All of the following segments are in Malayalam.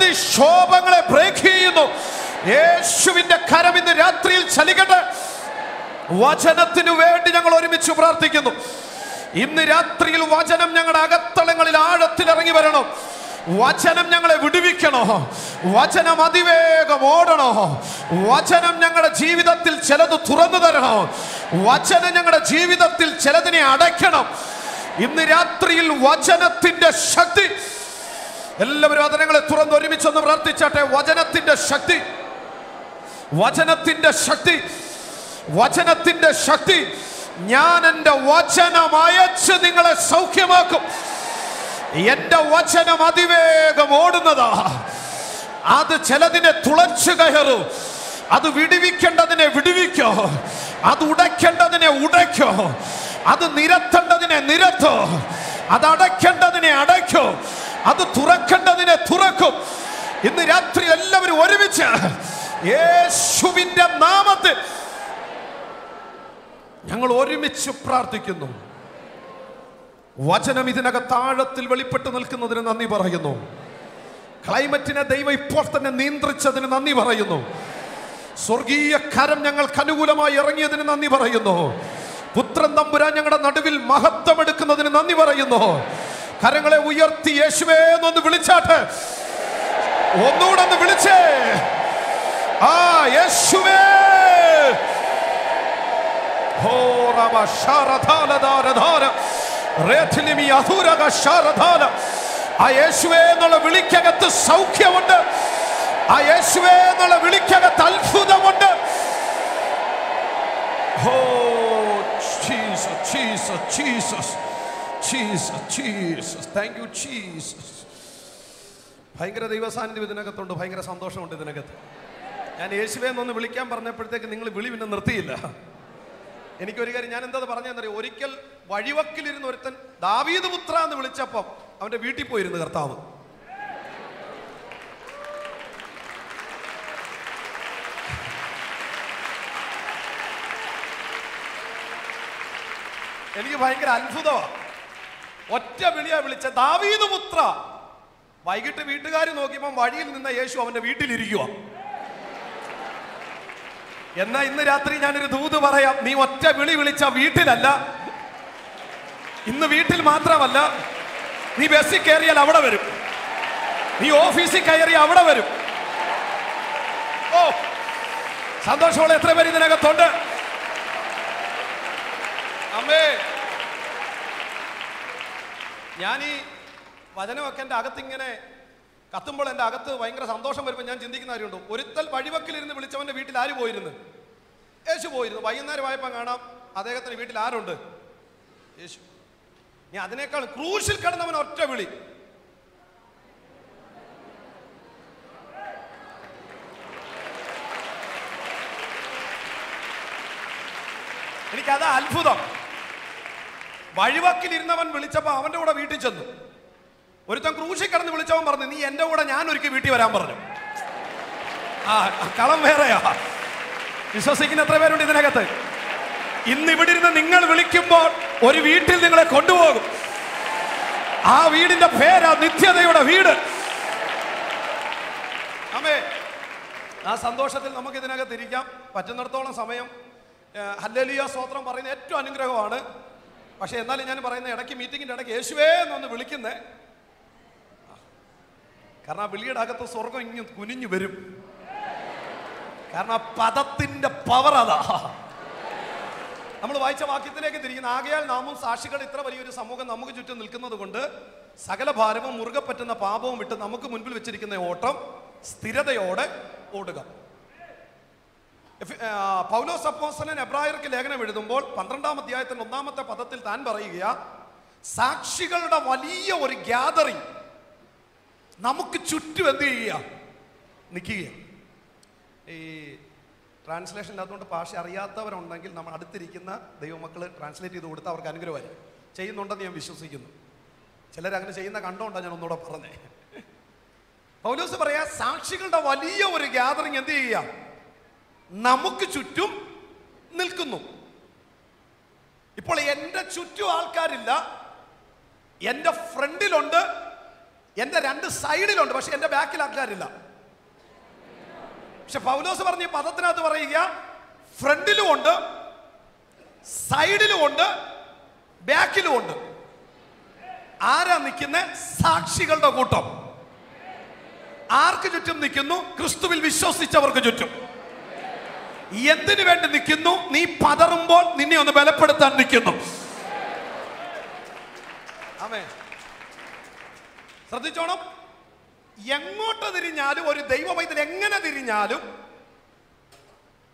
ശോഭങ്ങളെ ബ്രേക്ക് ചെയ്യുന്നു. യേശുവിന്റെ കരം ഇന്ന് രാത്രിയിൽ ചലിക്കട്ടെ. വചനത്തിനു വേണ്ടി ഞങ്ങൾ ഒരുമിച്ച് പ്രാർത്ഥിക്കുന്നു. ഇന്ന് രാത്രിയിൽ വചനം ഞങ്ങളുടെ അകത്തളങ്ങളിൽ ആഴത്തിൽ ഇറങ്ങി വരണം. വചനം ഞങ്ങളെ വിടുവിക്കണോ വചനം അതിവേഗം ഓടണോ? വചനം ഞങ്ങളുടെ ജീവിതത്തിൽ ചിലത് തുറന്നു തരണോ വചനം ഞങ്ങളുടെ ജീവിതത്തിൽ ചിലതിനെ അടയ്ക്കണം. ഇന്ന് രാത്രിയിൽ വചനത്തിന്റെ ശക്തി എല്ലാവരും വചനങ്ങളെ തുറന്ന് ഒരുമിച്ചൊന്ന് പ്രാർത്ഥിച്ചാട്ടെ. വചനത്തിന്റെ ശക്തി. വചനത്തിന്റെ ശക്തി. വചനത്തിന്റെ ശക്തി. ഞാൻ എന്റെ വചനം അയച്ച് നിങ്ങളെ സൗഖ്യമാക്കും. എന്റെ വചനം അതിവേഗം ഓടുന്നതാ. അത് ചിലതിനെ തുളച്ചു കയറും. അത് വിടുവിക്കേണ്ടതിനെ വിടുവിക്കോ. അത് ഉടയ്ക്കേണ്ടതിനെ ഉടയ്ക്കോ. അത് നിരത്തേണ്ടതിനെ നിരത്തോ. അത് അടയ്ക്കേണ്ടതിനെ അടയ്ക്കോ. അത് തുറക്കേണ്ടതിനെ തുറക്കും. ഇന്ന് രാത്രി എല്ലാവരും ഒരുമിച്ച് യേശുവിന്റെ നാമത്തിൽ ഞങ്ങൾ ഒരുമിച്ച് പ്രാർത്ഥിക്കുന്നു. വചനം ഇതിനകത്ത് ആഴത്തിൽ വെളിപ്പെട്ട് നിൽക്കുന്നതിന് നന്ദി പറയുന്നു. ക്ലൈമറ്റിനെ ദൈവം ഇപ്പോൾ തന്നെ നിയന്ത്രിച്ചതിന് നന്ദി പറയുന്നു. സ്വർഗീയ കരം ഞങ്ങൾക്ക് അനുകൂലമായി ഇറങ്ങിയതിന് നന്ദി പറയുന്നു. പുത്രൻ തമ്പുരാൻ ഞങ്ങളുടെ നടുവിൽ മഹത്വം എടുക്കുന്നതിന് നന്ദി പറയുന്നു. കരങ്ങളെ ഉയർത്തി യേശുവേ എന്നൊന്ന് വിളിച്ചാട്ടെ. ഒന്നുകൂടെ ഒന്ന് വിളിച്ചേ. ആ യേശുവേ. ഹോ റമ ശാരധാലധാരധാര റേഥിലിമി അധുരക ശാരധാല ആ യേശുവേ എന്നുള്ള വിളിക്കകത്ത് സൗഖ്യമുണ്ട്. ആ യേശുവേ എന്നുള്ള വിളിക്കകത്ത് അത്ഭുതമുണ്ട്. ഹോ Jesus Jesus Jesus. Jesus Jesus thank you Jesus ഭയങ്കര ദൈവസാന്നിധ്യം ഇതിനകത്തുണ്ട്. ഭയങ്കര സന്തോഷമുണ്ട് ഇതിനകത്ത്. ഞാൻ യേശുവേ എന്നൊന്ന് വിളിക്കാൻ പറഞ്ഞപ്പോഴത്തേക്ക് നിങ്ങൾ വിളി പിന്നെ നിർത്തിയില്ല. എനിക്കൊരു കാര്യം ഞാൻ എന്താ പറഞ്ഞതെന്നറിയോ? ഒരിക്കൽ വഴിവക്കിലിരുന്ന് ഒരുത്തൻ ദാവീദ് പുത്ര എന്ന് വിളിച്ചപ്പം അവന്റെ വീട്ടിൽ പോയിരുന്നു കർത്താവ്. എനിക്ക് ഭയങ്കര അത്ഭുതമാണ് ഒറ്റ വിളിയാ വിളിച്ച ദാവീദ് പുത്ര. വൈകിട്ട് വീട്ടുകാർ നോക്കിയപ്പോൾ വഴിയിൽ നിന്ന യേശു അവന്റെ വീട്ടിലിരിക്കുക എന്നാ ഇന്ന് രാത്രി ഞാനൊരു ദൂത് പറയാം. നീ ഒറ്റ വിളി വിളിച്ച വീട്ടിലല്ല. ഇന്ന് വീട്ടിൽ മാത്രമല്ല. നീ ബസ്സിൽ കയറിയാൽ അവിടെ വരും. നീ ഓഫീസിൽ കയറി അവിടെ വരും. ഓ സന്തോഷമുള്ള എത്ര പേര് ഇതിനകത്തുണ്ട്? അമ്മേ. ഞാൻ ഈ വചനമൊക്കെ എന്റെ അകത്തിങ്ങനെ കത്തുമ്പോൾ എന്റെ അകത്ത് ഭയങ്കര സന്തോഷം വരുമ്പോൾ ഞാൻ ചിന്തിക്കുന്ന കാര്യമുണ്ട്. ഒരുത്തൽ വഴിവക്കിലിരുന്ന് വിളിച്ചവന്റെ വീട്ടിൽ ആര് പോയിരുന്നു? യേശു പോയിരുന്നു. വൈകുന്നേരമായപ്പോൾ കാണാം അദ്ദേഹത്തിന് വീട്ടിൽ ആരുണ്ട്? യേശു. ഞാൻ അതിനേക്കാൾ ക്രൂശിൽ കിടന്നവൻ ഒറ്റ വിളി. എനിക്കതാ അത്ഭുതം. വഴിവക്കിലിരുന്നവൻ വിളിച്ചപ്പോൾ അവന്റെ കൂടെ വീട്ടിൽ ചെന്നു. ഒരുത്തൻ ക്രൂശിൽ കിടന്ന് വിളിച്ചവൻ പറഞ്ഞു നീ എന്റെ കൂടെ ഞാൻ ഒരുക്കി വീട്ടിൽ വരാൻ പറഞ്ഞു. ആ കളം വേറെയാ. വിശ്വസിക്കുന്ന എത്ര പേരുണ്ട് ഇതിനകത്ത്? ഇന്ന് ഇവിടെ ഇരുന്ന് നിങ്ങൾ വിളിക്കുമ്പോൾ ഒരു വീട്ടിൽ നിങ്ങളെ കൊണ്ടുപോകും. ആ വീടിന്റെ പേരാ നിത്യതയുടെ വീട്. അമ്മേ ആ സന്തോഷത്തിൽ നമുക്ക് ഇതിനകത്ത് ഇരിക്കാം. പറ്റുന്നിടത്തോളം സമയം ഹല്ലലിയ സ്തോത്രം പറയുന്ന ഏറ്റവും അനുഗ്രഹമാണ്. പക്ഷെ എന്നാലും ഞാൻ പറയുന്ന ഇടയ്ക്ക് മീറ്റിങ്ങിന്റെ ഇടയ്ക്ക് യേശുവേ എന്നൊന്ന് വിളിക്കുന്നേ. കാരണം ആ വിളിയുടെ അകത്ത് സ്വർഗം ഇങ്ങ് കുനിഞ്ഞു വരും. കാരണം ആ പദത്തിന്റെ പവർ അതാ. നമ്മൾ വായിച്ച വാക്യത്തിലേക്ക് തിരിക്കുന്ന. ആകയാൽ നാമും സാക്ഷികൾ ഇത്ര വലിയൊരു സമൂഹം നമുക്ക് ചുറ്റും നിൽക്കുന്നത് കൊണ്ട് സകല ഭാരവും മുറുകെ പറ്റുന്ന പാപവും വിട്ട് നമുക്ക് മുൻപിൽ വെച്ചിരിക്കുന്ന ഓട്ടം സ്ഥിരതയോടെ ഓടുക. പൗലോസ് അപ്പോസ്തലൻ എബ്രായർക്ക് ലേഖനം എഴുതുമ്പോൾ പന്ത്രണ്ടാം അധ്യായത്തിന്റെ ഒന്നാമത്തെ പദത്തിൽ താൻ പറയുക സാക്ഷികളുടെ വലിയ ഒരു ഗ്യാതറിങ് നമുക്ക് ചുറ്റും എന്ത് ചെയ്യുക? നിൽക്കുക ഈ ട്രാൻസ്ലേഷൻ ഇല്ലാത്തതുകൊണ്ട് ഭാഷ അറിയാത്തവരുണ്ടെങ്കിൽ നമ്മൾ അടുത്തിരിക്കുന്ന ദൈവമക്കൾ ട്രാൻസ്ലേറ്റ് ചെയ്ത് കൊടുത്ത് അവർക്ക് അനുഗ്രഹമായി ചെയ്യുന്നുണ്ടെന്ന് ഞാൻ വിശ്വസിക്കുന്നു. ചിലർ അങ്ങനെ ചെയ്യുന്ന കണ്ടോണ്ടാണ് ഞാൻ ഒന്നുകൂടെ പറഞ്ഞേ. പൗലോസ് പറയാ സാക്ഷികളുടെ വലിയ ഒരു ഗ്യാതറിങ് എന്ത് ചെയ്യുക? നമുക്ക് ചുറ്റും നിൽക്കുന്നു. ഇപ്പോൾ എന്റെ ചുറ്റും ആൾക്കാരില്ല. എന്റെ ഫ്രണ്ടിലുണ്ട്. എന്റെ രണ്ട് സൈഡിലുണ്ട് പക്ഷെ എന്റെ ബാക്കിൽ ആൾക്കാരില്ല. പക്ഷെ പൗലോസ് പറഞ്ഞ പദത്തിനകത്ത് പറയുക ഫ്രണ്ടിലും ഉണ്ട് സൈഡിലും ഉണ്ട് ബാക്കിലും ഉണ്ട് ആരാ നിൽക്കുന്ന? സാക്ഷികളുടെ കൂട്ടം. ആർക്ക് ചുറ്റും നിൽക്കുന്നു? ക്രിസ്തുവിൽ വിശ്വസിച്ചവർക്ക് ചുറ്റും. എന്തിനു വേണ്ടി നിൽക്കുന്നു? നീ പതറുമ്പോൾ നിന്നെ ഒന്ന് ബലപ്പെടുത്താൻ നിൽക്കുന്നു. ശ്രദ്ധിച്ചോണം. എങ്ങോട്ട് തിരിഞ്ഞാലും ഒരു ദൈവവൈദ്യൻ എങ്ങനെ തിരിഞ്ഞാലും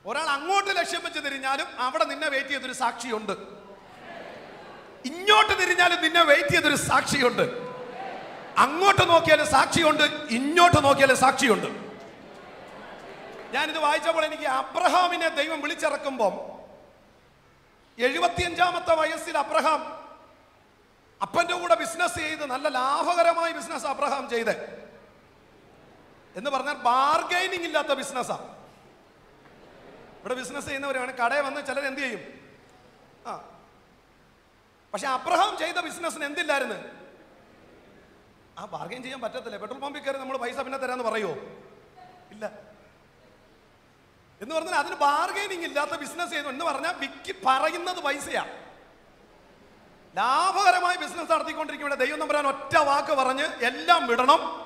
ഒരാൾ അങ്ങോട്ട് ലക്ഷ്യം വെച്ച് തിരിഞ്ഞാലും അവിടെ നിന്നെ വെയിറ്റ് ചെയ്തൊരു സാക്ഷിയുണ്ട്. ഇങ്ങോട്ട് തിരിഞ്ഞാലും നിന്നെ വെയിറ്റ് ചെയ്തൊരു സാക്ഷിയുണ്ട്. അങ്ങോട്ട് നോക്കിയാലും സാക്ഷിയുണ്ട് ഇങ്ങോട്ട് നോക്കിയാലും സാക്ഷിയുണ്ട്. ഞാനിത് വായിച്ചപ്പോൾ എനിക്ക് അബ്രഹാമിനെ ദൈവം വിളിച്ചിറക്കുമ്പം എഴുപത്തിയഞ്ചാമത്തെ വയസ്സിൽ അബ്രഹാം അപ്പന്റെ കൂടെ ബിസിനസ് ചെയ്ത് നല്ല ലാഭകരമായ ബിസിനസ് അബ്രഹാം ചെയ്ത്. എന്ന് പറഞ്ഞാൽ ബാർഗൈനിങ് ഇല്ലാത്ത ബിസിനസ്സാണ് ഇവിടെ ബിസിനസ് ചെയ്യുന്നവരാണ്. കടയിൽ വന്ന് ചിലർ എന്ത് ചെയ്യും? ആ. പക്ഷെ അബ്രഹാം ചെയ്ത ബിസിനസ്സിന് എന്തില്ലായിരുന്നു? ആ ബാർഗൈൻ ചെയ്യാൻ പറ്റത്തില്ല. പെട്രോൾ പമ്പിൽ കയറി നമ്മൾ പൈസ പിന്നെ തരാമെന്ന് പറയുമോ ഇല്ല. എന്ന് പറഞ്ഞാൽ അതിന് ബാർഗൈനിങ് ഇല്ലാത്ത ബിസിനസ് ചെയ്യുന്നു എന്ന് പറഞ്ഞാൽ വിക്കി പറയുന്നത് പൈസയാ. ലാഭകരമായി ബിസിനസ് നടത്തിക്കൊണ്ടിരിക്കുമ്പോൾ ദൈവം നമ്പരാൻ ഒറ്റ വാക്ക് പറഞ്ഞ് എല്ലാം വിടണം.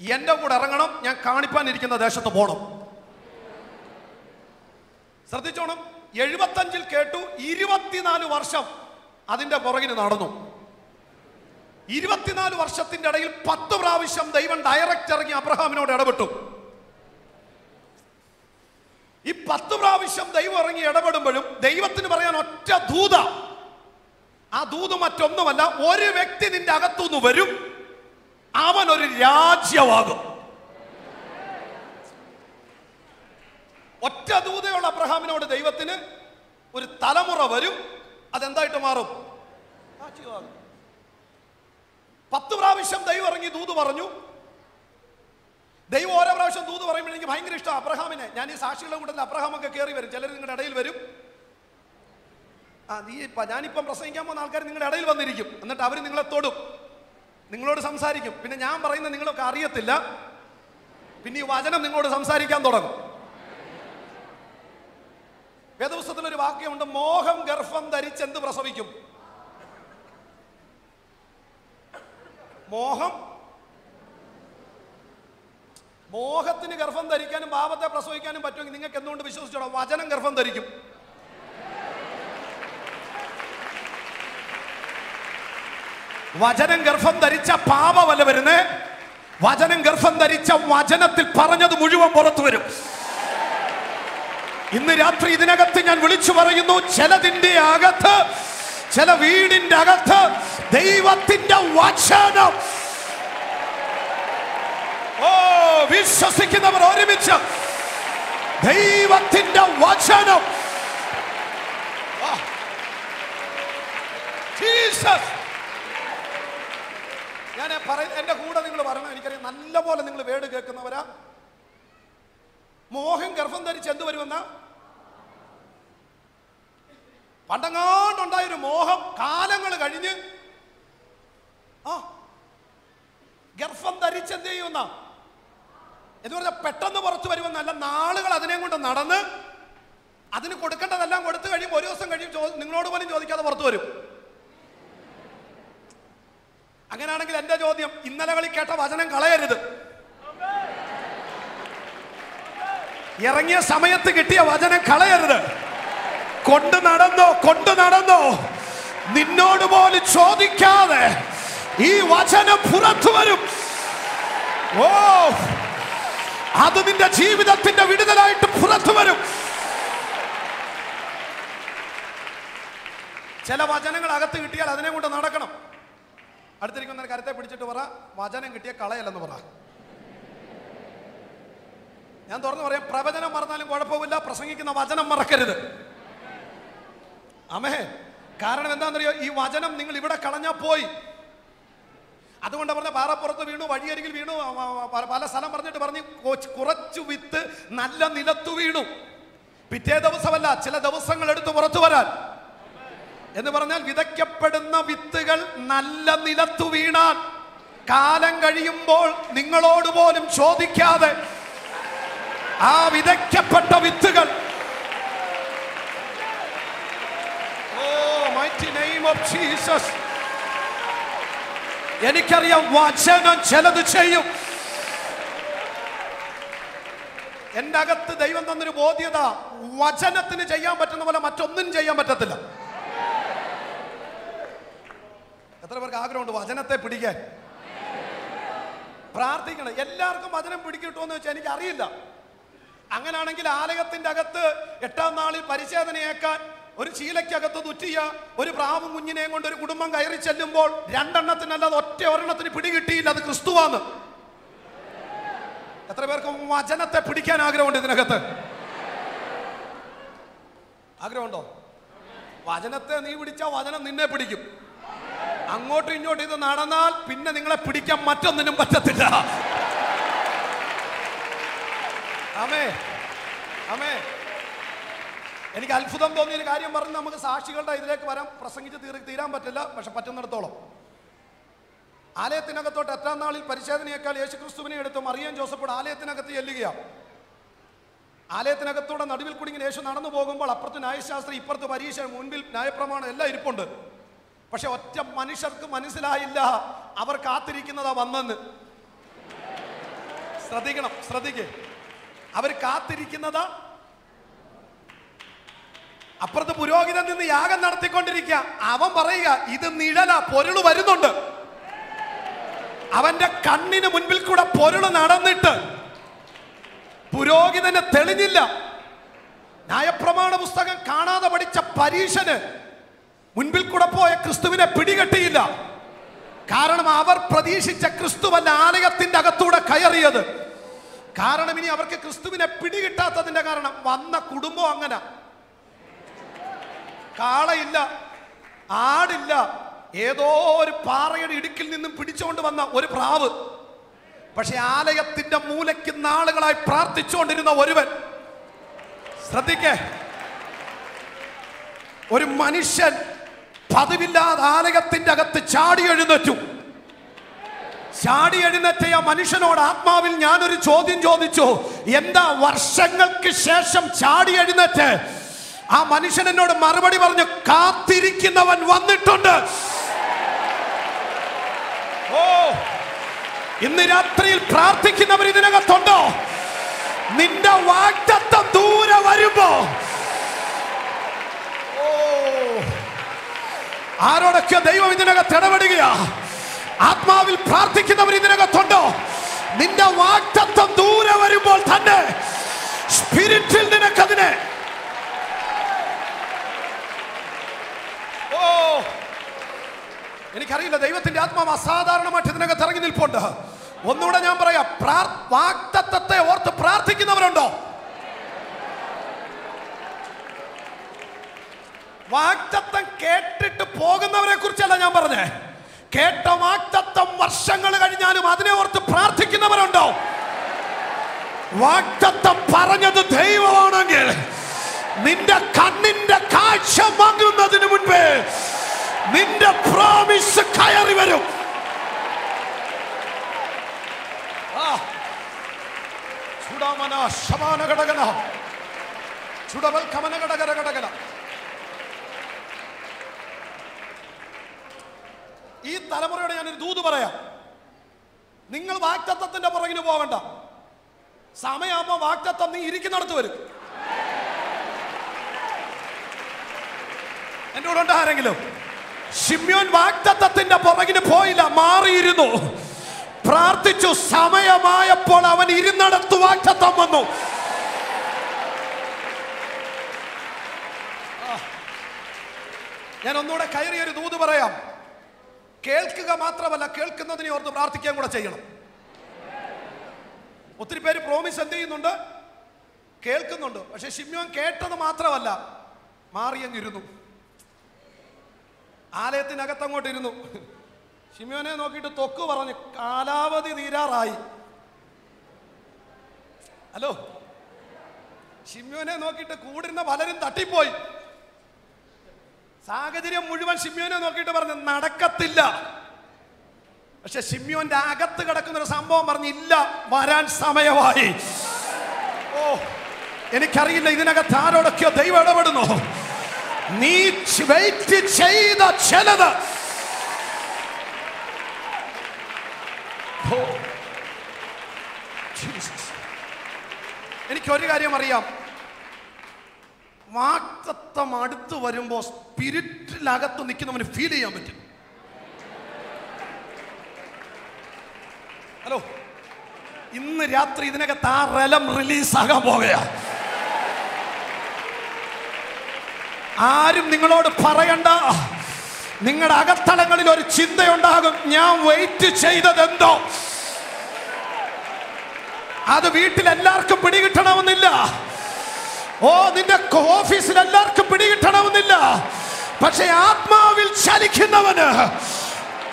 എന്റെ കൂടെ ഇറങ്ങണം. ഞാൻ കാണിപ്പാൻ ഇരിക്കുന്ന ദേശത്ത് പോണം. ശ്രദ്ധിച്ചോണം. എഴുപത്തഞ്ചിൽ കേട്ടു ഇരുപത്തിനാല് വർഷം അതിന്റെ പുറകിന് നടന്നു. ഇരുപത്തിനാല് വർഷത്തിന്റെ ഇടയിൽ പത്ത് പ്രാവശ്യം ദൈവം ഡയറക്റ്റ് ഇറങ്ങി അബ്രഹാമിനോട് ഇടപെട്ടു. ഈ പത്ത് പ്രാവശ്യം ദൈവം ഇറങ്ങി ഇടപെടുമ്പോഴും ദൈവത്തിന് പറയാൻ ഒറ്റ ദൂത. ആ ദൂത് മറ്റൊന്നുമല്ല ഒരു വ്യക്തി നിന്റെ അകത്തുനിന്ന് വരും. അവൻ ഒരു രാജ്യമാകും ഒറ്റ ദൂതയുള്ള അബ്രഹാമിനോട് ദൈവത്തിന് ഒരു തലമുറ വരും. അതെന്തായിട്ട് മാറും? പത്ത് പ്രാവശ്യം ദൈവം ഇറങ്ങി ദൂത് പറഞ്ഞു ദൈവം ഓരോ പ്രാവശ്യം തൂത് പറയുമ്പോൾ എനിക്ക് ഭയങ്കര ഇഷ്ടം അബ്രഹാമിനെ. ഞാൻ ഈ സാക്ഷികളുടെ കൂട്ടത്തിൽ അബ്രഹാമൊക്കെ കയറി വരും. ചിലർ നിങ്ങളുടെ ഇടയിൽ വരും. ആ നീ ഞാനിപ്പം പ്രസംഗിക്കാൻ പോകുന്ന ആൾക്കാർ നിങ്ങളുടെ ഇടയിൽ വന്നിരിക്കും. എന്നിട്ട് അവർ നിങ്ങളെ തൊടും. നിങ്ങളോട് സംസാരിക്കും. പിന്നെ ഞാൻ പറയുന്നത് നിങ്ങളൊക്കെ അറിയത്തില്ല. പിന്നെ ഈ വചനം നിങ്ങളോട് സംസാരിക്കാൻ തുടങ്ങും. വേദപുസ്തകത്തിൽ ഒരു വാക്യമുണ്ട് മോഹം ഗർഭം ധരിച്ചെന്ത് പ്രസവിക്കും? മോഹം മോഹത്തിന് ഗർഭം ധരിക്കാനും പാപത്തെ പ്രസവിക്കാനും പറ്റുമെങ്കിൽ നിങ്ങൾക്ക് എന്തുകൊണ്ട് വിശ്വസിച്ചോളാം വചനം ഗർഭം ധരിക്കും. വചനം ഗർഭം ധരിച്ച പാപമല്ല വരുന്നേ. വചനം ഗർഭം ധരിച്ച വചനത്തിൽ പറഞ്ഞത് മുഴുവൻ പുറത്തു വരും. ഇന്ന് രാത്രി ഇതിനകത്ത് ഞാൻ വിളിച്ചു പറയുന്നു ചിലതിന്റെ അകത്ത് ചില വീടിന്റെ അകത്ത് ദൈവത്തിന്റെ വചനം ഓ വിശ്വസിക്കുന്നവർ ഒരുമിച്ച് ദൈവത്തിന്റെ വചനം. ജീസസ്. ഞാൻ പറയുന്നത് എന്റെ കൂടെ നിങ്ങൾ പറയണം എനിക്കറിയാം നല്ല പോലെ നിങ്ങൾ വേട് കേൾക്കുന്നവരാ. മോഹം ഗർഭം ധരിച്ച് എന്ത് വരുമെന്ന? പണ്ടങ്ങാണ്ടുണ്ടായൊരു മോഹം കാലങ്ങൾ കഴിഞ്ഞ് ആ ഗർഭം ധരിച്ച് എന്ത് ചെയ്യുന്ന എന്ന് പറഞ്ഞാൽ പെട്ടെന്ന് പുറത്തു വരുമെന്നല്ല നാളുകൾ അതിനെ കൊണ്ട് നടന്ന് അതിന് കൊടുക്കേണ്ടതെല്ലാം കൊടുത്തു കഴിയുമ്പോൾ ഒരു ദിവസം കഴിയും നിങ്ങളോട് പോലും ചോദിക്കാതെ പുറത്തു വരും. അങ്ങനെയാണെങ്കിൽ എന്റെ ചോദ്യം ഇന്നലെ കളി കേട്ട വചനം കളയരുത്. ഇറങ്ങിയ സമയത്ത് കിട്ടിയ വചനം കളയരുത്. കൊണ്ട് നടന്നോ കൊണ്ട് നടന്നോ നിന്നോട് പോലും ചോദിക്കാതെ ഈ വചനം പുറത്തു വരും. ഓ അത് നിന്റെ ജീവിതത്തിന്റെ വിടുതലായിട്ട് പുറത്തു വരും. ചില വചനങ്ങൾ അകത്ത് കിട്ടിയാൽ അതിനെ കൊണ്ട് നടക്കണം. അടുത്തിരിക്കുന്ന കരത്തെ പിടിച്ചിട്ട് പറ വചനം കിട്ടിയ കളയല്ലെന്ന് പറ. ഞാൻ തുറന്നു പറയാം പ്രവചനം മറന്നാലും കുഴപ്പമില്ല പ്രസംഗിക്കുന്ന വചനം മറക്കരുത്. അമേ കാരണം എന്താണെന്നറിയോ? ഈ വചനം നിങ്ങൾ ഇവിടെ കളഞ്ഞാ പോയി. അതുകൊണ്ട് പറഞ്ഞ പാറപ്പുറത്ത് വീണു വഴിയരികിൽ വീണു പല സ്ഥലം പറഞ്ഞിട്ട് പറഞ്ഞു കുറച്ചു വിത്ത് നല്ല നിലത്തു വീണു. പിറ്റേ ദിവസമല്ല ചില ദിവസങ്ങൾ എടുത്ത് പുറത്തു വരാൻ. എന്ന് പറഞ്ഞാൽ വിതയ്ക്കപ്പെടുന്ന വിത്തുകൾ നല്ല നിലത്തു വീണാൽ കാലം കഴിയുമ്പോൾ നിങ്ങളോട് പോലും ചോദിക്കാതെ ആ വിതയ്ക്കപ്പെട്ട വിത്തുകൾ. ഓ മൈറ്റി നെയിം ഓഫ് ജീസസ് എനിക്കറിയാം വചനം ചിലത് ചെയ്യും. എന്റെ അകത്ത് ദൈവം തന്നൊരു ബോധ്യത വചനത്തിന് ചെയ്യാൻ പറ്റുന്ന പോലെ മറ്റൊന്നും ചെയ്യാൻ പറ്റത്തില്ല. എത്ര പേർക്ക് ആഗ്രഹമുണ്ട് വചനത്തെ പിടിക്കാൻ? പ്രാർത്ഥിക്കണം. എല്ലാവർക്കും വചനം പിടിക്കിട്ടുമെന്ന് വെച്ചാൽ എനിക്കറിയില്ല. അങ്ങനെയാണെങ്കിൽ ആലയത്തിന്റെ അകത്ത് എട്ടാം നാളിൽ പരിശോധനയേക്കാൻ ഒരു ചീലയ്ക്കകത്ത് തുറ്റിയ ഒരു പ്രാവും കുഞ്ഞിനെയും കൊണ്ട് ഒരു കുടുംബം കയറി ചെല്ലുമ്പോൾ രണ്ടെണ്ണത്തിനല്ലാതെ ഒറ്റ ഒരെണ്ണത്തിന് പിടികിട്ടിയില്ല അത് ക്രിസ്തുവാന്ന് എത്ര പേർക്ക് വചനത്തെ പിടിക്കാൻ ആഗ്രഹമുണ്ട് ഇതിനകത്ത്? ആഗ്രഹമുണ്ടോ? വചനത്തെ നീ പിടിച്ച വചനം നിന്നെ പിടിക്കും. അങ്ങോട്ടും ഇങ്ങോട്ടും ഇത് നടന്നാൽ പിന്നെ നിങ്ങളെ പിടിക്കാൻ മറ്റൊന്നിനും പറ്റത്തില്ല. അമേ ആമേ. എനിക്ക് അത്ഭുതം തോന്നിയ ഒരു കാര്യം പറഞ്ഞ് നമുക്ക് സാക്ഷികളുടെ ഇതിലേക്ക് വരാൻ പ്രസംഗിച്ച് തീർ തീരാൻ പറ്റില്ല പക്ഷെ പറ്റുന്നിടത്തോളം. ആലയത്തിനകത്തോട്ട് എട്ടാം നാളിൽ പരിശോധനയേക്കാൾ യേശുക്രിസ്തുവിനെ എടുത്ത് മറിയം ജോസഫോട് ആലയത്തിനകത്ത് ചെല്ലുകയാണ്. ആലയത്തിനകത്തൂടെ നടുവിൽ കുടുങ്ങി യേശു നടന്നു പോകുമ്പോൾ അപ്പുറത്ത് ന്യായശാസ്ത്രി ഇപ്പുറത്ത് പരീക്ഷ മുൻപിൽ ന്യായപ്രമാണം എല്ലാം ഇരിപ്പുണ്ട്. പക്ഷെ ഒറ്റ മനുഷ്യർക്ക് മനസ്സിലായില്ല അവർ കാത്തിരിക്കുന്നതാ വന്നെന്ന്. ശ്രദ്ധിക്കണം ശ്രദ്ധിക്കേ. അവർ കാത്തിരിക്കുന്നതാ അപ്പുറത്ത് പുരോഹിതൻ നിന്ന് യാഗം നടത്തിക്കൊണ്ടിരിക്കുക. അവൻ പറയുക ഇത് നിഴല പൊരുൾ വരുന്നുണ്ട്. അവന്റെ കണ്ണിന് മുൻപിൽ കൂടെ പൊരുൾ നടന്നിട്ട് പുരോഹിതന് തെളിഞ്ഞില്ല. ന്യായപ്രമാണ പുസ്തകം കാണാതെ പഠിച്ച പരീക്ഷന് മുൻപിൽ കൂടെ പോയ ക്രിസ്തുവിനെ പിടികെട്ടിയില്ല. കാരണം അവർ പ്രതീക്ഷിച്ച ക്രിസ്തുവല്ല ആലയത്തിന്റെ അകത്തൂടെ കയറിയത്. കാരണം ഇനി അവർക്ക് ക്രിസ്തുവിനെ പിടികിട്ടാത്തതിന്റെ കാരണം വന്ന കുടുംബം അങ്ങനെ. കാളയില്ല ആടില്ല ഏതോ ഒരു പാറയുടെ ഇടുക്കിൽ നിന്നും പിടിച്ചുകൊണ്ട് വന്ന ഒരു പ്രാവ്. പക്ഷെ ആലയത്തിന്റെ മൂലയ്ക്ക് നാളുകളായി പ്രാർത്ഥിച്ചുകൊണ്ടിരുന്ന ഒരുവൻ. ശ്രദ്ധിക്കേ ഒരു മനുഷ്യൻ പതിവില്ലാതെ ആലയത്തിന്റെ അകത്ത് ചാടി എഴുന്നേറ്റു. ചാടി എഴുന്നേറ്റ ആ മനുഷ്യനോട് ആത്മാവിൽ ഞാനൊരു ചോദ്യം ചോദിച്ചു എന്താ വർഷങ്ങൾക്ക് ശേഷം ചാടി എഴുന്നേറ്റ് ആ മനുഷ്യൻ എന്നോട് മറുപടി പറഞ്ഞു കാത്തിരിക്കുന്നവൻ വന്നിട്ടുണ്ട്. ഓ ഇന്ന് രാത്രിയിൽ പ്രാർത്ഥിക്കുന്നവർ ഇതിനകത്തുണ്ടോ? നിന്റെ വാഗ്ദത്തം ദൂരെ വരുമ്പോ. ആരോടൊക്കെ ദൈവം ഇതിനകത്ത് ഇടപെടുകയാ? ആത്മാവിൽ പ്രാർത്ഥിക്കുന്നവർ ഇതിനകത്തുണ്ടോ? നിന്റെ വാക്തത്വം ദൂരെ വരുമ്പോൾ തന്നെ സ്പിരിറ്റിൽ നിനക്കതിനെ ഓ. എനിക്കറിയില്ല ദൈവത്തിന്റെ ആത്മാവ് അസാധാരണമായിട്ട് ഇതിനകത്ത് ഇറങ്ങി നിൽപ്പുണ്ട്. ഒന്നുകൂടെ ഞാൻ പറയാം വാഗ്ദത്തത്തെ ഓർത്ത് പ്രാർത്ഥിക്കുന്നവരുണ്ടോ? വാഗ്ദത്തം കേട്ടിട്ട് പോകുന്നവരെ കുറിച്ചല്ല ഞാൻ പറഞ്ഞേ. കേട്ട വാഗ്ദത്തം വർഷങ്ങൾ കഴിഞ്ഞാലും അതിനെ ഓർത്ത് പ്രാർത്ഥിക്കുന്നവരുണ്ടോ? വാഗ്ദത്തം പറഞ്ഞത് ദൈവമാണെങ്കിൽ നിന്റെ കണ്ണിന്റെ കാഴ്ച മങ്ങുന്നതിന് മുൻപേ നിന്റെ പ്രോമിസ് കയറി വരും. കമന ഈ തലമുറയുടെ ഞാനൊരു ദൂത് പറയാം. നിങ്ങൾ വാക്തത്വത്തിന്റെ പുറകിന് പോകണ്ട. സമയമാകുമ്പോ വാക്തത്വം നീ ഇരിക്കുന്നിടത്ത് വരും. എന്റെ കൂടെ ഉണ്ട് ആരെങ്കിലും? ഷിമ്യോൻ വാക്തത്വത്തിന്റെ പുറകിന് പോയില്ല മാറിയിരുന്നു. പ്രാർത്ഥിച്ചു സമയമായപ്പോൾ അവൻ ഇരുന്നിടത്ത് വാക്തത്വം വന്നു. ഞാൻ ഒന്നുകൂടെ കയറിയൊരു ദൂത് പറയാം. കേൾക്കുക മാത്രമല്ല കേൾക്കുന്നതിനെ ഓർത്ത് പ്രാർത്ഥിക്കാൻ കൂടെ ചെയ്യണം. ഒത്തിരി പേര് പ്രോമിസ് എന്ത് ചെയ്യുന്നുണ്ട്? കേൾക്കുന്നുണ്ട്. പക്ഷെ ഷിമ്യോൻ കേട്ടത് മാത്രമല്ല മാറിയങ്ങിരുന്നു ആലയത്തിനകത്ത് അങ്ങോട്ട് ഇരുന്നു ഷിമ്യോനെ നോക്കിയിട്ട് തൊക്ക് പറഞ്ഞു കാലാവധി തീരാറായി. ഹലോ? ഷിമ്യോനെ നോക്കിയിട്ട് കൂടിരുന്ന പലരും തട്ടിപ്പോയി. സാഹചര്യം മുഴുവൻ ഷിമ്യോനെ നോക്കിയിട്ട് പറഞ്ഞു നടക്കത്തില്ല. പക്ഷെ ഷിമ്യോന്റെ അകത്ത് കിടക്കുന്ന ഒരു സംഭവം പറഞ്ഞില്ല വരാൻ സമയമായി. ഓ എനിക്കറിയില്ല ഇതിനകത്ത് ആരോടൊക്കെയോ ദൈവം ഇടപെടുന്നു. നീ വെയിറ്റ് ചെയ്ത ചിലത് എനിക്കൊരു കാര്യം അറിയാം. വാക്തത്വം അടുത്ത് വരുമ്പോൾ സ്പിരിറ്റിലകത്ത് നിൽക്കുന്നവന് ഫീൽ ചെയ്യാൻ പറ്റും. ഹലോ ഇന്ന് രാത്രി ഇതിനകത്ത് ആ റലം റിലീസ് ആകാൻ പോകുകയാ ആരും നിങ്ങളോട് പറയണ്ട. നിങ്ങളുടെ അകത്തളങ്ങളിൽ ഒരു ചിന്തയുണ്ടാകും. ഞാൻ വെയിറ്റ് ചെയ്തതെന്തോ. അത് വീട്ടിൽ എല്ലാവർക്കും പിടികിട്ടണമെന്നില്ല. ഓ നിന്റെ ഓഫീസിൽ എല്ലാവർക്കും പിടികിട്ടണമെന്നില്ല. പക്ഷെ ആത്മാവിൽ ചലിക്കുന്നവന്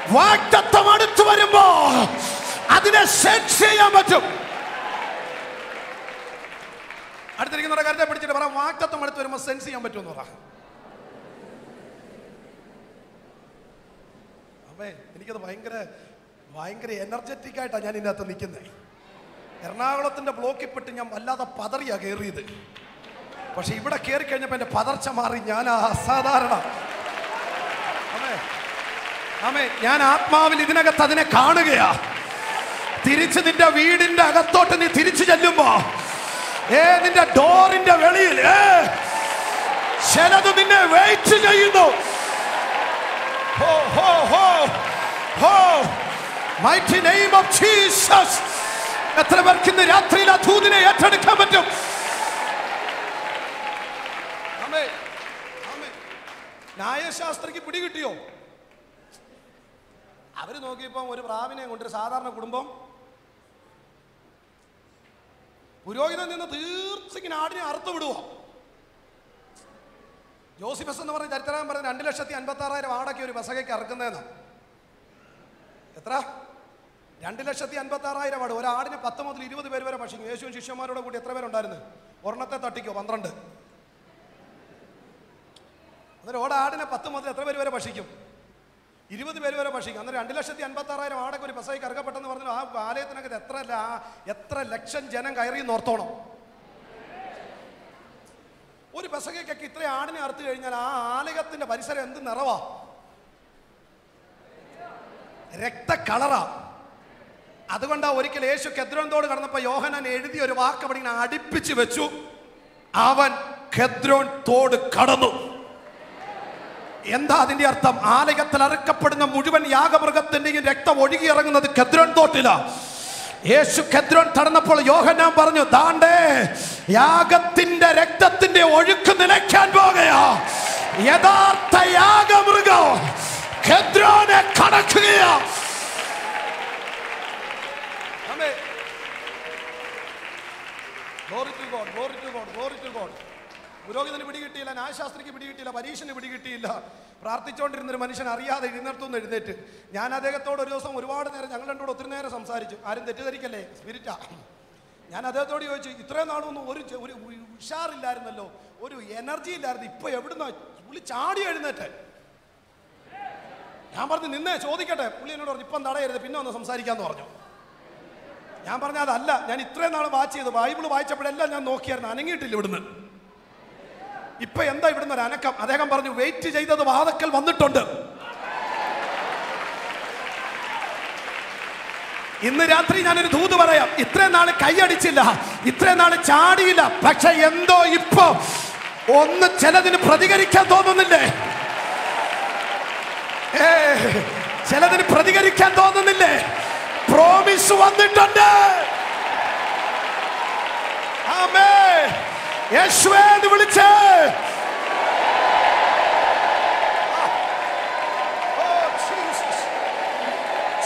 വാക്തത്വം അടുത്തു വരുമ്പോ അതിനെ സെറ്റ് ചെയ്യാൻ പറ്റും. അടുത്തിരിക്കുന്ന കാര്യത്തെ പിടിച്ചിട്ട് പറ. വാക്തത്വം അടുത്ത് വരുമ്പോൾ സെൻസ് ചെയ്യാൻ പറ്റുമെന്ന് പറ. അമ്മേ എനിക്കത് ഭയങ്കര ഭയങ്കര എനർജറ്റിക് ആയിട്ടാണ് ഞാൻ ഇതിനകത്ത് നിൽക്കുന്നത് എറണാകുളത്തിന്റെ ബ്ലോക്കിൽ പെട്ട് ഞാൻ വല്ലാതെ പതറിയാണ് കയറിയത് പക്ഷെ ഇവിടെ കയറി കഴിഞ്ഞപ്പോൾ എന്റെ പതർച്ച മാറി ഞാൻ അസാധാരണ. അമ്മേ അമ്മേ ഞാൻ ആത്മാവിൽ ഇതിനകത്ത് അതിനെ കാണുകയാ. തിരിച്ച് നിന്റെ വീടിന്റെ അകത്തോട്ട് നീ തിരിച്ചു ചെല്ലുമ്പോ ഏ നിന്റെ ഡോറിന്റെ വെളിയിൽ ഏ ചിലത് നിന്നെ വെയിറ്റ് ചെയ്യുന്നു. ഹോ ഹോ ഹോ ഹോ Mighty നെയിം ഓഫ് ജീസസ് എത്ര പേർക്ക് ഇന്ന് രാത്രിയിൽ ആ ദൂതിനെ ഏറ്റെടുക്കാൻ പറ്റും. ന്യായശാസ്ത്രിക്ക് പിടികിട്ടിയോ അവർ നോക്കിയപ്പോ ഒരു പ്രാവിനെ കൊണ്ടൊരു സാധാരണ കുടുംബം പുരോഹിതൻ നിന്ന് തീർച്ചയായും ആടിനെ അറുത്തു വിടുവോ ജോസിഫസ് എന്ന് പറഞ്ഞ ചരിത്രം പറഞ്ഞ രണ്ട് ലക്ഷത്തി അൻപത്തി ആറായിരം ആടൊക്കെ ഒരു ബസകയ്ക്ക് ഇറക്കുന്നതെന്ന് എത്ര? രണ്ട് ലക്ഷത്തി അൻപത്തി ആറായിരം ആട് ഒരാടിന് പത്ത് മുതൽ ഇരുപത് പേര് വരെ ഭക്ഷിക്കും യേശുവും ശിഷ്യന്മാരോട് കൂടി എത്ര പേരുണ്ടായിരുന്നു? ഒരെണ്ണത്തെ തട്ടിക്കോ പന്ത്രണ്ട്. അന്നേരം ഒരാടിനെ പത്ത് മുതൽ എത്ര പേര് വരെ ഭക്ഷിക്കും? ഇരുപത് പേര് വരെ ഭക്ഷിക്കും. അന്നേരം രണ്ട് ലക്ഷത്തി അൻപത്തി ആറായിരം ആടൊക്കെ ഒരു ബസ്സായി കറക്കപ്പെട്ടെന്ന് പറഞ്ഞു ആ ആലയത്തിനകത്ത് എത്ര എത്ര ലക്ഷം ജനം കയറി നോർത്തോണം ഒരു പെസകയ്ക്കൊക്കെ ഇത്ര ആടിനെ അറുത്തു കഴിഞ്ഞാൽ ആ ആലയത്തിന്റെ പരിസരം എന്ത് നിറവാ? രക്ത കളറാ അതുകൊണ്ടാ ഒരിക്കൽ യേശു ഖദ്രോനോട് കടന്നപ്പോ യോഹനൻ എഴുതിയ ഒരു വാക്ക് അവിടെ ഇങ്ങനെ അടുപ്പിച്ച് വെച്ചു. അവൻ ഖദ്രോൻ തോട് കടന്നു. എന്താ അതിന്റെ അർത്ഥം? ആലയത്തിൽ അറുക്കപ്പെടുന്ന മുഴുവൻ യാഗമൃഗത്തിന്റെയും രക്തം ഒഴുകി ഇറങ്ങുന്നത് ഖദ്രോൻ തോട്ടിലാ. യേശു ഖദ്രോൻ തടന്നപ്പോൾ യോഹന്നാൻ പറഞ്ഞു താണ്ടേ യാഗത്തിന്റെ രക്തത്തിന്റെ ഒഴുക്ക് നിലയ്ക്കാൻ പോകുകയാ യഥാർത്ഥ യാഗമൃഗം ഖദ്രോനെ കടക്കുകയാ. Glory to God, glory to God, glory to God. പുരോഹിതന് പിടികിട്ടിയില്ല ന്യായശാസ്ത്രിക്ക് പിടികിട്ടിയില്ല പരീക്ഷന് പിടികിട്ടിയില്ല. പ്രാർത്ഥിച്ചുകൊണ്ടിരുന്ന ഒരു മനുഷ്യൻ അറിയാതെ എഴുന്നേർത്തുനിന്ന് എഴുന്നേറ്റ്. ഞാൻ അദ്ദേഹത്തോട് ഒരു ദിവസം ഒരുപാട് നേരം ഞങ്ങൾ രണ്ടോട് ഒത്തിരി നേരം സംസാരിച്ചു. ആരും തെറ്റിദ്ധരിക്കല്ലേ? സ്പിരിറ്റാ ഞാൻ അദ്ദേഹത്തോട് ചോദിച്ചു ഇത്രയും നാളൊന്നും ഒരു ഒരു ഉഷാറില്ലായിരുന്നല്ലോ. ഒരു എനർജി ഇല്ലായിരുന്നു. ഇപ്പൊ എവിടുന്ന പുള്ളി ചാടി എഴുന്നേറ്റ്? ഞാൻ പറഞ്ഞു നിന്നേ ചോദിക്കട്ടെ. പുള്ളി എന്നോട് പറഞ്ഞു ഇപ്പം തടയരുത്. പിന്നെ ഒന്ന് സംസാരിക്കാന്ന് പറഞ്ഞു. ഞാൻ പറഞ്ഞ അതല്ല. ഞാൻ ഇത്രയും നാൾ വാച്ച് ചെയ്തു ബൈബിൾ വായിച്ചപ്പോഴെല്ലാം ഞാൻ നോക്കിയായിരുന്നു. അനങ്ങിയിട്ടില്ല ഇവിടുന്ന്. ഇപ്പൊ എന്താ ഇവിടുന്ന് ഒരു അനക്കം? അദ്ദേഹം പറഞ്ഞു വെയിറ്റ് ചെയ്തത് വാതക്കൽ വന്നിട്ടുണ്ട്. ഇന്ന് രാത്രി ഞാനൊരു ദൂത് പറയാം. ഇത്രയും നാൾ കൈയടിച്ചില്ല. ഇത്രയും നാൾ ചാടിയില്ല. പക്ഷെ എന്തോ ഇപ്പൊ ഒന്ന് ചിലതിന് പ്രതികരിക്കാൻ തോന്നുന്നില്ലേ? ഏ ചിലതിന് പ്രതികരിക്കാൻ തോന്നുന്നില്ലേ? പ്രോമിസ് വന്നിട്ടുണ്ട്. ആമേ യേശുവേ എന്ന് വിളിച്ച്.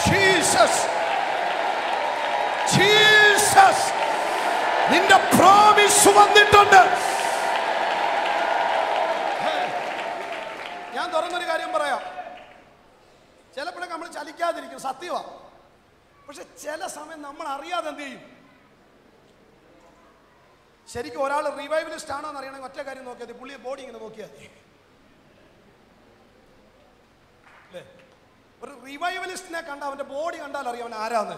ജീസസ് ജീസസ് നിന്റെ പ്രോമിസ് വന്നിട്ടുണ്ട്. ഞാൻ തുറന്നൊരു കാര്യം പറയാം. ചിലപ്പോഴൊക്കെ നമ്മൾ ചലിക്കാതിരിക്കും സത്യമാ പക്ഷെ ചില സമയം നമ്മൾ അറിയാതെ എന്ത് ചെയ്യും? ശരിക്കും ഒരാൾ റിവൈവലിസ്റ്റ് ആണോ എന്ന് അറിയണമെങ്കിൽ ഒറ്റ കാര്യം നോക്കിയാൽ മതി. പുള്ളിയെ ബോഡി ഇങ്ങനെ നോക്കിയാൽ മതി. അല്ലേ? ഒരു റിവൈവലിസ്റ്റിനെ കണ്ട അവന്റെ ബോഡി കണ്ടാൽ അറിയാം അവൻ ആരാന്ന്.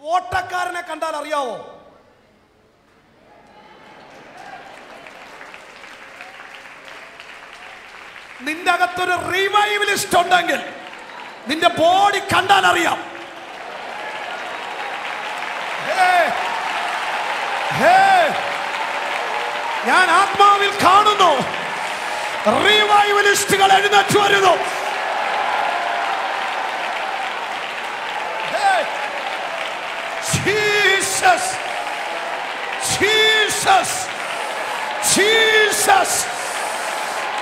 ഓട്ടക്കാരനെ കണ്ടാൽ അറിയാവോ? നിന്റെ അകത്തൊരു റിവൈവലിസ്റ്റ് ഉണ്ടെങ്കിൽ നിന്റെ ബോഡി കണ്ടാൽ അറിയാം. ഞാൻ ആത്മാവിൽ കാണുന്നു. റീവൈവലിസ്റ്റുകൾ എഴുന്നേറ്റ് വരുന്നു. Jesus Jesus Jesus.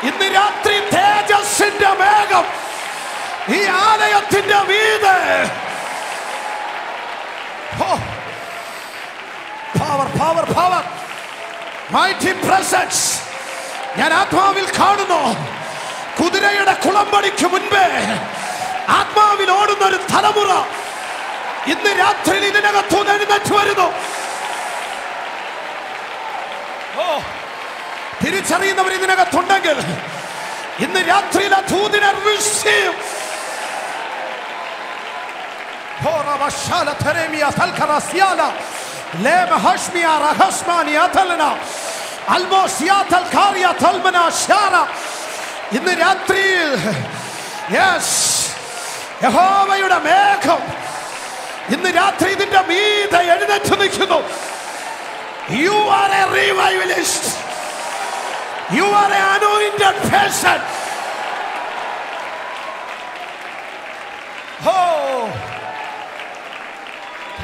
ഇന്ന് രാത്രി തേജസ്സിന്റെ മേഘം ഈ ആലയത്തിന്റെ വീട്. പവർ പവർ മൈറ്റി പ്രസൻസ് ഞാൻ ആത്മാവിൽ കാണുന്നു. കുതിരയുടെ കുളമ്പടിക്ക് മുൻപേ ആത്മാവിൽ ഓടുന്ന ഒരു തലമുറ ഇന്ന് രാത്രിയിൽ ഇതിനകത്തു എഴുന്നേറ്റ് വരുന്നു. ഓ തിരിച്ചറിയുന്നവർ ഇതിനകത്തുണ്ടെങ്കിൽ ഇന്ന് രാത്രിയിൽ ആ ദൂതിനെ വശാല ഹോറവശാല തെരേമിയ സൽഖറസ്യാല ലേമഹശ്മിയ റഹസ്മാനി അഥലന അൽമോസിയാത്തൽ കാറിയ തൽമന ശാര ഇന്ന് രാത്രിയിൽ യെസ് യഹോവയുടെ മേഘം ഇന്ന് രാത്രി ഇതിന്റെ മീതെ എഴുന്നേറ്റ് നിൽക്കുന്നു. You are a revivalist you are a anointed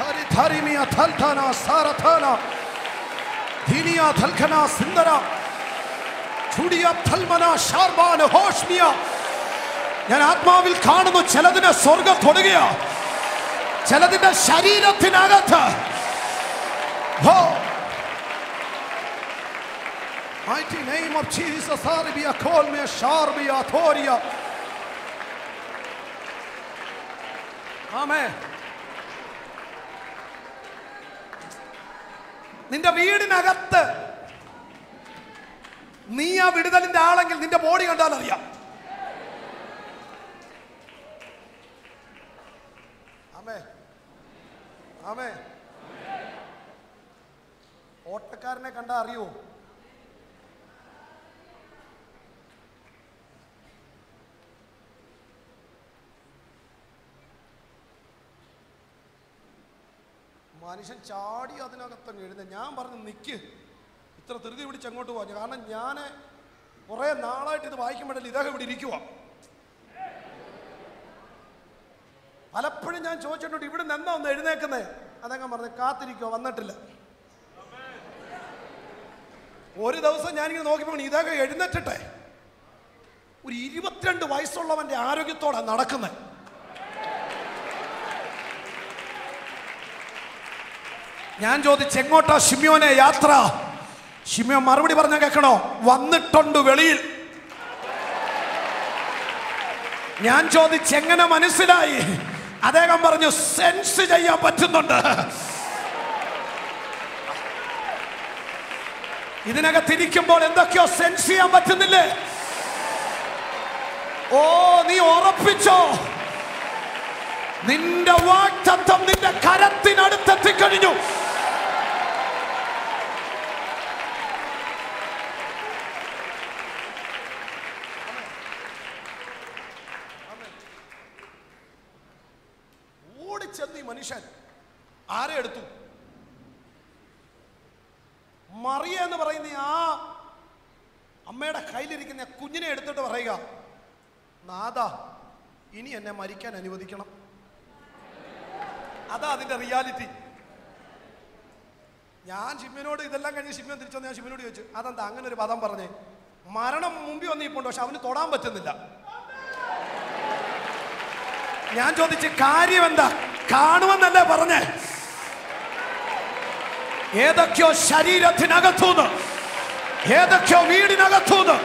person Oh! Thari thari miya thalthana sarathana Dhiniya thalkhana sindara ചുടിയ തൽമന ഷാർബാന ഹോഷ്മിയ ഞാൻ ആത്മാവിൽ കാണുന്നു ചിലതിനെ സ്വർഗം തൊടുകയാ ചിലതിന്റെ ശരീരത്തിനകത്ത് ഹോ Mighty name of Jesus, Arbia, Kolmia, Sharbia, Thoria. Amen. നിന്റെ വീടിനകത്ത് നീ ആ വിടുതലിന്റെ ആളെങ്കിൽ നിന്റെ ബോഡി കണ്ടാൽ അറിയാം. ആമേ. ഓട്ടക്കാരനെ കണ്ടാ അറിയോ മനുഷ്യൻ ചാടി അതിനകത്തങ്ങ് എഴുന്ന. ഞാൻ പറഞ്ഞു നിൽക്ക് ഇത്ര ധൃതി പിടിച്ച് അങ്ങോട്ട് പോകാൻ കാരണം ഞാൻ കുറേ നാളായിട്ട് ഇത് വായിക്കുമ്പോഴല്ലേ ഇദ്ദേഹം ഇവിടെ ഇരിക്കുക പലപ്പോഴും ഞാൻ ചോദിച്ചിട്ടുണ്ട് ഇവിടെ നിന്നാ ഒന്ന് എഴുന്നേക്കുന്നേ? അദ്ദേഹം പറഞ്ഞു കാത്തിരിക്കുക വന്നിട്ടില്ല. ഒരു ദിവസം ഞാനിങ്ങനെ നോക്കിയപ്പോൾ ഇദ്ദേഹം എഴുന്നേറ്റട്ടെ. ഒരു ഇരുപത്തിരണ്ട് വയസ്സുള്ളവന്റെ ആരോഗ്യത്തോടെ നടക്കുന്നത് ഞാൻ ചോദിച്ച എങ്ങോട്ടാ ഷിമ്യോനെ യാത്ര? ഷിമ്യോൻ മറുപടി പറഞ്ഞ കേൾക്കണോ? വന്നിട്ടുണ്ട് വെളിയിൽ. ഞാൻ ചോദിച്ച എങ്ങനെ മനസ്സിലായി? അദ്ദേഹം പറഞ്ഞു സെൻസ് ചെയ്യാൻ പറ്റുന്നുണ്ട്. ഇതിനകത്തിരിക്കുമ്പോൾ എന്തൊക്കെയോ സെൻസ് ചെയ്യാൻ പറ്റുന്നില്ലേ? ഓ നീ ഉറപ്പിച്ചോ? നിന്റെ വാക്തത്വം നിന്റെ കരത്തിനടുത്തെത്തിക്കഴിഞ്ഞു ഓടിച്ചെന്ന് ഈ മനുഷ്യൻ ആരെ എടുത്തു മറിയ എന്ന് പറയുന്ന ആ അമ്മയുടെ കയ്യിലിരിക്കുന്ന ആ കുഞ്ഞിനെ എടുത്തിട്ട് നാദ ഇനി എന്നെ മരിക്കാൻ അനുവദിക്കണം. അതാ അതിന്റെ റിയാലിറ്റി ഞാൻ ഷിമ്മിനോട് ഇതെല്ലാം കഴിഞ്ഞ് ഷിമ്മിൻ തിരിച്ചു വന്ന് ഞാൻ ഷിമ്മിനോട് ചോദിച്ചു അതെന്താ അങ്ങനെ ഒരു പദം പറഞ്ഞേ? മരണം മുമ്പിൽ വന്ന് ഇപ്പോണ്ട് പക്ഷെ അവന് തൊടാൻ പറ്റുന്നില്ല. ഞാൻ ചോദിച്ച് കാര്യം എന്താ? കാണുമെന്നല്ലേ പറഞ്ഞേ? ഏതൊക്കെയോ ശരീരത്തിനകത്തുനിന്ന് ഏതൊക്കെയോ വീടിനകത്തൂന്ന്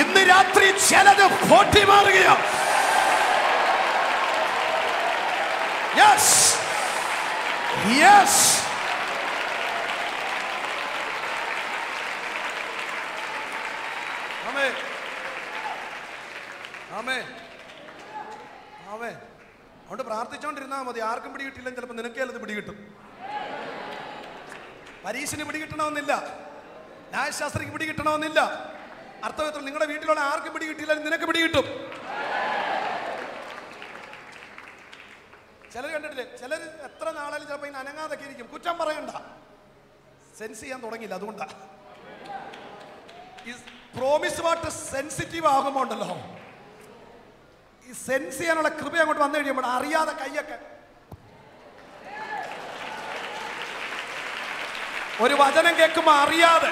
ഇന്ന് രാത്രി ചിലത് പൊട്ടി മാറുകയാണ് യെസ് യെസ് അതുകൊണ്ട് പ്രാർത്ഥിച്ചുകൊണ്ടിരുന്നാൽ മതി. ആർക്കും പിടികിട്ടില്ലെങ്കിൽ ചിലപ്പോൾ നിനക്കേ അത് പിടികിട്ടും. പരീക്ഷന് പിടികിട്ടണമെന്നില്ല. ന്യായശാസ്ത്രിക്ക് പിടികിട്ടണമെന്നില്ല. പിടി എത്ര നിങ്ങളുടെ വീട്ടിലുള്ള ആർക്കും പിടി കിട്ടിയില്ല നിനക്ക് പിടി കിട്ടും. ചിലർ കണ്ടിട്ടില്ലേ? ചിലർ എത്ര നാളായാലും ചിലപ്പോൾ ഇങ്ങനെ അനങ്ങാതൊക്കെ ഇരിക്കും. കുറ്റം പറയണ്ട. സെൻസ് ചെയ്യാൻ തുടങ്ങിയില്ല അതുകൊണ്ടാണ് ഈ പ്രോമിസ് വാട്ട് സെൻസിറ്റീവ് ആകുമ്പോൾ ഉണ്ടല്ലോ ഈ സെൻസ് ചെയ്യാനുള്ള കൃപ അങ്ങോട്ട് വന്നു കഴിയുമ്പോൾ അറിയാതെ കൈയൊക്കെ. ഒരു വചനം കേൾക്കുമ്പോൾ അറിയാതെ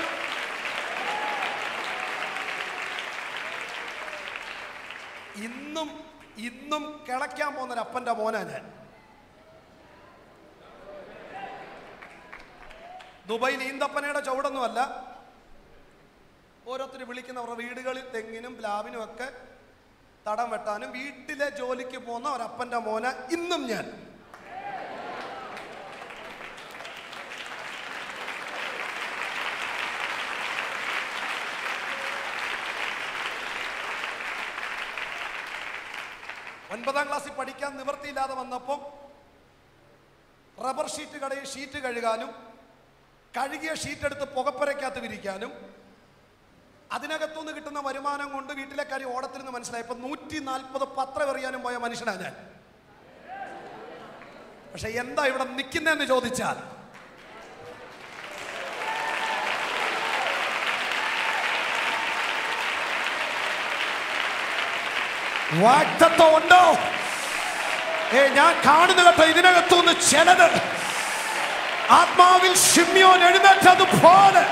ഇന്നും ഇന്നും കിളയ്ക്കാൻ പോകുന്നൊരു അപ്പന്റെ മോനാ ഞാൻ. ദുബൈയിൽ ഈന്തപ്പനയുടെ ചുവടൊന്നുമല്ല. ഓരോരുത്തർ വിളിക്കുന്ന അവരുടെ വീടുകളിൽ തെങ്ങിനും പ്ലാവിനും ഒക്കെ തടം വെട്ടാനും വീട്ടിലെ ജോലിക്ക് പോകുന്ന ഒരപ്പന്റെ മോന ഇന്നും ഞാൻ. ഒൻപതാം ക്ലാസ്സിൽ പഠിക്കാൻ നിവൃത്തിയില്ലാതെ വന്നപ്പോൾ റബ്ബർ ഷീറ്റ് കടയിൽ ഷീറ്റ് കഴുകാനും കഴുകിയ ഷീറ്റ് എടുത്ത് പുകപ്പരയ്ക്കകത്ത് വിരിക്കാനും അതിനകത്തുനിന്ന് കിട്ടുന്ന വരുമാനം കൊണ്ട് വീട്ടിലെ കാര്യം ഓടത്തിൽ നിന്ന് മനസ്സിലായപ്പോൾ നൂറ്റി നാൽപ്പത് പത്രം എറിയാനും പോയ മനുഷ്യനാണ് ഞാൻ. പക്ഷെ എന്താ ഇവിടെ നിൽക്കുന്നതെന്ന് ചോദിച്ചാൽ വാക്തത്വം ഉണ്ടോ ഏ ഞാൻ കാണുന്ന കേട്ടോ ഇതിനകത്തുനിന്ന് ചിലത്. ആത്മാവിൽ ഷിമ്യോൻ എഴുന്നേറ്റതുപോലെ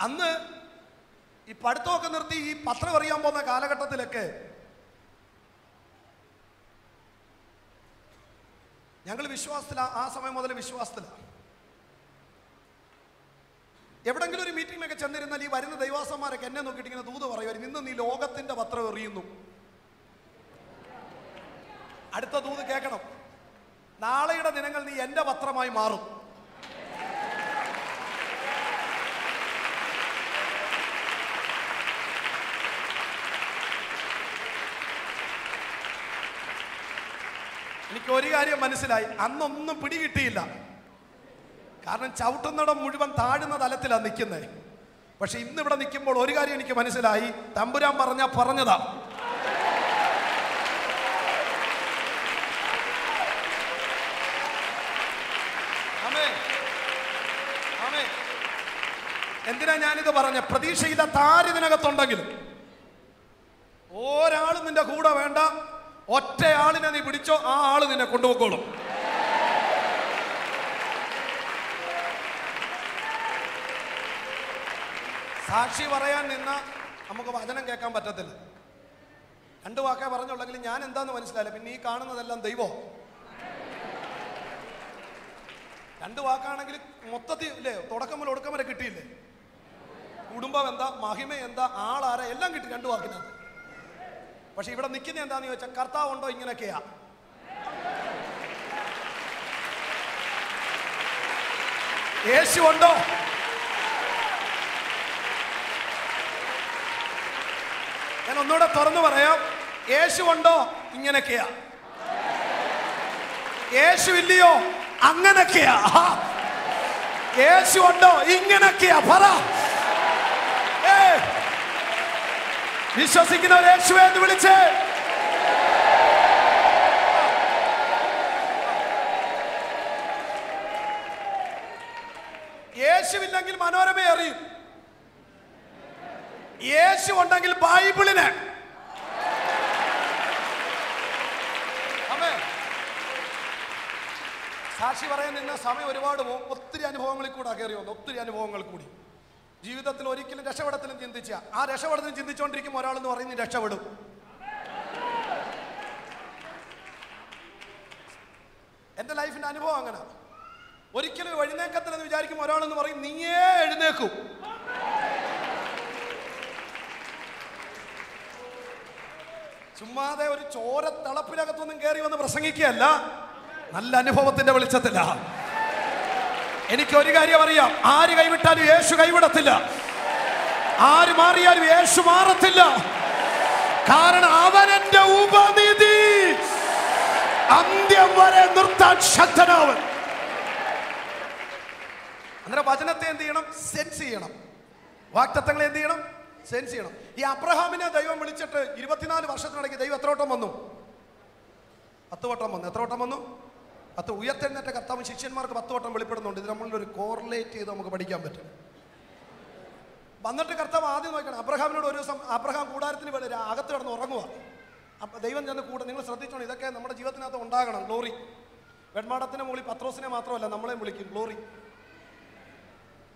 അന്ന് ഈ പഠിത്തമൊക്കെ നിർത്തി ഈ പത്രം അറിയാൻ പോകുന്ന കാലഘട്ടത്തിലൊക്കെ ഞങ്ങൾ വിശ്വാസത്തില ആ സമയം മുതൽ വിശ്വാസത്തില. എവിടെങ്കിലും ഒരു മീറ്റിങ്ങിലൊക്കെ ചെന്നിരുന്നാൽ ഈ വരുന്ന ദൈവാസന്മാരൊക്കെ എന്നെ നോക്കിയിട്ട് ഇങ്ങനെ ദൂത് പറയുമായിരുന്നു ഇന്ന് നീ ലോകത്തിന്റെ പത്രം എറിയുന്നു. അടുത്ത ദൂത് കേൾക്കണം. നാളെയുടെ ദിനങ്ങൾ നീ എന്റെ പത്രമായി മാറും. എനിക്ക് ഒരു കാര്യം മനസ്സിലായി. അന്നൊന്നും പിടികിട്ടിയില്ല. കാരണം ചവിട്ടുന്നിടം മുഴുവൻ താഴുന്ന തലത്തിലാണ് നിൽക്കുന്നത് പക്ഷെ ഇന്ന് ഇവിടെ നിൽക്കുമ്പോൾ ഒരു കാര്യം എനിക്ക് മനസ്സിലായി. തമ്പുരാൻ പറഞ്ഞ പറഞ്ഞതാ. എന്തിനാ ഞാനിത് പറഞ്ഞ? പ്രതീക്ഷയില്ല താരിതിനകത്തുണ്ടെങ്കിലും ഒരാളും നിന്റെ കൂടെ വേണ്ട. ഒറ്റയാളിനെ നീ പിടിച്ചോ ആ ആൾ നിന്നെ കൊണ്ടുപോയിക്കോളും. സാക്ഷി പറയാൻ നിന്ന നമുക്ക് വചനം കേൾക്കാൻ പറ്റത്തില്ല. രണ്ടു വാക്കേ പറഞ്ഞുള്ളെങ്കിൽ ഞാൻ എന്താന്ന് മനസ്സിലായില്ല. പിന്നെ ഈ കാണുന്നതെല്ലാം ദൈവം? രണ്ട് വാക്കാണെങ്കിൽ മൊത്തത്തിൽ ഇല്ലേ? തുടക്കം മുതൽ ഒടുക്കം വരെ കിട്ടിയില്ലേ? കുടുംബം എന്താ? മഹിമ എന്താ? ആളാരെ? എല്ലാം കിട്ടി രണ്ടു വാക്കിനകത്ത്. പക്ഷെ ഇവിടെ നിൽക്കുന്ന എന്താന്ന് ചോദിച്ചാൽ കർത്താവ് ഉണ്ടോ ഇങ്ങനെയൊക്കെയാ? യേശു ഉണ്ടോ? ഞാൻ ഒന്നുകൂടെ തുറന്നു പറയാം. യേശു ഉണ്ടോ? ഇങ്ങനെയൊക്കെയാ. യേശു ഇല്ലയോ? അങ്ങനൊക്കെയാ യേശു ഉണ്ടോ? ഇങ്ങനൊക്കെയാ പറ ഏ വിശ്വസിക്കുന്നവർ യേശുവെ എന്ന് വിളിച്ചേ. യേശുവില്ലെങ്കിൽ മനോരമ അറിയും. യേശു ഉണ്ടെങ്കിൽ ബൈബിളിന്. സാക്ഷി പറയാൻ നിന്ന സമയം ഒരുപാട് പോകും. ഒത്തിരി അനുഭവങ്ങളിൽ കൂടെ കയറി വന്നു. ഒത്തിരി അനുഭവങ്ങൾ കൂടി. ജീവിതത്തിൽ ഒരിക്കലും രക്ഷപ്പെടത്തിലും ചിന്തിച്ച. ആ രക്ഷപ്പെടത്തിലും ചിന്തിച്ചുകൊണ്ടിരിക്കും ഒരാളെന്ന് പറയുന്നത് രക്ഷപ്പെടും. എന്റെ ലൈഫിന്റെ അനുഭവം അങ്ങനെ. ഒരിക്കലും എഴുന്നേക്കത്തില്ലെന്ന് വിചാരിക്കും ഒരാളെന്ന് പറയും നീയേ എഴുന്നേക്കും. ചുമ്മാതെ ഒരു ചോര തളപ്പിനകത്തൊന്നും കയറി വന്ന് പ്രസംഗിക്കുകയല്ല. നല്ല അനുഭവത്തിന്റെ വെളിച്ചത്തിലാ. എനിക്ക് ഒരു കാര്യം അറിയാം. ആര് കൈവിട്ടാലും യേശു കൈവിടത്തില്ല. ആര് മാറിയാലും യേശു മാറത്തില്ല. കാരണം അവൻ എന്റെ ഉപനിധി. അന്ത്യം വരെ നിർത്താൻ ശക്തനാവൻ. അന്നേരം വചനത്തെ എന്ത് ചെയ്യണം? സെൻസ് ചെയ്യണം. വാക്തത്വങ്ങളെ എന്ത് ചെയ്യണം? സെൻസ് ചെയ്യണം. ഈ അബ്രഹാമിനെ ദൈവം വിളിച്ചിട്ട് ഇരുപത്തിനാല് വർഷത്തിനിടയ്ക്ക് ദൈവം എത്ര വട്ടം വന്നു? പത്ത് വട്ടം വന്നു. എത്ര വട്ടം വന്നു? പത്ത് ഉയർത്തെഴുന്നേറ്റ കർത്താവ് ശിഷ്യന്മാർക്ക് പത്ത് വട്ടം വെളിപ്പെടുന്നുണ്ട്. ഇത് നമ്മളൊരു കോറിലേറ്റ് ചെയ്ത് നമുക്ക് പഠിക്കാൻ പറ്റും. വന്നിട്ട് കർത്താവ് ആദ്യം നോക്കണം. അബ്രഹാമിനോട് ഒരു ദിവസം അബ്രഹാം കൂടാരത്തിന് വേണ്ടി അകത്ത് കിടന്ന് ഉറങ്ങുക അപ്പൊ ദൈവം ചെന്ന് കൂടെ നിങ്ങൾ ശ്രദ്ധിച്ചോണം. ഇതൊക്കെ നമ്മുടെ ജീവിതത്തിനകത്ത് ഉണ്ടാകണം. ഗ്ലോറി വെൺമാടത്തിന് മുകളിൽ പത്രോസിനെ മാത്രമല്ല നമ്മളെയും വിളിക്കും. ഗ്ലോറി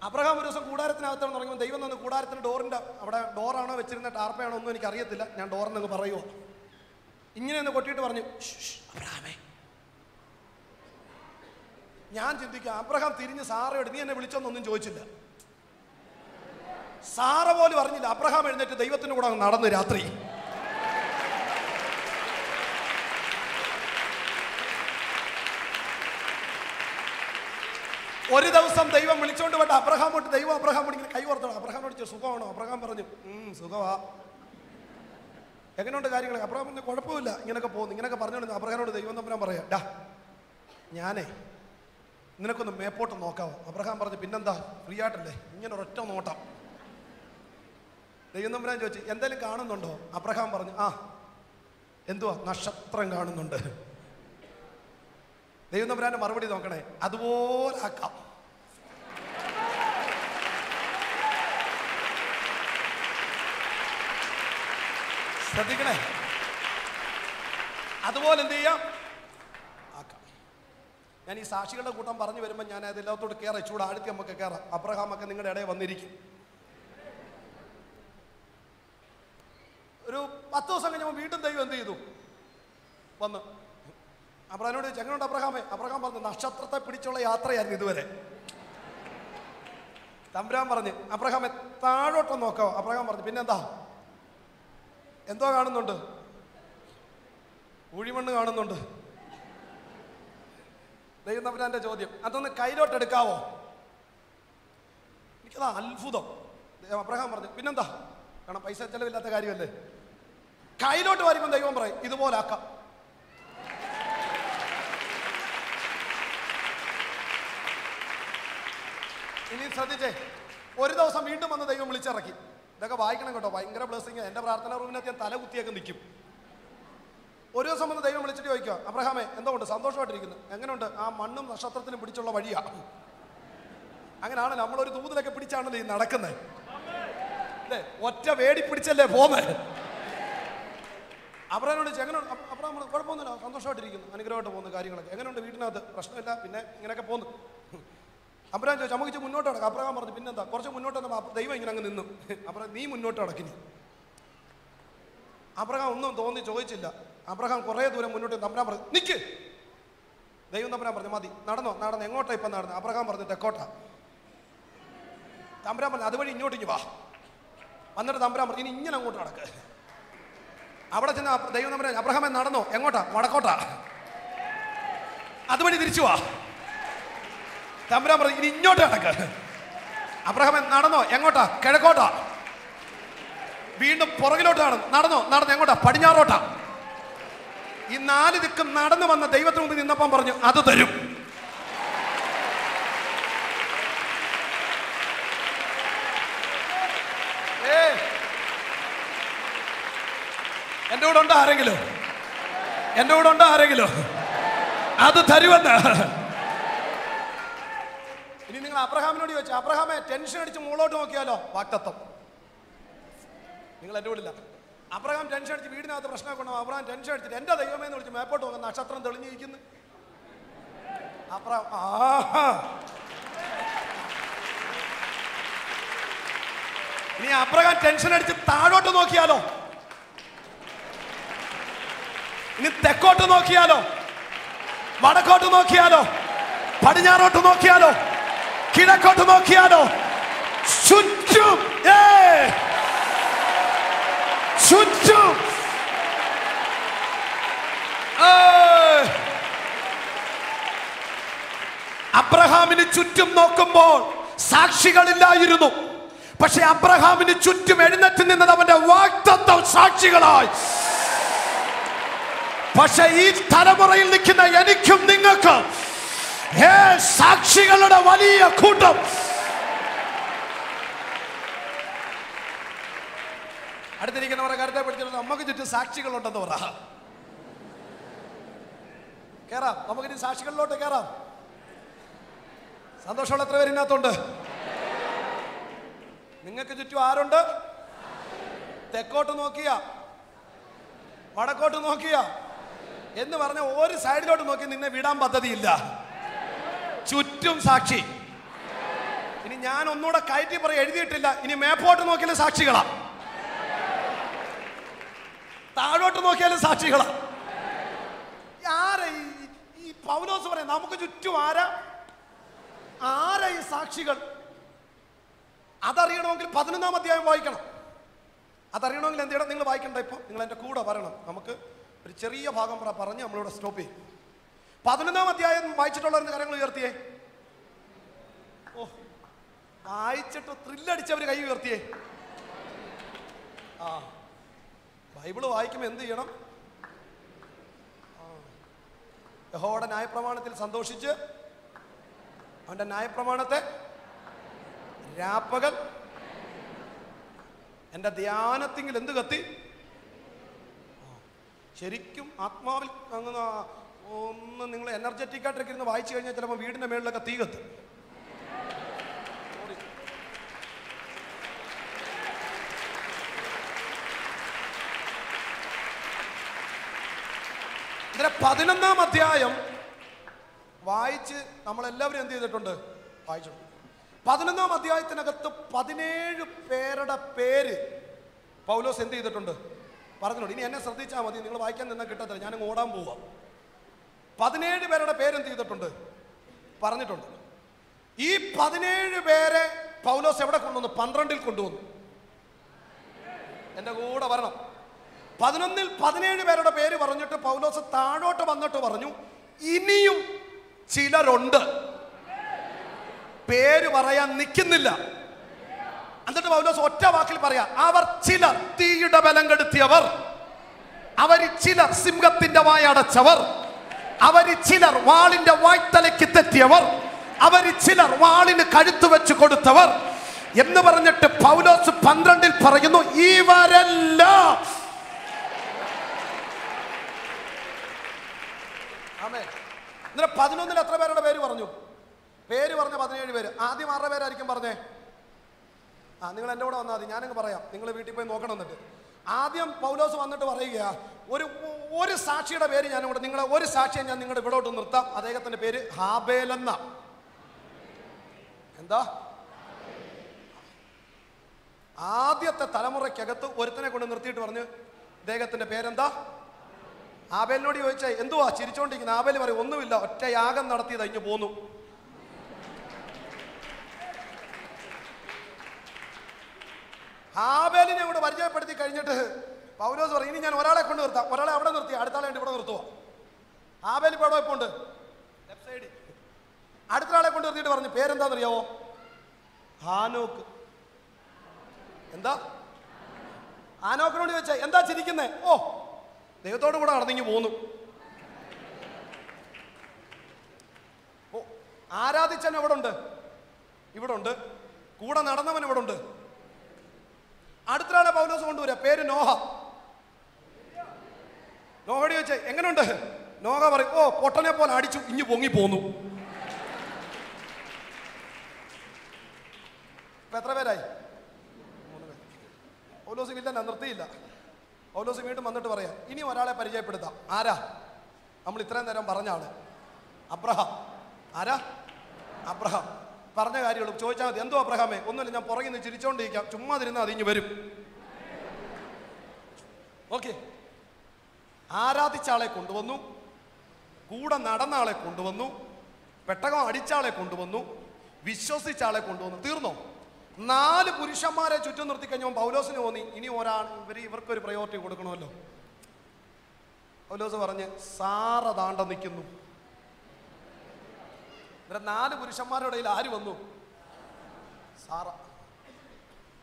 അബ്രഹാം ഒരു ദിവസം കൂടാരത്തിനകത്ത് തുടങ്ങുമ്പോൾ ദൈവം തന്നെ കൂടാരത്തിന് ഡോറിന്റെ അവിടെ ഡോറാണോ വെച്ചിരുന്ന ടാർപ്പയാണോ ഒന്നും എനിക്ക് അറിയത്തില്ല ഞാൻ ഡോറിനങ്ങ് പറയുമോ ഇങ്ങനെ ഒന്ന് കൊട്ടിയിട്ട് പറഞ്ഞു "ശ്ശ്, ശ്ശ്, അബ്രഹാമേ. ഞാൻ ചിന്തിക്കുക അബ്രഹാം തിരിഞ്ഞ് സാറയോട് നീ എന്നെ വിളിച്ചോന്നൊന്നും ചോദിച്ചില്ല. സാറ പോലും അറിഞ്ഞില്ല അബ്രഹാം എഴുന്നേറ്റ് ദൈവത്തിന്റെ കൂടെ നടന്നു രാത്രി. ഒരു ദിവസം ദൈവം വിളിച്ചോണ്ട് വേണ്ട അബ്രഹാം തൊട്ട് ദൈവം അബ്രഹാം ഇങ്ങനെ കൈ ഓർത്തണം അബ്രഹാം വിളിച്ചു സുഖമാണോ? അബ്രഹാം പറഞ്ഞു "ഉം, സുഖമാ. എങ്ങനെയുണ്ട് കാര്യങ്ങൾ അബ്രഹാം പറഞ്ഞു കുഴപ്പമില്ല. ഇങ്ങനെയൊക്കെ പോകുന്നു. ഇങ്ങനെയൊക്കെ പറഞ്ഞോണ്ട് അബ്രഹാനോട് ദൈവം തമ്പുരാൻ പറയാം ഡാ ഞാനേ നിനക്കൊന്ന് മേപ്പോട്ട് നോക്കാമോ അബ്രഹാം പറഞ്ഞു പിന്നെന്താ? ഫ്രീ ആയിട്ടല്ലേ? ഇങ്ങനെ ഒരൊറ്റ നോട്ടം. ദൈവം തമ്പുരാൻ ചോദിച്ചു എന്തെങ്കിലും കാണുന്നുണ്ടോ? അബ്രഹാം പറഞ്ഞു ആ എന്തുവാ? നക്ഷത്രം കാണുന്നുണ്ട്. ദൈവം തമ്പുരാന്റെ മറുപടി നോക്കണേ അതുപോലെ ആക്കാം. ശ്രദ്ധിക്കണേ. അതുപോലെ എന്ത് ചെയ്യാം? ഞാൻ ഈ സാക്ഷികളുടെ കൂട്ടം പറഞ്ഞു വരുമ്പോൾ ഞാൻ അത് എല്ലാത്തോട്ട് കയറാം ചൂട് ആഴ്ത്തി നമുക്ക് കയറാം അബ്രഹാം ഒക്കെ നിങ്ങളുടെ ഇടയിൽ വന്നിരിക്കും. ഒരു പത്ത് ദിവസം കഴിഞ്ഞപ്പോൾ വീണ്ടും ദൈവം എന്ത് ചെയ്തു? വന്ന്. അബ്രഹാനോട് ചെങ്ങനുണ്ട് അബ്രഹാമേ? അബ്രഹാം പറഞ്ഞു നക്ഷത്രത്തെ പിടിച്ചുള്ള യാത്രയായിരുന്നു ഇതുവരെ. തമ്പുരാൻ പറഞ്ഞു അബ്രഹാമെ താഴോട്ട് നോക്കാവോ അബ്രഹാം പറഞ്ഞു പിന്നെന്താ? എന്തോ കാണുന്നുണ്ട്. കുഴിമണ്ണ് കാണുന്നുണ്ട്. ദൈവം ചോദ്യം. അതൊന്ന് കയ്യിലോട്ട് എടുക്കാവോ എനിക്കതാ അത്ഭുതം. അബ്രഹാം പറഞ്ഞു പിന്നെന്താ? കാരണം പൈസ ചെലവില്ലാത്ത കാര്യമല്ലേ? കയ്യിലോട്ട് വരുമ്പോൾ ദൈവം പറയും ഇതുപോലെ ആക്കാം. ഇനി ശ്രദ്ധിച്ചേ ഒരു ദിവസം വീണ്ടും വന്ന് ദൈവം വിളിച്ചിറക്കി. ഇതൊക്കെ വായിക്കണം കേട്ടോ ഭയങ്കര ബ്ലെസ്സിങ് എന്റെ പ്രാർത്ഥന റൂമിനകത്ത് ഞാൻ തല കുത്തിയൊക്കെ നിൽക്കും. ഒരു ദിവസം വന്ന് ദൈവം വിളിച്ചിട്ട് ചോദിക്കുക അബ്രഹാമേ എന്തുകൊണ്ട് സന്തോഷമായിട്ടിരിക്കുന്നു. എങ്ങനെയുണ്ട്? ആ മണ്ണും നക്ഷത്രത്തിനും പിടിച്ചുള്ള വഴിയാ. അങ്ങനെയാണല്ലോ നമ്മളൊരു തൂതിലൊക്കെ പിടിച്ചാണല്ലോ ഈ നടക്കുന്നത് അല്ലേ? ഒറ്റ വേടി പിടിച്ചല്ലേ പോന്നേ? അബ്രഹാമിനോട് എങ്ങനെ അബ്രഹാം കുഴപ്പമൊന്നുമില്ല. സന്തോഷമായിട്ടിരിക്കുന്നു. അനുഗ്രഹമായിട്ട് പോകുന്ന കാര്യങ്ങളൊക്കെ. എങ്ങനെയുണ്ട്? വീട്ടിനകത്ത് പ്രശ്നമില്ല. പിന്നെ ഇങ്ങനെയൊക്കെ പോകുന്നു. അബ്രഹാം ചോദിച്ചു നമുക്ക് മുന്നോട്ട് നടക്കാം. അബ്രഹാം പറഞ്ഞു പിന്നെന്താ? കുറച്ച് മുന്നോട്ട് ദൈവം ഇങ്ങനെ അങ്ങ് നിന്നു. അബ്രഹാം നീ മുന്നോട്ട് നടക്കിനി അബ്രഹാം ഒന്നും തോന്നി ചോദിച്ചില്ല. അബ്രഹാം കുറേ ദൂരം മുന്നോട്ട് തമ്പുരാൻ പറഞ്ഞു നിൽക്ക് ദൈവം തമ്പുരാൻ പറഞ്ഞു മതി നടന്നോ നടന്നു എങ്ങോട്ടാ ഇപ്പം നടന്നു അബ്രഹാം പറഞ്ഞു തെക്കോട്ടാ. തമ്പുരാൻ പറഞ്ഞു അതുവഴി ഇങ്ങോട്ട് ഇനി വാ. വന്നിട്ട് തമ്പുരാൻ പറഞ്ഞു ഇനി ഇങ്ങനെ അങ്ങോട്ട് നടക്ക്. അവിടെ ചെന്ന് ദൈവം തമ്പുരാൻ അബ്രഹാമൻ നടന്നോ എങ്ങോട്ടാ? വടക്കോട്ടാ. അതുവഴി തിരിച്ചു വാ. തമ്പുരാൻ പറഞ്ഞു ഇനി ഇങ്ങോട്ട് നടക്ക്. അബ്രഹാമൻ നടന്നോ എങ്ങോട്ടാ? കിഴക്കോട്ടാ. വീണ്ടും പുറകിലോട്ടാണ് നടന്നോ നടന്നു എങ്ങോട്ടാ? പടിഞ്ഞാറോട്ടാ. ഈ നാല് ദിക്കും നടന്നു വന്ന ദൈവത്തിന് മുമ്പ് നിന്നപ്പം പറഞ്ഞു അത് തരും. എന്റെ കൂടെ ഉണ്ടോ ആരെങ്കിലും? എന്റെ കൂടെ ഉണ്ടോ ആരെങ്കിലും? അത് തരുമെന്ന്. ഇനി നിങ്ങൾ അബ്രഹാമിനോട് ചോദിച്ചു അബ്രഹാമെ ടെൻഷൻ അടിച്ച് മുകളോട്ട് നോക്കിയാലോ? വാക്തത്വം നിങ്ങൾ എന്റെ കൂടില്ല അബ്രഹാം ടെൻഷൻ അടിച്ച് വീടിനകത്ത് പ്രശ്നമൊക്കെ ഉണ്ടാവും അബ്രഹാം ടെൻഷൻ അടിച്ചിട്ട് എന്റെ ദൈവമേ എന്ന് വിളിച്ച് മേപ്പോട്ട് പോകുന്ന നക്ഷത്രം തെളിഞ്ഞിരിക്കുന്നു. അബ്രഹാം ഇനി അബ്രഹാം ടെൻഷൻ അടിച്ച് താഴോട്ട് നോക്കിയാലോ? ഇനി തെക്കോട്ട് നോക്കിയാലോ? വടക്കോട്ട് നോക്കിയാലോ? പടിഞ്ഞാറോട്ട് നോക്കിയാലോ? കിഴക്കോട്ട് നോക്കിയാലോ? ചുറ്റും ഏ! ചുറ്റും. അബ്രഹാമിന് ചുറ്റും നോക്കുമ്പോൾ സാക്ഷികളില്ലായിരുന്നു. പക്ഷെ അബ്രഹാമിന് ചുറ്റും എഴുന്നേറ്റ് നിന്നത് അവന്റെ വാക്തത്വം സാക്ഷികളായി. പക്ഷെ ഈ തലമുറയിൽ നിൽക്കുന്ന എനിക്കും നിങ്ങൾക്ക് സാക്ഷികളുടെ വലിയ കൂട്ടം. അടുത്തിരിക്കുന്നവരെ കരുത്തെ പിടിച്ചിട്ട് നമുക്ക് ചുറ്റും സാക്ഷികളുണ്ടെന്ന് പറ. കേറാം. നമുക്കിനി സാക്ഷികളിലോട്ട് കേറാം. സന്തോഷമുള്ള എത്ര പേരിനകത്തുണ്ട് നിങ്ങൾക്ക് ചുറ്റും ആരുണ്ട്? തെക്കോട്ട് നോക്കിയ? വടക്കോട്ട് നോക്കിയ? എന്ന് പറഞ്ഞ ഒരു സൈഡിലോട്ട് നോക്കി നിന്നെ വിടാൻ പദ്ധതിയില്ല. ചുറ്റും സാക്ഷി. ഇനി ഞാൻ ഒന്നുകൂടെ കയറ്റി പറ എഴുതിയിട്ടില്ല. ഇനി മേപ്പോട്ട് നോക്കിയാലും സാക്ഷികളാ. താഴോട്ട് നോക്കിയാലും സാക്ഷികളാ. ആരാ ഈ പൗലോസ് പറയാം നമുക്ക് ചുറ്റും ആരാ? ആരാ ഈ സാക്ഷികൾ? അതറിയണമെങ്കിൽ പതിനൊന്നാം അധ്യായം വായിക്കണം. അതറിയണമെങ്കിൽ എന്ത് ചെയ്യണം? നിങ്ങൾ വായിക്കണ്ട ഇപ്പൊ. നിങ്ങൾ എന്റെ കൂടെ വരണം. നമുക്ക് ഒരു ചെറിയ ഭാഗം പറ പറഞ്ഞ് നമ്മളിവിടെ സ്റ്റോപ്പ് ചെയ്യും. പതിനൊന്നാം അധ്യായം വായിച്ചിട്ടുള്ള കാര്യങ്ങൾ ഉയർത്തിയേ? ഓ വായിച്ചിട്ട് ത്രില്ലടിച്ചവർ കൈ ഉയർത്തിയേ? ആ. ബൈബിൾ വായിക്കുമ്പോൾ എന്ത് ചെയ്യണം? യഹോയുടെ ന്യായപ്രമാണത്തിൽ സന്തോഷിച്ച് അവന്റെ ന്യായപ്രമാണത്തെ രാപ്പകൽ എന്റെ ധ്യാനത്തിങ്കിൽ എന്ത് കത്തി? ശരിക്കും ആത്മാവിൽ അങ്ങ് ഒന്ന് നിങ്ങൾ എനർജറ്റിക് ആയിട്ടൊക്കെ ഇരുന്ന് വായിച്ചു കഴിഞ്ഞാൽ ചിലപ്പോൾ വീടിന്റെ മേളിലൊക്കെ തീ കത്തും. ഇതിലെ പതിനൊന്നാം അധ്യായം വായിച്ച് നമ്മളെല്ലാവരും എന്ത് ചെയ്തിട്ടുണ്ട്? വായിച്ചിട്ടുണ്ട് പതിനൊന്നാം അധ്യായത്തിനകത്ത് പതിനേഴ് പേരുടെ പേര് പൗലോസ് എന്ത് ചെയ്തിട്ടുണ്ട്? പറഞ്ഞിട്ടുണ്ട്. ഇനി എന്നെ ശ്രദ്ധിച്ചാൽ മതി. നിങ്ങൾ വായിക്കാൻ നിന്നാൽ കിട്ടത്തില്ല. ഞാൻ ഓടാൻ പോവാം. പതിനേഴ് പേരുടെ പേര് എന്ത് ചെയ്തിട്ടുണ്ട്? പറഞ്ഞിട്ടുണ്ട്. ഈ പതിനേഴ് പേരെ പൗലോസ് എവിടെ കൊണ്ടുവന്നു? പന്ത്രണ്ടിൽ കൊണ്ടുവന്നു. എന്റെ കൂടെ വരണം. പതിനൊന്നിൽ പതിനേഴ് പേരുടെ പേര് പറഞ്ഞിട്ട് പൗലോസ് താഴോട്ട് വന്നിട്ട് പറഞ്ഞു ഇനിയും ചിലരുണ്ട്. പേര് പറയാൻ നിൽക്കുന്നില്ല. എന്നിട്ട് പൗലോസ് ഒറ്റ വാക്കിൽ പറയാ അവർ ചിലർ തീയുടെ ബലം കെടുത്തിയവർ അവർ ചിലർ സിംഹത്തിന്റെ വായടച്ചവർ അവർ ചിലർ വാളിന്റെ വായ്ത്തലയ്ക്ക് തെറ്റിയവർ അവർ ചിലർ വാളിന് കഴുത്തു വെച്ച് കൊടുത്തവർ. എന്ന് പറഞ്ഞിട്ട് പൗലോസ് പന്ത്രണ്ടിൽ പറയുന്നു ഇവരെല്ലാം ആമേ ഇന്നലെ പതിനൊന്നിൽ എത്ര പേരുടെ പേര് പറഞ്ഞു? പേര് പറഞ്ഞ പതിനേഴ് പേര്. ആദ്യം ആരുടെ പേരായിരിക്കും പറഞ്ഞേ? ആ നിങ്ങൾ എന്റെ കൂടെ വന്നാൽ മതി. ഞാനങ്ങ് പറയാം. നിങ്ങൾ വീട്ടിൽ പോയി നോക്കണം എന്നിട്ട്. ആദ്യം പൗലോസ് വന്നിട്ട് പറയുക ഒരു ഒരു സാക്ഷിയുടെ പേര് ഞാൻ ഇവിടെ നിങ്ങളെ ഒരു സാക്ഷിയെ ഞാൻ നിങ്ങളുടെ ഇവിടോട്ട് നിർത്താം. അദ്ദേഹത്തിന്റെ പേര് ഹാബേലെന്ന എന്താ? ആദ്യത്തെ തലമുറയ്ക്കകത്ത് ഒരുത്തനെ കൊണ്ട് നിർത്തിയിട്ട് പറഞ്ഞ് അദ്ദേഹത്തിന്റെ പേരെന്താ? ആബേലിനോട് ചോദിച്ചാൽ എന്തുവാ ചിരിച്ചോണ്ടിരിക്കുന്നത് ആബേൽ പറയും ഒന്നുമില്ല ഒറ്റ യാഗം നടത്തി കഴിഞ്ഞു പോന്നു. ആബേലിനെ ഇവിടെ പരിചയപ്പെടുത്തി കഴിഞ്ഞിട്ട് പൗലോസ് പറയും ഇനി ഞാൻ ഒരാളെ കൊണ്ട് നിർത്താം. ഒരാളെ അവിടെ നിർത്തി അടുത്ത ആളെ ഇവിടെ നിർത്തുക ആബേൽ ഇപ്പോൾ അവിടെ ഇപ്പോണ്ട് ലെഫ്റ്റ് സൈഡ് അടുത്ത ആളെ കൊണ്ട് നിർത്തിയിട്ട് പറഞ്ഞു പേരെന്താണെന്നറിയാവോ ഹാനോക്ക്. എന്താ? ആനോക്കിനോട് ചോദിച്ചാൽ എന്താ ചിരിക്കുന്നേ? ഓ ദൈവത്തോട് കൂടെ നടന്നിങ്ങി പോന്നു. ആരാധിച്ചൻ എവിടെ ഉണ്ട് ഇവിടെ ഉണ്ട് കൂടെ നടന്നവൻ ഇവിടെ ഉണ്ട് അടുത്തൊരാളെ പൗലോസ് കൊണ്ടുവരാ പേര് നോഹ. നോഹടി ചോദിച്ചേ? എങ്ങനെയുണ്ട് നോഹ പറയും ഓ പൊട്ടനെ പോലെ അടിച്ചു ഇഞ്ഞു പൊങ്ങി പോന്നു. എത്ര പേരായി? മൂന്ന് പേര്. പൗലോസ് ഇല്ല നിർത്തിയില്ല. പൗലോസ് വീണ്ടും വന്നിട്ട് പറയാം ഇനി ഒരാളെ പരിചയപ്പെടുത്താം. ആരാ? നമ്മൾ ഇത്രയും നേരം പറഞ്ഞ ആൾ. അബ്രഹാം. ആരാ? അബ്രഹാം. പറഞ്ഞ കാര്യമുള്ളൂ. ചോദിച്ചാൽ മതി എന്തോ അബ്രഹാമേ? ഒന്നുമില്ല ഞാൻ പുറകിൽ നിന്ന് ചിരിച്ചോണ്ടിരിക്കാം. ചുമ്മാ തിരുന്ന് അതിഞ്ഞ് വരും. ഓക്കെ. ആരാധിച്ച ആളെ കൊണ്ടുവന്നു കൂടെ നടന്ന ആളെ കൊണ്ടുവന്നു പെട്ടകം അടിച്ച ആളെ കൊണ്ടുവന്നു വിശ്വസിച്ച ആളെ കൊണ്ടുവന്നു. തീർന്നോ? നാല് പുരുഷന്മാരെ ചുറ്റും നിർത്തി കഴിഞ്ഞപ്പോൾ പൗലോസിന് തോന്നി ഇനി ഒരാൾ ഇവർ ഇവർക്കൊരു പ്രയോറിറ്റി കൊടുക്കണമല്ലോ. പൗലോസ് പറഞ്ഞ് സാറ താണ്ട നിൽക്കുന്നു. അന്നേരം നാല് പുരുഷന്മാരുടെ ഇടയിൽ ആര് വന്നു? സാറ.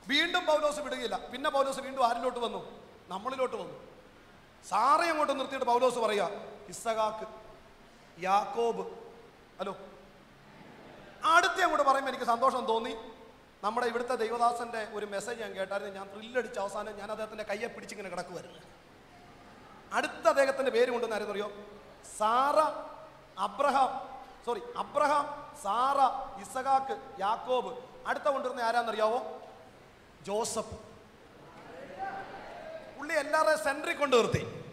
വീണ്ടും പൗലോസ് വിടുകയില്ല. പിന്നെ പൗലോസ് വീണ്ടും ആരിലോട്ട് വന്നു? നമ്മളിലോട്ട് വന്നു. സാറേ അങ്ങോട്ട് നിർത്തിയിട്ട് പൗലോസ് പറയാ ഇസഹാക്ക് യാക്കോബ്. ഹലോ. അടുത്ത അങ്ങോട്ട് പറയുമ്പോൾ എനിക്ക് സന്തോഷം തോന്നി. നമ്മുടെ ഇവിടുത്തെ ദൈവദാസന്റെ ഒരു മെസ്സേജ് ഞാൻ കേട്ടായിരുന്നു. ഞാൻ ത്രില്ലടിച്ച അവസാനം ഞാൻ അദ്ദേഹത്തിന്റെ കയ്യെ പിടിച്ചിങ്ങനെ കിടക്കുമായിരുന്നു അടുത്ത അദ്ദേഹത്തിന്റെ പേര് കൊണ്ടുവന്നായിരുന്നു അറിയോ? Sarah Abraham. Sorry Abraham Sarah ഇസഹാക്ക് യാക്കോബ്. അടുത്ത കൊണ്ടുവരുന്ന ആരാന്നറിയാവോ ജോസഫ്. പുള്ളി എല്ലാവരെയും സെൻട്രി കൊണ്ടു നിർത്തി.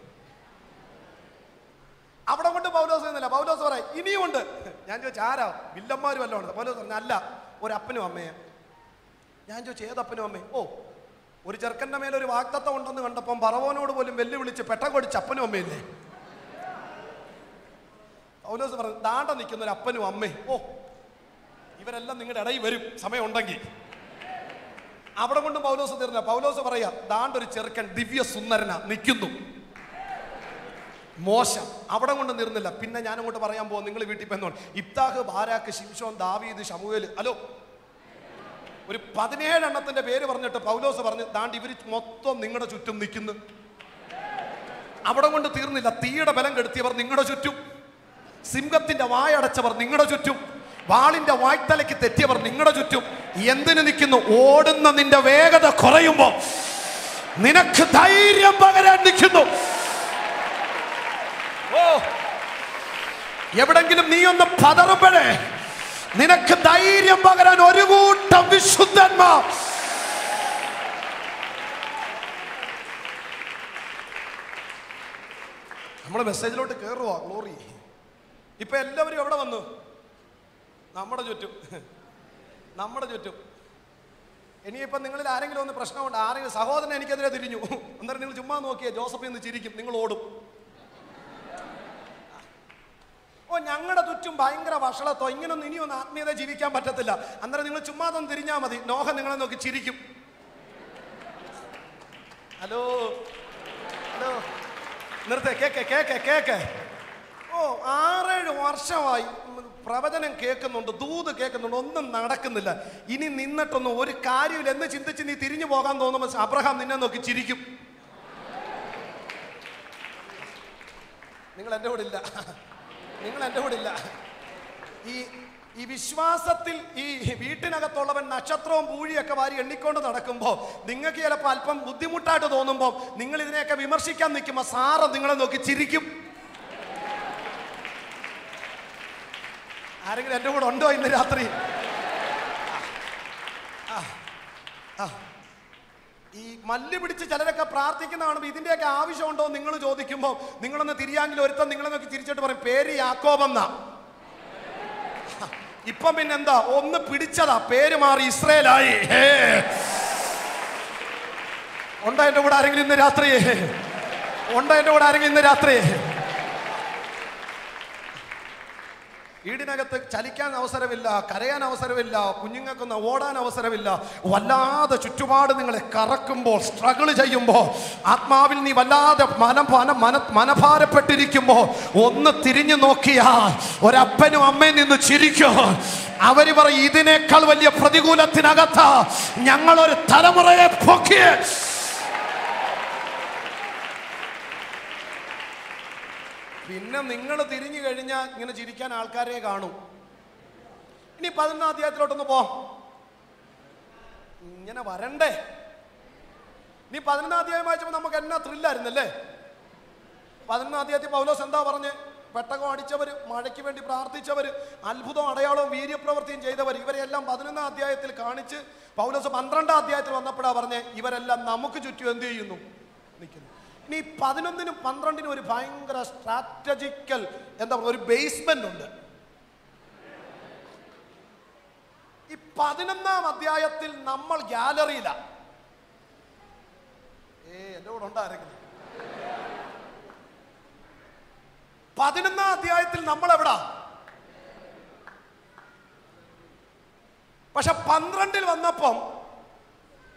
അവിടെ കൊണ്ട് പൗലോസ് എന്നില്ല പൗലോസ് പറയാം ഇനിയുമുണ്ട്. ഞാൻ ചോദിച്ചു ആരാ? വില്ലന്മാരും വല്ലതും ഉണ്ട്? പൗലോസ് പറഞ്ഞ അല്ല ഒരു അപ്പനും അമ്മയെ. ഞാൻ ചോദിച്ചു ഏതപ്പനും അമ്മയും ഓ ഒരു ചെറുക്കന്റെ മേലൊരു വാക്തത്വം ഉണ്ടെന്ന് കണ്ടപ്പം പറവോനോട് പോലും വെല്ലുവിളിച്ച് പെട്ടം കൊടിച്ച് അപ്പനും അമ്മയില്ലേ പൗലോസ് പറഞ്ഞു ദാണ്ട നിൽക്കുന്ന ഒരു അപ്പനും അമ്മേ ഓ ഇവരെല്ലാം നിങ്ങളുടെ ഇടയിൽ വരും സമയമുണ്ടെങ്കിൽ. അവിടെ കൊണ്ടും പൗലോസ് തീർന്ന പൗലോസ് പറയാ ദാണ്ട ഒരു ചെറുക്കൻ ദിവ്യ സുന്ദരന നിൽക്കുന്നു. മോശം. അവിടെ കൊണ്ട് നിർന്നില്ല പിന്നെ ഞാൻ അങ്ങോട്ട് പറയാൻ പോകും നിങ്ങൾ വീട്ടിൽ പോയി ഇബ്താഹ് ബാരാക്ക് ശിംഷോൻ ദാവീദ് ഷമുവേൽ ഹലോ ഒരു പതിനേഴ് എണ്ണത്തിന്റെ പേര് പറഞ്ഞിട്ട് പൗലോസ് പറഞ്ഞു താണ്ടി ഇവർ മൊത്തം നിങ്ങളുടെ ചുറ്റും നിൽക്കുന്നു അവിടെ കൊണ്ട് തീർന്നില്ല. തീയുടെ ബലം കെടുത്തിയവർ നിങ്ങളുടെ ചുറ്റും. സിംഹത്തിന്റെ വായടച്ചവർ നിങ്ങളുടെ ചുറ്റും. വാളിന്റെ വായ്ത്തലയ്ക്ക് തെറ്റിയവർ നിങ്ങളുടെ ചുറ്റും. എന്തിനു നിൽക്കുന്നു ഓടുന്ന നിന്റെ വേഗത കുറയുമ്പോൾ നിനക്ക് ധൈര്യം പകരാൻ നിൽക്കുന്നു എവിടെങ്കിലും നീ ഒന്ന് പതറുമ്പോഴേ നിനക്ക് ധൈര്യം പകരാൻ ഒരു കൂട്ടം വിശുദ്ധന്മാർ. നമ്മുടെ മെസ്സേജിലോട്ട് കയറുവാ ഗ്ലോറി. ഇപ്പൊ എല്ലാവരും എവിടെ വന്നു? നമ്മുടെ ചുറ്റും. നമ്മുടെ ചുറ്റും. ഇനിയിപ്പം നിങ്ങളിൽ ആരെങ്കിലും ഒന്ന് പ്രശ്നമുണ്ട് ആരെങ്കിലും സഹോദരൻ എനിക്കെതിരെ തിരിഞ്ഞു. അന്നേരം നിങ്ങൾ ചുമ്മാ നോക്കിയേ ജോസഫ് എന്ന് ചിരിക്കും നിങ്ങൾ ഓടും. ഓ ഞങ്ങളുടെ ചുറ്റും ഭയങ്കര വഷളത്തോ ഇങ്ങനൊന്നും ഇനിയൊന്നും ആത്മീയത ജീവിക്കാൻ പറ്റത്തില്ല. അന്നേരം നിങ്ങൾ ചുമ്മാതൊന്ന് തിരിഞ്ഞാൽ മതി. നോഹ നിങ്ങളെ നോക്കി ചിരിക്കും. ഹലോ. ഹലോ. നിർത്തേ കേക്ക് കേക്ക് കേക്ക് ഓ ആറേഴ് വർഷമായി പ്രവചനം കേൾക്കുന്നുണ്ട് ദൂത് കേൾക്കുന്നുണ്ട് ഒന്നും നടക്കുന്നില്ല. ഇനി നിന്നിട്ടൊന്നും ഒരു കാര്യമില്ല. എന്ന് ചിന്തിച്ച് നീ തിരിഞ്ഞു പോകാൻ തോന്നുമ്പോൾ അബ്രഹാം നിന്നെ നോക്കി ചിരിക്കും. നിങ്ങൾ എന്റെ കൂടെ ഇല്ല. നിങ്ങൾ എന്റെ കൂടെ ഇല്ല. ഈ ഈ വിശ്വാസത്തിൽ ഈ വീട്ടിനകത്തുള്ളവൻ നക്ഷത്രവും പൂഴിയൊക്കെ വാരി എണ്ണിക്കൊണ്ട് നടക്കുമ്പോൾ നിങ്ങൾക്ക് ചിലപ്പോൾ അല്പം ബുദ്ധിമുട്ടായിട്ട് തോന്നുമ്പോൾ നിങ്ങൾ ഇതിനെയൊക്കെ വിമർശിക്കാൻ നിൽക്കുമ്പോൾ സാറ് നിങ്ങളെ നോക്കി ചിരിക്കും. ആരെങ്കിലും എന്റെ കൂടെ ഉണ്ടോ ഇന്ന് രാത്രി? ആ, ആ. മല്ല് പിടിച്ച് ചിലരൊക്കെ പ്രാർത്ഥിക്കുന്ന കാണുമ്പോൾ ഇതിന്റെയൊക്കെ ആവശ്യമുണ്ടോ നിങ്ങൾ ചോദിക്കുമ്പോൾ നിങ്ങളൊന്ന് തിരിയാങ്കിൽ ഒരുത്തം നോക്കി തിരിച്ചിട്ട് പറയും പേര് യാക്കോബെന്നാ ഇപ്പം പിന്നെന്താ ഒന്ന് പിടിച്ചതാ. പേര് മാറി ഇസ്രയേലായി. ഉണ്ടോ എന്റെ കൂടെ ആരെങ്കിലും ഇന്ന് രാത്രി? ഉണ്ടോ എന്റെ കൂടെ ആരെങ്കിലും ഇന്ന് രാത്രി? വീടിനകത്ത് ചലിക്കാൻ അവസരമില്ല കരയാൻ അവസരമില്ല കുഞ്ഞുങ്ങൾക്കൊന്ന് ഓടാൻ അവസരമില്ല. വല്ലാതെ ചുറ്റുപാട് നിങ്ങളെ കറക്കുമ്പോൾ സ്ട്രഗിൾ ചെയ്യുമ്പോൾ ആത്മാവിൽ നീ വല്ലാതെ മനം മന മന മനഭാരപ്പെട്ടിരിക്കുമ്പോൾ ഒന്ന് തിരിഞ്ഞു നോക്കിയാൽ ഒരപ്പനും അമ്മയും നിന്ന് ചിരിക്കും. അവർ പറയും ഇതിനേക്കാൾ വലിയ പ്രതികൂലത്തിനകത്ത് ഞങ്ങളൊരു തലമുറയെ പൊക്കിയേ പിന്നെ നിങ്ങൾ തിരിഞ്ഞു കഴിഞ്ഞാൽ ഇങ്ങനെ ചിരിക്കാൻ ആൾക്കാരെ കാണും. ഇനി പതിനൊന്നാം അധ്യായത്തിലോട്ടൊന്ന് പോ. ഇങ്ങനെ വരണ്ടേ? നീ പതിനൊന്നാം അധ്യായം വായിച്ചപ്പോൾ നമുക്ക് എന്നാ ത്രില്ലായിരുന്നല്ലേ പതിനൊന്നാം അധ്യായത്തിൽ പൗലോസ് എന്താ പറഞ്ഞ്? പെട്ടകം അടിച്ചവർ മഴയ്ക്ക് വേണ്ടി പ്രാർത്ഥിച്ചവർ അത്ഭുതം അടയാളവും വീര്യപ്രവൃത്തിയും ചെയ്തവർ ഇവരെല്ലാം പതിനൊന്നാം അധ്യായത്തിൽ കാണിച്ച് പൗലോസ് പന്ത്രണ്ടാം അധ്യായത്തിൽ വന്നപ്പോഴാ പറഞ്ഞ് ഇവരെല്ലാം നമുക്ക് ചുറ്റും എന്ത് ചെയ്യുന്നു? നിൽക്കുന്നു. ഇനി പതിനൊന്നിനും പന്ത്രണ്ടിനും ഒരു ഭയങ്കര സ്ട്രാറ്റജിക്കൽ എന്താ പറയുക ഒരു ബേസ്മെന്റ് ഉണ്ട്. ഈ പതിനൊന്നാം അധ്യായത്തിൽ നമ്മൾ ഗാലറിയിലാണ് ഏ എന്റെ കൂടെ ഉണ്ടാരെങ്കിലും പതിനൊന്നാം അധ്യായത്തിൽ നമ്മൾ എവിടാ? പക്ഷെ പന്ത്രണ്ടിൽ വന്നപ്പം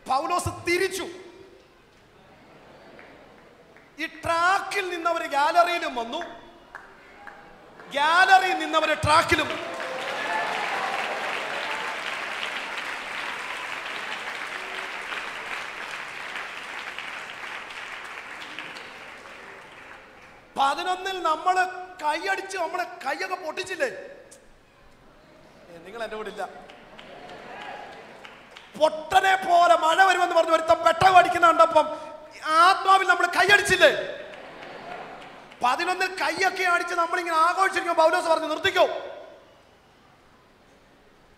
പൗലോസ് തിരിച്ചു. ഈ ട്രാക്കിൽ നിന്നവർ ഗാലറിയിലും വന്നു. ഗാലറിയിൽ നിന്നവർ ട്രാക്കിലും പതിനൊന്നിൽ നമ്മൾ കൈയടിച്ച് നമ്മളെ കൈയൊക്കെ പൊട്ടിച്ചില്ലേ? നിങ്ങൾ എന്റെ കൂടെ ഇല്ല. പൊട്ടനെ പോലെ മഴ വരുമെന്ന് പറഞ്ഞു ഒരുത്തം പെട്ടകം അടിക്കുന്ന കണ്ടപ്പം ആത്മാവിൽ നമ്മൾ കൈയടിച്ചില്ലേ? പതിനൊന്നിൽ കൈയൊക്കെ അടിച്ച് നമ്മളിങ്ങനെ ആഘോഷിച്ചിരിക്കും പൗലോസ് പറഞ്ഞു നിർത്തിക്കോ.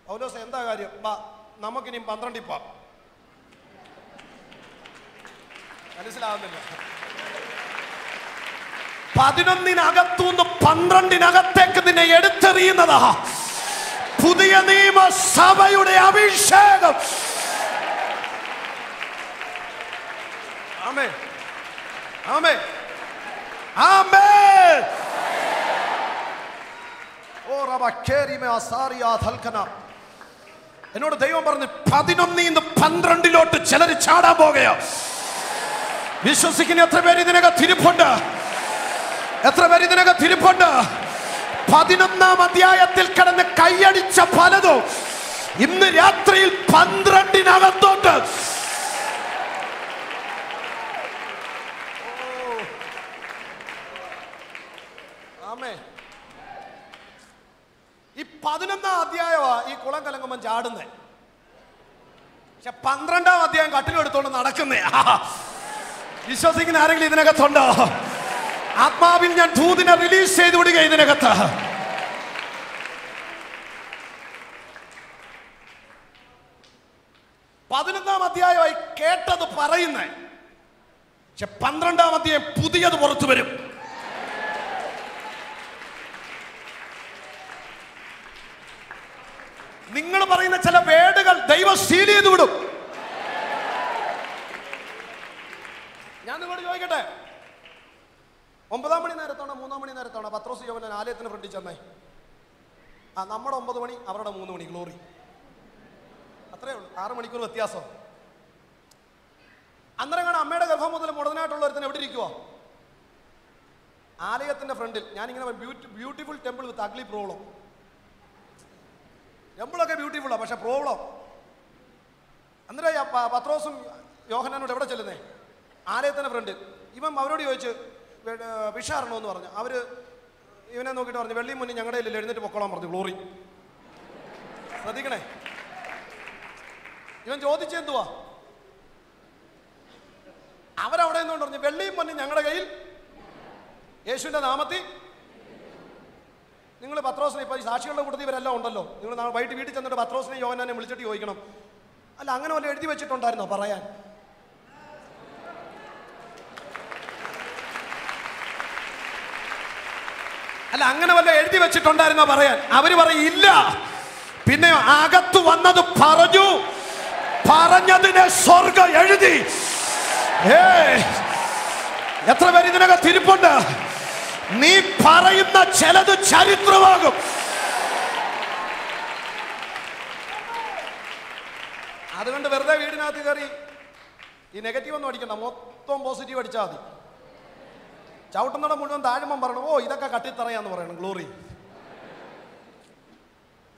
പൗലോസ് എന്താ കാര്യം? ബാ നമുക്കിനി പന്ത്രണ്ടിപ്പ മനസ്സിലാവുന്നില്ല. പതിനൊന്നിനകത്തുനിന്ന് പന്ത്രണ്ടിനകത്തേക്ക് നിന്നെ എടുത്തെറിയുന്നതാ. പുതിയ നിയമസഭയുടെ അഭിഷേകം. കേരിമേ അസാറിയ ധൽക്കന എന്നോട് ദൈവം പറഞ്ഞു പതിനൊന്നിന്ന് പന്ത്രണ്ടിലോട്ട് ചിലർ ചാടാൻ പോകുക വിശ്വസിക്കുന്ന എത്ര പേര് ഇതിനകം തിരിപ്പുണ്ട് എത്ര പേര് ഇതിനകം തിരിപ്പുണ്ട് പതിനൊന്നാം അധ്യായത്തിൽ കിടന്ന് കൈയടിച്ച പലതും ഇന്ന് രാത്രിയിൽ പന്ത്രണ്ടിനകത്തോട്ട് ആമേ ഈ പതിനൊന്നാം അധ്യായമാ ഈ കുളം കലങ്ങുമ്പം ചാടുന്നേ. പക്ഷെ പന്ത്രണ്ടാം അധ്യായം കട്ടിലെടുത്തോണ്ട് നടക്കുന്നേ. വിശ്വസിക്കുന്ന ആരെങ്കിലും ഇതിനകത്തുണ്ടോ? ആത്മാവിൽ ഞാൻ ദൂതിനെ റിലീസ് ചെയ്തു വിടുക ഇതിനകത്ത്. പതിനൊന്നാം അധ്യായമായി കേട്ടത് പറയുന്നേ. പക്ഷെ പന്ത്രണ്ടാം അധ്യായം പുതിയത് പുറത്തു വരും. നിങ്ങൾ പറയുന്ന ചില വേടുകൾ ദൈവം സീൽ ചെയ്ത് വിടും. ഞാൻ നിങ്ങളോട് ചോദിക്കട്ടെ? ഒമ്പതാം മണി നേരത്താണോ മൂന്നാം മണി നേരത്താണോ? പത്രോസ് യോവനൻ ആലയത്തിന് ഫ്രണ്ടിൽ ചെന്നേ. ആ നമ്മുടെ ഒമ്പത് മണി അവരുടെ മൂന്ന് മണി ഗ്ലോറി അത്രേ ഉള്ളൂ. ആറ് മണിക്കൂർ വ്യത്യാസം. അന്നേരം കാണാൻ അമ്മയുടെ ഗർഭം മുതൽ മുടനായിട്ടുള്ള ഒരുത്തൻ എവിടെ ഇരിക്കുവോ? ആലയത്തിന്റെ ഫ്രണ്ടിൽ. ഞാനിങ്ങനെ beautiful temple with ugly problem ടെമ്പിളൊക്കെ ബ്യൂട്ടിഫുള്ളാണ് പക്ഷെ പ്രോബ്ലം അന്നേരം പത്രോസും യോഹനാനോട് എവിടെ ചെല്ലുന്നേ? ആലയത്തിന്റെ ഫ്രണ്ട് ഇവൻ അവരോട് ചോദിച്ച് വിഷാറണോ എന്ന് പറഞ്ഞു. അവർ ഇവനെ നോക്കിയിട്ട് പറഞ്ഞു വെള്ളി മുന്നിൽ ഞങ്ങളുടെ ഇല്ല എഴുന്നേറ്റ് പൊക്കോളാൻ പറഞ്ഞു ഗ്ലോറി ശ്രദ്ധിക്കണേ? ഇവൻ ചോദിച്ചെന്തുവാ അവരവിടെ നിന്നുകൊണ്ട് പറഞ്ഞു വെള്ളിയും മുന്നിൽ ഞങ്ങളുടെ കയ്യിൽ യേശുവിന്റെ നാമത്തിൽ നിങ്ങൾ പത്രോസിനെ ഇപ്പോൾ സാക്ഷികളുടെ കൂട്ടത്തിൽ ഇവരെല്ലാം ഉണ്ടല്ലോ. നിങ്ങൾ വൈകിട്ട് വീട്ടിൽ ചെന്നിട്ട് പത്രോസിനെ യോഹനാനെ വിളിച്ചിട്ട് ചോദിക്കണം. അല്ല അങ്ങനെ വല്ല എഴുതി വെച്ചിട്ടുണ്ടായിരുന്നോ പറയാൻ? അല്ല അങ്ങനെ വല്ല എഴുതി വെച്ചിട്ടുണ്ടായിരുന്നോ പറയാൻ? അവർ പറയില്ല പിന്നെ അകത്തു വന്നത് പറഞ്ഞു. പറഞ്ഞതിനെ സ്വർഗം എഴുതി. എത്ര പേര് ഇതിനകം തിരിപ്പുണ്ട് നീ പറയുന്ന ചിലത് ചരിത്രമാകും. അതുകൊണ്ട് വെറുതെ വീടിനകത്ത് കയറി ഈ നെഗറ്റീവ് ഒന്നും അടിക്കണ്ട. മൊത്തം പോസിറ്റീവ് അടിച്ചാൽ മതി. ചവിട്ടുന്നവിടെ മുഴുവൻ താഴുമ്പം പറയണം. ഓ ഇതൊക്കെ കട്ടിത്തറയാന്ന് പറയണം. ഗ്ലോറി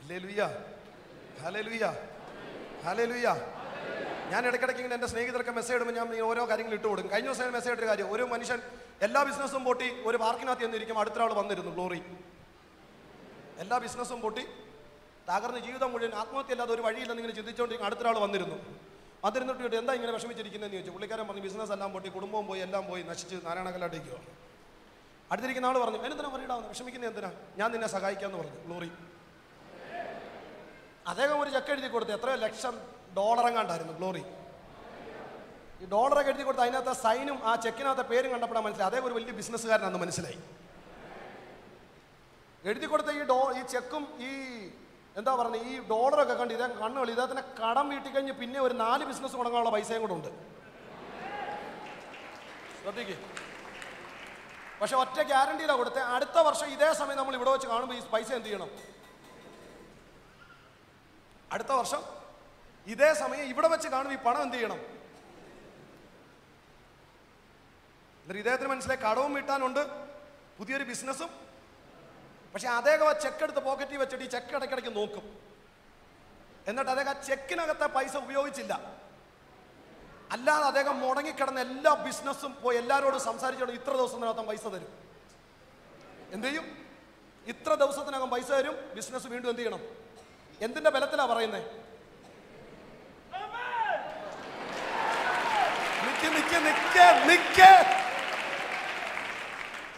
ഹലേ ലുയ്യ ഹലേ ലുയ്യ ഹലേ ഹല്ലേലൂയ ഞാൻ ഇടയ്ക്കിടയ്ക്ക് ഇങ്ങനെ എന്റെ സ്നേഹിതർക്ക് മെസ്സേജ് ഇടുമ്പോൾ ഞാൻ ഓരോ കാര്യങ്ങൾ ഇട്ട് കൊടുക്കും. കഴിഞ്ഞ ദിവസം മെസ്സേജ് ഇട്ടൊരു കാര്യം. ഒരു മനുഷ്യൻ എല്ലാ ബിസിനസ്സും പൊട്ടി ഒരു പാർക്കിനകത്ത് ചെന്നിരിക്കും അടുത്ത ആൾ വന്നിരുന്നു ഗ്ലോറി എല്ലാ ബിസിനസ്സും പൊട്ടി. തകർന്ന് ജീവിതം മുഴുവൻ ആത്മഹത്യ അല്ലാതെ ഒരു വഴിയില്ലെന്ന് ഇങ്ങനെ ചിന്തിച്ചുകൊണ്ടിരിക്കും അടുത്ത ആൾ വന്നിരുന്നു. വന്നിരുന്നിട്ട് എന്താ ഇങ്ങനെ വിഷമിച്ചിരിക്കുന്നതെന്ന് ചോദിച്ചു. പുള്ളിക്കാരൻ പറഞ്ഞു ബിസിനസ് എല്ലാം പൊട്ടി കുടുംബവും പോയി എല്ലാം പോയി നശിച്ച് നാരായണകല്ലാട്ടേക്കോ അടുത്തിരിക്കുന്ന ആൾ പറഞ്ഞു എന്തിനാ പറയടാവുന്നത് വിഷമിക്കുന്നത് എന്തിനാ? ഞാൻ നിന്നെ സഹായിക്കാമെന്ന് പറഞ്ഞു ഗ്ലോറി അദ്ദേഹം ഒരു ചെക്ക് എഴുതി കൊടുത്തു. എത്രയോ ലക്ഷം ഡോളർ എങ്ങാണ്ടായിരുന്നു ഗ്ലോറി. ഈ ഡോളറൊക്കെ എഴുതി കൊടുത്ത് അതിനകത്ത് സൈനും ആ ചെക്കിനകത്തെ പേരും കണ്ടപ്പോഴാണ് മനസ്സിലായി അതേ ഒരു വലിയ ബിസിനസ്സുകാരനാണെന്ന് മനസ്സിലായി. എഴുതി കൊടുത്ത ഈ ഡോ ഈ ചെക്കും ഈ എന്താ പറയുന്നത് ഈ ഡോളറൊക്കെ കണ്ട് ഇതേ കണ്ണുകൾ ഇദ്ദേഹത്തിന് കടം വീട്ടി കഴിഞ്ഞ് പിന്നെ ഒരു നാല് ബിസിനസ് തുടങ്ങാനുള്ള പൈസയും കൂടെ ഉണ്ട്. ശ്രദ്ധിക്കേ. പക്ഷെ ഒറ്റ ഗ്യാരണ്ടിയിലാണ് കൊടുത്തത് അടുത്ത വർഷം ഇതേ സമയം നമ്മൾ ഇവിടെ വെച്ച് കാണുമ്പോൾ ഈ പൈസ എന്ത് ചെയ്യണം? അടുത്ത വർഷം ഇതേ സമയം ഇവിടെ വെച്ച് കാണും ഈ പണം എന്ത് ചെയ്യണം? എന്നിട്ട് ഇദ്ദേഹത്തിന് മനസ്സിലായി കടവും വീട്ടാനുണ്ട് പുതിയൊരു ബിസിനസ്സും. പക്ഷെ അദ്ദേഹം ആ ചെക്ക് എടുത്ത് പോക്കറ്റിൽ വെച്ചിട്ട് ഈ ചെക്ക് ഇടയ്ക്കിടയ്ക്ക് നോക്കും. എന്നിട്ട് അദ്ദേഹം ആ ചെക്കിനകത്തെ പൈസ ഉപയോഗിച്ചില്ല. അല്ലാതെ അദ്ദേഹം മുടങ്ങിക്കിടന്ന എല്ലാ ബിസിനസ്സും പോയി എല്ലാവരോടും സംസാരിച്ചോണ്ട് ഇത്ര ദിവസത്തിനകത്തും പൈസ തരും. എന്ത് ചെയ്യും? ഇത്ര ദിവസത്തിനകം പൈസ തരും ബിസിനസ് വീണ്ടും എന്ത് ചെയ്യണം? എന്തിന്റെ ബലത്തിലാ പറയുന്നേ? നിക്ക് നിക്ക് നിക്ക്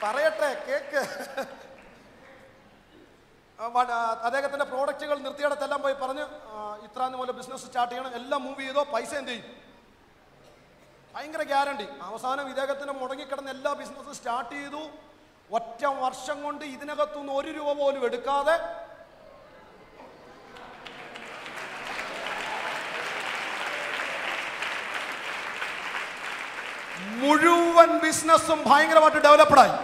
പറയട്ടെ കേക്ക്. അദ്ദേഹത്തിന്റെ പ്രോഡക്റ്റുകൾ നിർത്തിയിടത്തെല്ലാം പോയി പറഞ്ഞ് ഇത്ര പോലെ ബിസിനസ് സ്റ്റാർട്ട് ചെയ്യണം. എല്ലാം മൂവ് ചെയ്തോ പൈസ എന്ത് ചെയ്യും? ഭയങ്കര ഗ്യാരണ്ടി അവസാനം ഇദ്ദേഹത്തിന് മുടങ്ങിക്കിടന്ന എല്ലാ ബിസിനസ്സും സ്റ്റാർട്ട് ചെയ്തു. ഒറ്റ വർഷം കൊണ്ട് ഇതിനകത്തുനിന്ന് ഒരു രൂപ പോലും എടുക്കാതെ മുഴുവൻ ബിസിനസ്സും ഭയങ്കരമായിട്ട് ഡെവലപ്ഡായി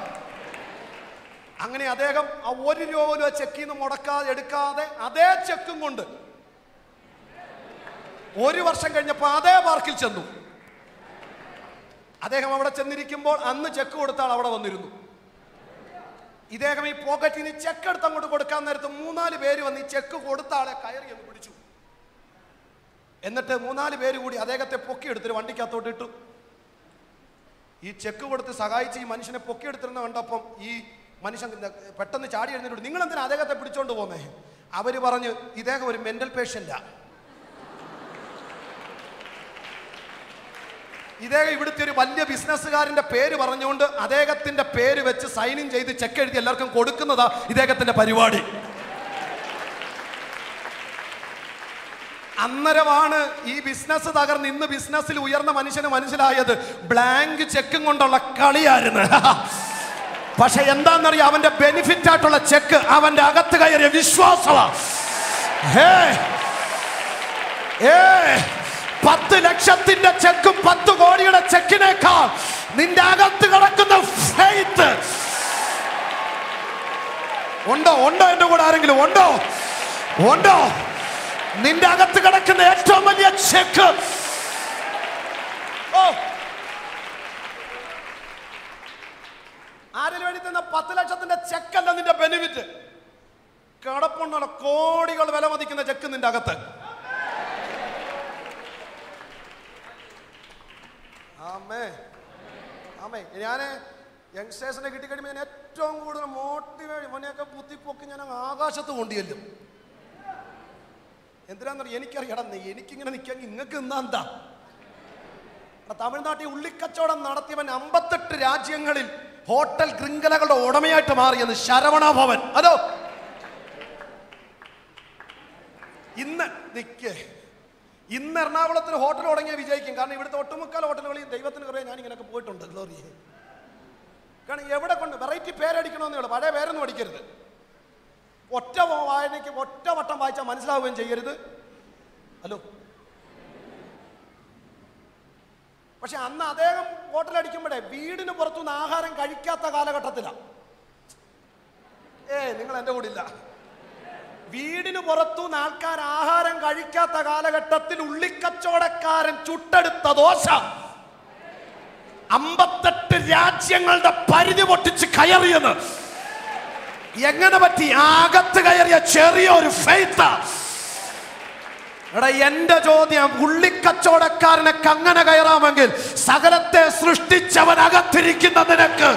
അങ്ങനെ അദ്ദേഹം ആ ഒരു രൂപ പോലും ചെക്കിൽ നിന്ന് മുടക്കാതെ എടുക്കാതെ അതേ ചെക്കും കൊണ്ട് ഒരു വർഷം കഴിഞ്ഞപ്പോൾ അതേ പാർക്കിൽ ചെന്നു. അദ്ദേഹം അവിടെ ചെന്നിരിക്കുമ്പോൾ അന്ന് ചെക്ക് കൊടുത്താൽ അവിടെ വന്നിരുന്നു. ഇദ്ദേഹം ഈ പോക്കറ്റിൽ നിന്ന് ചെക്ക് എടുത്ത് അങ്ങോട്ട് കൊടുക്കാൻ നേരത്ത് മൂന്നാൽ പേര് വന്ന് ഈ ചെക്ക് കൊടുത്ത ആളെ കയറി എന്ന് പിടിച്ചു. എന്നിട്ട് മൂന്നാൽ പേര് കൂടി അദ്ദേഹത്തെ പൊക്കിയെടുത്തിട്ട് വണ്ടിക്കകത്തോട്ട് ഇട്ടു. ഈ ചെക്ക് കൊടുത്ത് സഹായിച്ച് ഈ മനുഷ്യനെ പൊക്കിയെടുത്തിരുന്ന കണ്ടപ്പം ഈ മനുഷ്യൻ പെട്ടെന്ന് ചാടി എഴുന്നേറ്റ്. നിങ്ങൾ എന്തിനാ അദ്ദേഹത്തെ പിടിച്ചോണ്ട് പോന്നേ? അവർ പറഞ്ഞു ഇദ്ദേഹം ഒരു മെന്റൽ പേഷ്യന്റാ ഇദ്ദേഹം ഇവിടുത്തെ ഒരു വലിയ ബിസിനസ്സുകാരന്റെ പേര് പറഞ്ഞുകൊണ്ട് അദ്ദേഹത്തിന്റെ പേര് വെച്ച് സൈൻ ഇൻ ചെയ്ത് ചെക്ക് എഴുതി എല്ലാവർക്കും കൊടുക്കുന്നതാ ഇദ്ദേഹത്തിന്റെ പരിപാടി. അന്നരമാണ് ഈ ബിസിനസ് തകർന്ന് ഇന്ന് ബിസിനസ്സിൽ ഉയർന്ന മനുഷ്യന് മനസ്സിലായത് ബ്ലാങ്ക് ചെക്കും കൊണ്ടുള്ള കളിയായിരുന്നു. പക്ഷെ എന്താണെന്നറിയാം അവന്റെ ബെനിഫിറ്റ് ആയിട്ടുള്ള ചെക്ക് അവന്റെ അകത്ത് കയറിയ വിശ്വാസമാണ് ലക്ഷത്തിന്റെ ചെക്കും പത്ത് കോടിയുടെ ചെക്കിനേക്കാൾ നിന്റെ അകത്ത് കിടക്കുന്ന ഫെയ്ത്ത് ഉണ്ടോ ഉണ്ടോ എന്റെ കൂടെ ആരെങ്കിലും? ഉണ്ടോ? ഉണ്ടോ? നിന്റെ അകത്ത് കിടക്കുന്ന ഏറ്റവും വലിയ ചെക്ക്. ഓ. ആരിൽ വേണ്ടി തന്ന പത്ത് ലക്ഷത്തിന്റെ ചെക്കല്ല നിന്റെ ബെനിഫിറ്റ് കടപ്പുണ്ടോ കോടികൾ വില മതിക്കുന്ന ചെക്ക് നിന്റെ അകത്ത്. ആമേ. ആമേ ഞാൻ യങ്സ്റ്റേഴ്സിനെ കിട്ടിക്കഴിയുമ്പോൾ ഞാൻ ഏറ്റവും കൂടുതൽ മോട്ടിവേഷൻ ഇവനെയൊക്കെ ബുദ്ധിപ്പൊക്കി ഞാൻ ആകാശത്ത് കൊണ്ടുചെല്ലും. എന്തിനാന്നറിയ? എനിക്കറിയണം എനിക്കിങ്ങനെ നിൽക്കാൻ നിങ്ങൾക്ക് ഇന്നാ എന്താ? തമിഴ്നാട്ടിൽ ഉള്ളിക്കച്ചവടം നടത്തിയവൻ അമ്പത്തെട്ട് രാജ്യങ്ങളിൽ ഹോട്ടൽ ഗൃങ്കലകളുടെ ഉടമയായിട്ട് മാറിയത് ശരവണ ഭവൻ. അതോ? ഇന്ന് നിക്ക്. ഇന്ന് എറണാകുളത്തിന് ഹോട്ടൽ തുടങ്ങിയ വിജയിക്കും. കാരണം ഇവിടുത്തെ ഒട്ടുമുക്കാൽ ഹോട്ടലുകളിൽ ദൈവത്തിന് കുറേ ഞാൻ ഇങ്ങനെയൊക്കെ പോയിട്ടുണ്ട് കാരണം എവിടെ കൊണ്ട് വെറൈറ്റി പേരടിക്കണമെന്നേ ഉള്ളൂ. പഴയ പേരൊന്നും അടിക്കരുത്. ഒറ്റ വായനയ്ക്ക് ഒറ്റ വട്ടം വായിച്ചാൽ മനസ്സിലാവുകയും ചെയ്യരുത്. ഹലോ? പക്ഷെ അന്ന് അദ്ദേഹം ഹോട്ടലടിക്കുമ്പോഴേ വീടിന് പുറത്തുനിന്ന് ആഹാരം കഴിക്കാത്ത കാലഘട്ടത്തിലാണ് ഏ നിങ്ങൾ എന്റെ കൂടെ ഇല്ല. വീടിന് പുറത്തുനിന്ന് ആൾക്കാർ ആഹാരം കഴിക്കാത്ത കാലഘട്ടത്തിൽ ഉള്ളിക്കച്ചവടക്കാരൻ ചുട്ടെടുത്ത ദോശ. അമ്പത്തെട്ട് രാജ്യങ്ങളുടെ പരിധി പൊട്ടിച്ച് കയറിയത് എങ്ങനെ പറ്റി? അകത്ത് കയറിയ ചെറിയ ഒരു ഫെയ്ത്ത് എടാ എന്റെ ചോദ്യം ഉള്ളിക്കച്ചവടക്കാരനൊക്കെ അങ്ങനെ കയറാമെങ്കിൽ സകലത്തെ സൃഷ്ടിച്ചവൻ അകത്തിരിക്കുന്ന നിനക്ക്.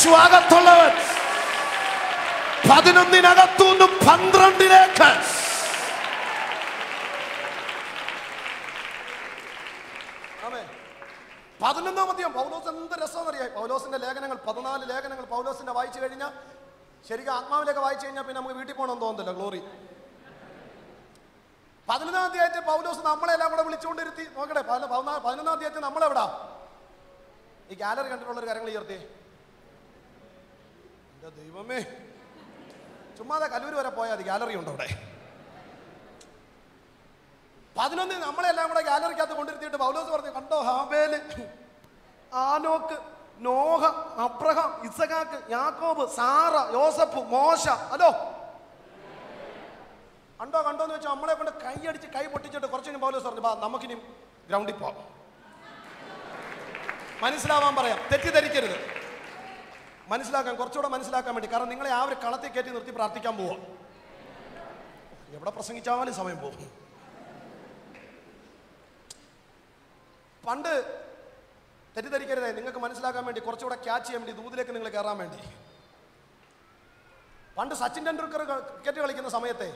സ്വാഗത്തുള്ളവൻ പതിനൊന്നിനകത്തുനിന്ന് പന്ത്രണ്ടിലേക്ക്. പതിനൊന്നാം അധ്യായം. പൗലോസ് എന്ത് രസമെന്നറിയാം പൗലോസിന്റെ ലേഖനങ്ങൾ പതിനാല് ലേഖനങ്ങൾ പൗലോസിന്റെ വായിച്ചു കഴിഞ്ഞാൽ ശരിക്കും ആത്മാവിലേക്ക് വായിച്ചു കഴിഞ്ഞാൽ പിന്നെ നമുക്ക് വീട്ടിൽ പോകണമെന്ന് തോന്നുന്നില്ല. ഗ്ലോറി പതിനൊന്നാം അധ്യായത്തിൽ പൗലോസ് നമ്മളെല്ലാം കൂടെ വിളിച്ചുകൊണ്ടിരുത്തി. നോക്കട്ടെ പതിന- പതിനാ- പതിനൊന്നാം അധ്യായത്തിൽ നമ്മളെവിടാ? ഈ ഗാലറി കണ്ടിട്ടുള്ളൊരു കാര്യങ്ങൾ ഉയർത്തി. എന്റെ ദൈവമേ. ചുമ്മാതെ കല്ലൂർ വരെ പോയാൽ ഗാലറി ഉണ്ട് അവിടെ? പതിനൊന്ന് നമ്മളെല്ലാം കൂടെ ഗാലറിക്കകത്ത് കൊണ്ടിരുത്തിയിട്ട് പൗലോസ് പറഞ്ഞു കണ്ടോ ഹാബേൽ? ആനോക്ക് നോഹ അബ്രഹാം ഇസഖാക്ക് യാക്കോബ് സാറ യോസഫ് മോശ. ഹലോ കണ്ടോ കണ്ടോ എന്ന് വെച്ചാൽ നമ്മളെ കൊണ്ട് കൈയടിച്ച് കൈ പൊട്ടിച്ചിട്ട് കുറച്ച് പൗലോസ് പറഞ്ഞു ബാ നമുക്കിനി ഗ്രൗണ്ടിൽ പോവാം. മനസ്സിലാവാൻ പറയാം. തെറ്റിദ്ധരിക്കരുത്. മനസ്സിലാക്കാൻ കുറച്ചുകൂടെ മനസ്സിലാക്കാൻ വേണ്ടി. കാരണം നിങ്ങളെ ആ ഒരു കളത്തിൽ കയറ്റി നിർത്തി പ്രാർത്ഥിക്കാൻ പോവാം. എവിടെ പ്രസംഗിച്ചാലും സമയം പോകും. പണ്ട് തെറ്റിദ്ധരിക്കരുതേ. നിങ്ങൾക്ക് മനസ്സിലാക്കാൻ വേണ്ടി കുറച്ചുകൂടെ ക്യാച്ച് ചെയ്യാൻ വേണ്ടി ദൂതിലേക്ക് നിങ്ങൾ കയറാൻ വേണ്ടി. പണ്ട് സച്ചിൻ ടെണ്ടുൽക്കർ ക്രിക്കറ്റ് കളിക്കുന്ന സമയത്തെ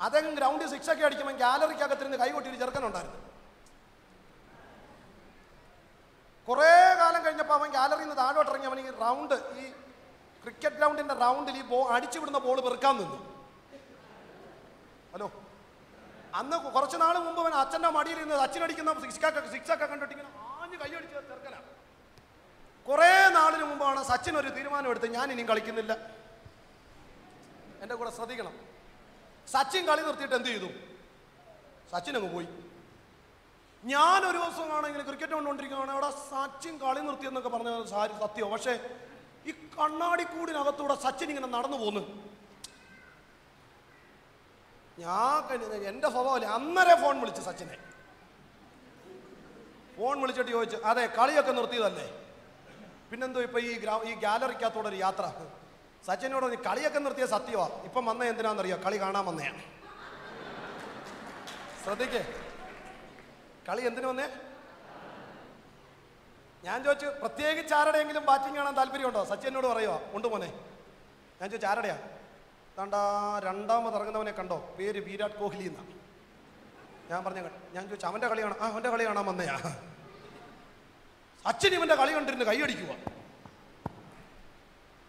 അദ്ദേഹം ഗ്രൗണ്ടിൽ സിക്സ് ഒക്കെ അടിക്കുമ്പോൾ ഗാലറിക്കകത്തിരുന്ന് കൈകൊട്ടിയൊരു ചെറുക്കനുണ്ടായിരുന്നു കുറേ കാലം കഴിഞ്ഞപ്പോൾ അവൻ ഗാലറിയിൽ നിന്ന് താഴോട്ട് ഇറങ്ങി അവൻ ഈ റൗണ്ട് ഈ ക്രിക്കറ്റ് ഗ്രൗണ്ടിന്റെ റൗണ്ടിൽ ഈ ബോ അടിച്ചു വിടുന്ന ബോൾ പെറുക്കാൻ നിന്നു. ഹലോ? അന്ന് കുറച്ച് നാൾ മുമ്പ് അവൻ അച്ഛന്റെ മടിയിൽ നിന്ന് അച്ഛനടിക്കുന്ന സിക്സൊക്കെ സിക്സൊക്കെ കണ്ടിട്ടിങ്ങനെ ആഞ്ഞ് കൈയടിച്ച ചെറുക്കനാണ് കുറേ നാളിന് മുമ്പാണ് സച്ചിൻ ഒരു തീരുമാനം എടുത്ത് ഞാൻ ഇനിയും കളിക്കുന്നില്ല. എന്റെ കൂടെ ശ്രദ്ധിക്കണം. സച്ചിൻ കളി നിർത്തിയിട്ട് എന്ത് ചെയ്തു? സച്ചിൻ അങ്ങ് പോയി. ഞാൻ ഒരു ദിവസം ആണെങ്കിൽ ക്രിക്കറ്റ് കൊണ്ടുകൊണ്ടിരിക്കുകയാണ് അവിടെ സച്ചിൻ കളി നിർത്തിയെന്നൊക്കെ പറഞ്ഞ സത്യം. പക്ഷേ ഈ കണ്ണാടിക്കൂടിനകത്തൂടെ സച്ചിൻ ഇങ്ങനെ നടന്നു പോന്നു. ഞാൻ കഴിഞ്ഞ- എന്റെ സ്വഭാവം അന്നേരം ഫോൺ വിളിച്ചു സച്ചിനെ. ഫോൺ വിളിച്ചിട്ട് ചോദിച്ചു അതെ കളിയൊക്കെ നിർത്തിയതല്ലേ? പിന്നെന്തോ ഇപ്പൊ ഈ ഗ്രാ ഈ ഗാലറിക്കകത്തൂടെ ഒരു യാത്ര. സച്ചിനോട് നീ കളിയൊക്കെ നിർത്തിയ സത്യമാ ഇപ്പം വന്ന എന്തിനാണെന്നറിയോ കളി കാണാൻ വന്നയാണ് ശ്രദ്ധിക്കേ. കളി എന്തിനു വന്നേ? ഞാൻ ചോദിച്ചു പ്രത്യേകിച്ച് ആരുടെയെങ്കിലും ബാറ്റിംഗ് കാണാൻ താല്പര്യമുണ്ടോ? സച്ചിനോട് പറയുമോ ഉണ്ട് മോനെ. ഞാൻ ചോദിച്ചു ആരുടെയാ? താണ്ടാ രണ്ടാമത് ഇറങ്ങുന്നവനെ കണ്ടോ? പേര് വിരാട് കോഹ്ലി എന്നാ. ഞാൻ പറഞ്ഞ ഞാൻ ചോദിച്ചു അവന്റെ കളിയാണ് ആ അവന്റെ കളി കാണാൻ വന്നയാ അച്ഛൻ ഇവന്റെ കളി കണ്ടിരുന്ന് കൈയടിക്കുക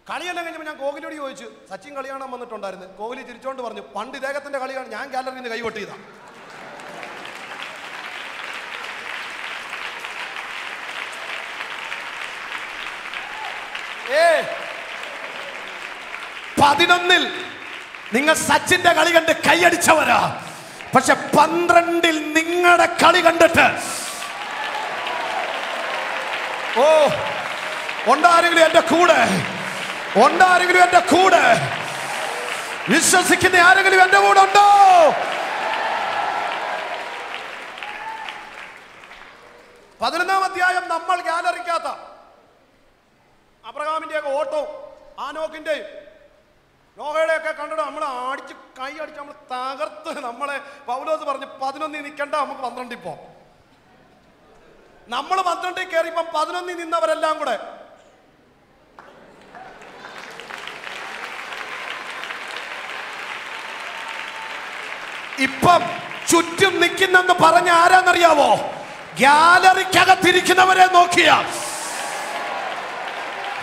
കളിയെല്ലാം കഴിഞ്ഞപ്പോൾ ഞാൻ കോഹ്ലിയോട് ചോദിച്ചു സച്ചിൻ കളിയാണാൻ വന്നിട്ടുണ്ടായിരുന്നു? കോഹ്ലി തിരിച്ചോണ്ട് പറഞ്ഞു പണ്ട് ഇദ്ദേഹത്തിന്റെ കളിയാണ് ഞാൻ ഗാലറിയിൽ നിന്ന് കൈകൊട്ടിയതാ ഏ പതിനൊന്നിൽ നിങ്ങൾ സച്ചിന്റെ കളി കണ്ട് കൈയടിച്ചവരാ. പക്ഷെ പന്ത്രണ്ടിൽ നിങ്ങളുടെ കളി കണ്ടിട്ട് ഓ ഉണ്ടാരെങ്കിലും എന്റെ കൂടെ? ഉണ്ടാരെങ്കിലും എന്റെ കൂടെ? വിശ്വസിക്കുന്ന ആരെങ്കിലും എന്റെ കൂടെ ഉണ്ടോ? പതിനൊന്നാം അധ്യായം നമ്മൾ ഗാലറിക്കാത്ത അബ്രഹാമിന്റെ ഒക്കെ ഓട്ടോ ആനോക്കിന്റെയും. നോഹയുടെ ഒക്കെ കണ്ടിട്ട് നമ്മൾ അടിച്ച് കൈ അടിച്ച് നമ്മൾ തകർത്ത് നമ്മളെ പൗലോസ് പറഞ്ഞ് പതിനൊന്നിൽ നിൽക്കണ്ട നമുക്ക് പന്ത്രണ്ടിൽ പോ നമ്മൾ പന്ത്രണ്ടിൽ കയറിയപ്പം പതിനൊന്നിൽ നിന്നവരെല്ലാം കൂടെ. ഇപ്പം ചുറ്റും നിൽക്കുന്നെന്ന് പറഞ്ഞ ആരാന്നറിയാവോ? ഗ്യാലറിക്കകത്തിരിക്കുന്നവരെ നോക്കിയ.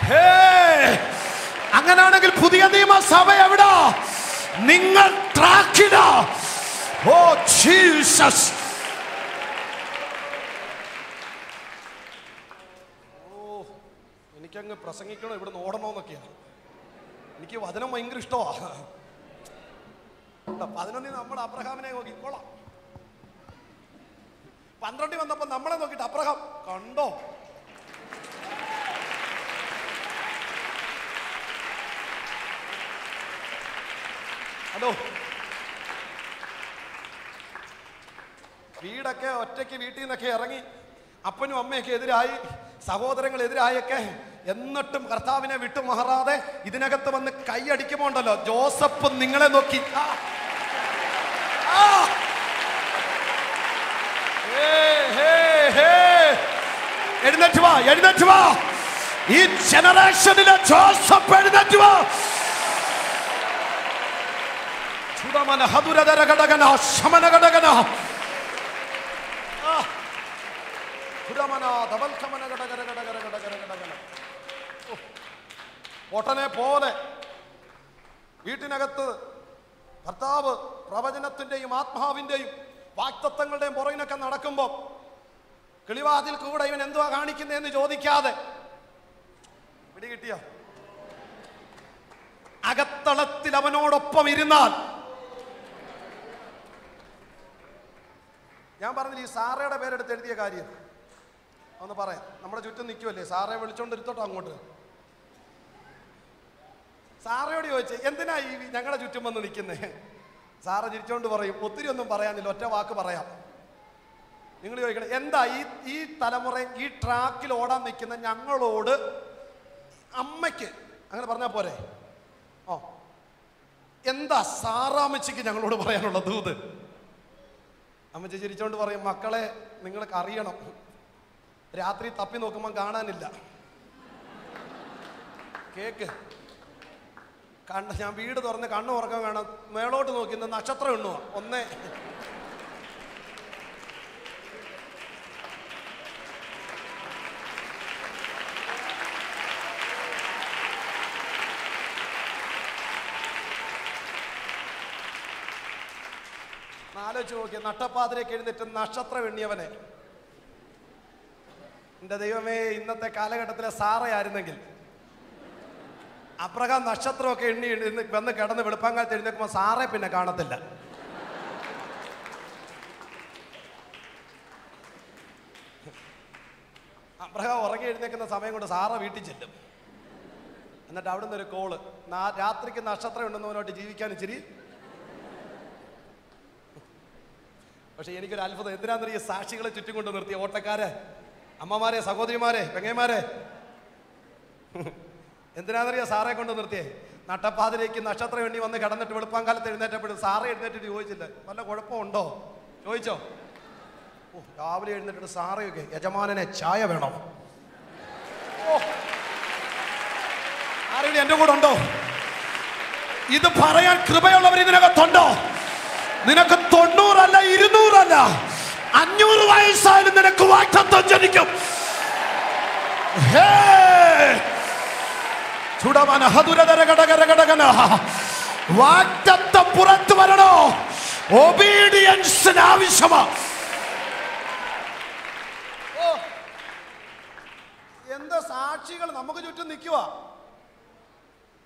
ഹേ അങ്ങനാണെങ്കിൽ പുതിയ നിയമസഭ എവിടാ? നിങ്ങൾ ഓ ജീസസ്. എനിക്കങ്ങ് പ്രസംഗിക്കണോ ഇവിടുന്ന് ഓടണോന്നൊക്കെയാണ്. എനിക്ക് വചനം ഭയങ്കര ഇഷ്ടമാ പതിനൊന്നിന് നമ്മൾ അബ്രഹാമിനെ നോക്കി. കൊള്ളാം. പന്ത്രണ്ടിൽ വന്നപ്പോ നമ്മളെ നോക്കിട്ട് അബ്രഹാം കണ്ടോ? ഹലോ വീടൊക്കെ ഒറ്റയ്ക്ക് വീട്ടിൽ നിന്നൊക്കെ ഇറങ്ങി അപ്പനും അമ്മയൊക്കെ എതിരായി സഹോദരങ്ങൾ എതിരായൊക്കെ എന്നിട്ടും കർത്താവിനെ വിട്ടു വിട്ടുമാറാതെ ഇതിനകത്ത് വന്ന് കൈയടിക്കുമ്പോണ്ടല്ലോ ജോസഫ് നിങ്ങളെ നോക്കി ആ. ആ. ഹേ, ഹേ, ഹേ. എഴുന്നേറ്റ് വാ എഴുന്നേറ്റ് വാ ഈ ജനറേഷനിലെ ജോസഫ് എഴുന്നേറ്റ് വാ ചുടമന ഹതുരതര ഘടകന ശമന ഘടകന ആ. ചുടമന ധവൽഖമന ഘടകര ഘടകര ഘടകര ഘടകന ഓ. പൊട്ടനെ പോലെ വീട്ടിനകത്ത് ഭർത്താവ് പ്രവചനത്തിന്റെയും ആത്മാവിന്റെയും വാക്തത്വങ്ങളുടെയും പുറകിനൊക്കെ നടക്കുമ്പോൾ കിളിവാതിൽ കൂടെ ഇവൻ എന്തുവാ കാണിക്കുന്നതെന്ന് ചോദിക്കാതെ പിടികിട്ടിയ? അകത്തളത്തിൽ അവനോടൊപ്പം ഇരുന്നാൽ ഞാൻ പറഞ്ഞില്ല ഈ സാറയുടെ പേരെടുത്ത് എഴുതിയ കാര്യം. ഒന്ന് പറയാം. നമ്മുടെ ചുറ്റും നിൽക്കുമല്ലേ സാറേ വിളിച്ചോണ്ടിരുത്തോട്ടോ അങ്ങോട്ട്. സാറയോട് ചോദിച്ചേ എന്തിനാ ഈ ഞങ്ങളുടെ ചുറ്റും വന്ന് നിൽക്കുന്നേ സാറ് ചിരിച്ചോണ്ട് പറയും ഒത്തിരി ഒന്നും പറയാനില്ല ഒറ്റ വാക്ക് പറയാം. നിങ്ങൾ ചോദിക്കണം എന്താ ഈ ഈ തലമുറ ഈ ട്രാക്കിൽ ഓടാൻ നിൽക്കുന്ന ഞങ്ങളോട് അമ്മയ്ക്ക് അങ്ങനെ പറഞ്ഞാൽ പോരെ. ഓ. എന്താ സാറാമച്ചിക്ക് ഞങ്ങളോട് പറയാനുള്ള ദൂത്? അമ്മച്ചി ചിരിച്ചോണ്ട് പറയും മക്കളെ നിങ്ങൾക്ക് അറിയണം. രാത്രി തപ്പി നോക്കുമ്പോൾ കാണാനില്ല. കേക്ക്. കണ്ണ് ഞാൻ വീട് തുറന്ന് കണ്ണ് ഉറക്കം വേണം. മേളോട്ട് നോക്കി ഇന്ന് നക്ഷത്രം എണ്ണുക ഒന്നേ. ആലോചിച്ച് നോക്കി നട്ടപ്പാതിരേക്ക് എഴുന്നേറ്റ് നക്ഷത്രം എണ്ണിയവനെ എന്റെ ദൈവമേ ഇന്നത്തെ കാലഘട്ടത്തിലെ സാറയായിരുന്നെങ്കിൽ അപ്രകാം നക്ഷത്രമൊക്കെ എണ്ണി എഴുന്ന വന്ന് കിടന്ന് വെളുപ്പാങ്കാലത്ത് എഴുന്നേക്കുമ്പോൾ സാറെ പിന്നെ കാണത്തില്ല. അബ്രഹാം ഉറങ്ങി എഴുന്നേക്കുന്ന സമയം കൊണ്ട് സാറ വീട്ടിൽ ചെല്ലും. എന്നിട്ട് അവിടുന്ന് ഒരു കോൾ രാത്രിക്ക് നക്ഷത്രം ഉണ്ടെന്നവനോട്ട് ജീവിക്കാൻ ഇച്ചിരി പക്ഷെ എനിക്കൊരു അത്ഭുതം. എന്തിനാന്ന് ഈ സാക്ഷികളെ ചുറ്റും കൊണ്ട് നിർത്തിയ ഓട്ടക്കാരെ അമ്മമാരെ സഹോദരിമാരെ പെങ്ങന്മാരെ. എന്തിനാന്നറിയാ സാറെ കൊണ്ട് നിർത്തിയേ? നട്ടപ്പാതിലേക്ക് നക്ഷത്രം എണ്ണി വന്ന് കിടന്നിട്ട് വെളുപ്പാങ്കാലത്ത് എഴുന്നേറ്റപ്പെടും സാറേ എഴുന്നേറ്റിട്ട് ചോദിച്ചില്ല. വല്ല കുഴപ്പമുണ്ടോ? ചോദിച്ചോ? ഓ രാവിലെ എഴുന്നേറ്റിട്ട് സാറയൊക്കെ യജമാനനെ ചായ വേണോ? ആരെങ്കിലും എന്റെ കൂടെ ഉണ്ടോ? ഇത് പറയാൻ കൃപയുള്ളവർ ഇതിനകത്തുണ്ടോ? നിനക്ക് തൊണ്ണൂറല്ല ഇരുന്നൂറല്ല. അഞ്ഞൂറ് വയസ്സായാലും നിനക്ക് വാക്തത്വം ജനിക്കും. ആവശ്യമാ. എന്താ സാക്ഷികൾ നമുക്ക് ചുറ്റും നിൽക്കുക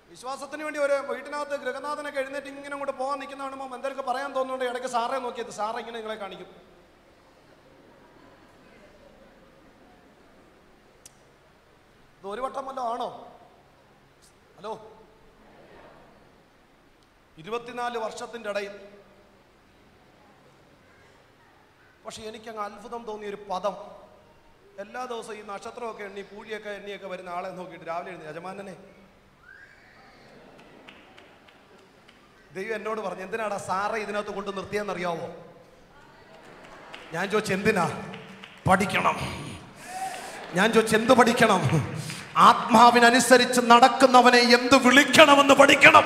വിശ്വാസത്തിന് വേണ്ടി ഒരു വീട്ടിനകത്ത് ഗൃഹനാഥനൊക്കെ എഴുന്നേറ്റ് ഇങ്ങനെ അങ്ങോട്ട് പോകാൻ നിൽക്കുന്ന കാണുമ്പോൾ എന്തൊക്കെ പറയാൻ തോന്നുന്നുണ്ട് ഇടയ്ക്ക് സാറെ നോക്കിയത് സാറേ ഇങ്ങനെ നിങ്ങളെ കാണിക്കും. ഇത് ഒരു വട്ടം വല്ലതും ആണോ? ഹലോ? ഇരുപത്തിനാല് വർഷത്തിന്റെ ഇടയിൽ. പക്ഷെ എനിക്കങ്ങ് അത്ഭുതം തോന്നിയ ഒരു പദം. എല്ലാ ദിവസവും ഈ നക്ഷത്രമൊക്കെ എണ്ണി പൂഴിയൊക്കെ എണ്ണിയൊക്കെ വരുന്ന ആളെ നോക്കിയിട്ട് രാവിലെ എഴുതി യജമാനനെ ദൈവം എന്നോട് പറഞ്ഞു എന്തിനാടാ സാറ ഇതിനകത്ത് കൊണ്ട് നിർത്തിയെന്നറിയാവോ? ഞാൻ ചോദിച്ചു എന്തിനാ? പഠിക്കണം. ഞാൻ ചോദിച്ചു എന്ത് പഠിക്കണം? ആത്മാവിനനുസരിച്ച് നടക്കുന്നവനെ എന്ത് വിളിക്കണമെന്ന് പഠിക്കണം.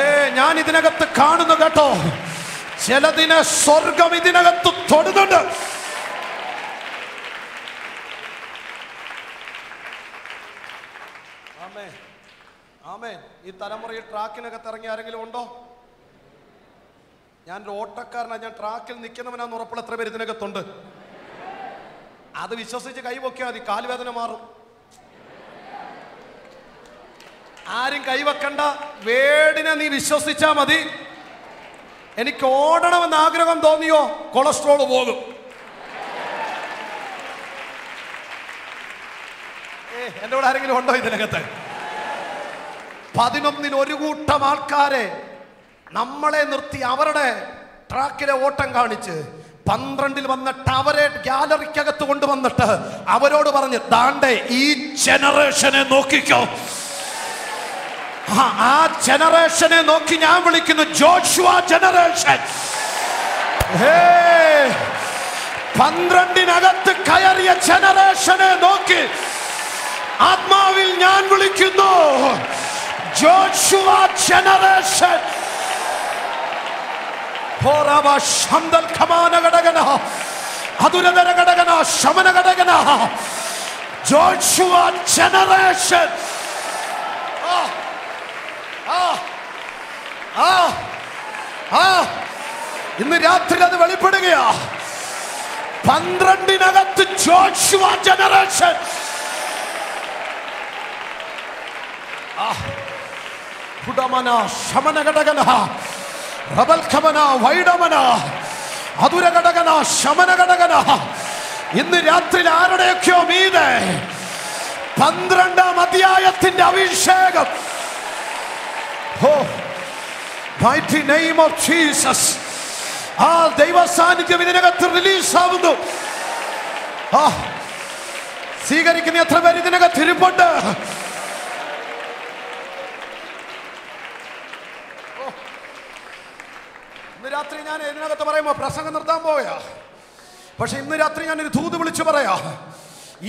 ഏ ഞാൻ ഇതിനകത്ത് കാണുന്നു കേട്ടോ. ചിലതിനെ സ്വർഗം ഇതിനകത്ത് തൊടുന്നുണ്ട് ആമേ ആമേ ഈ തലമുറയിൽ ട്രാക്കിനകത്ത് ഇറങ്ങി ആരെങ്കിലും ഉണ്ടോ? ഞാൻ ഒരു ഓട്ടക്കാരനാ ഞാൻ ട്രാക്കിൽ നിൽക്കുന്നവനാന്ന് ഉറപ്പുള്ള എത്ര പേര് ഇതിനകത്തുണ്ട്? അത് വിശ്വസിച്ച് കൈവൊക്കിയാൽ മതി കാൽവേദന മാറും. ആരും കൈവെക്കണ്ട വേടിനെ നീ വിശ്വസിച്ചാ മതി. എനിക്ക് ഓടണമെന്ന് ആഗ്രഹം തോന്നിയോ? കൊളസ്ട്രോൾ പോകും. എന്റെ കൂടെ ആരെങ്കിലും ഉണ്ടോ ഇതിനകത്ത്? പതിനൊന്നിൽ ഒരു കൂട്ടം ആൾക്കാരെ നമ്മളെ നിർത്തി അവരുടെ ട്രാക്കിലെ ഓട്ടം കാണിച്ച് പന്ത്രണ്ടിൽ വന്നിട്ട് അവരെ ഗാലറിക്കകത്ത് കൊണ്ടുവന്നിട്ട് അവരോട് പറഞ്ഞ് താണ്ടെ ഈ ജനറേഷനെ നോക്കിക്കോ. ആ, ജനറേഷനെ നോക്കി ഞാൻ വിളിക്കുന്നു ജോഷുവ ജനറേഷൻ. പന്ത്രണ്ടിനകത്ത് കയറിയ ജനറേഷനെ നോക്കി ആത്മാവിൽ ഞാൻ വിളിക്കുന്നു. ജോഷുവ ജനറേഷൻ ഹോറാവ ശന്തൽ ഖമാന ഘടകന അതുരതര ഘടകന ശമന ഘടകന ജോഷുവ ജനറേഷൻ ആ ആ ആ ആ ഇന്ന് രാത്രി അത് വെളിപ്പെടുകയാ. പന്ത്രണ്ടിനകത്ത് ജോഷുവ ജനറേഷൻ ഹുഡമന ശമനഘടകന റബൽഖമന വൈഡമന അതുരഘടകന ശമനഘടകന ഇന്ന് രാത്രി ആരുടെയൊക്കെയോ മീതെ പന്ത്രണ്ടാം അധ്യായത്തിന്റെ അഭിഷേകം. ഹോ mighty നെയിം ഓഫ് ജീസസ് ആ ദൈവ സാന്നിധ്യം ഇതിനകത്ത് റിലീസ് ആവുന്നു. ആ സ്വീകരിക്കുന്ന എത്ര പേര് ഇതിനകത്ത് ഇരിപ്പുണ്ട്? ഇന്ന് രാത്രി ഞാൻ ഇതിനകത്ത് പറയുമ്പോ പ്രസംഗം നിർത്താൻ പോയാ പക്ഷെ ഇന്ന് രാത്രി ഞാൻ ഒരു തൂത് വിളിച്ചു പറയാ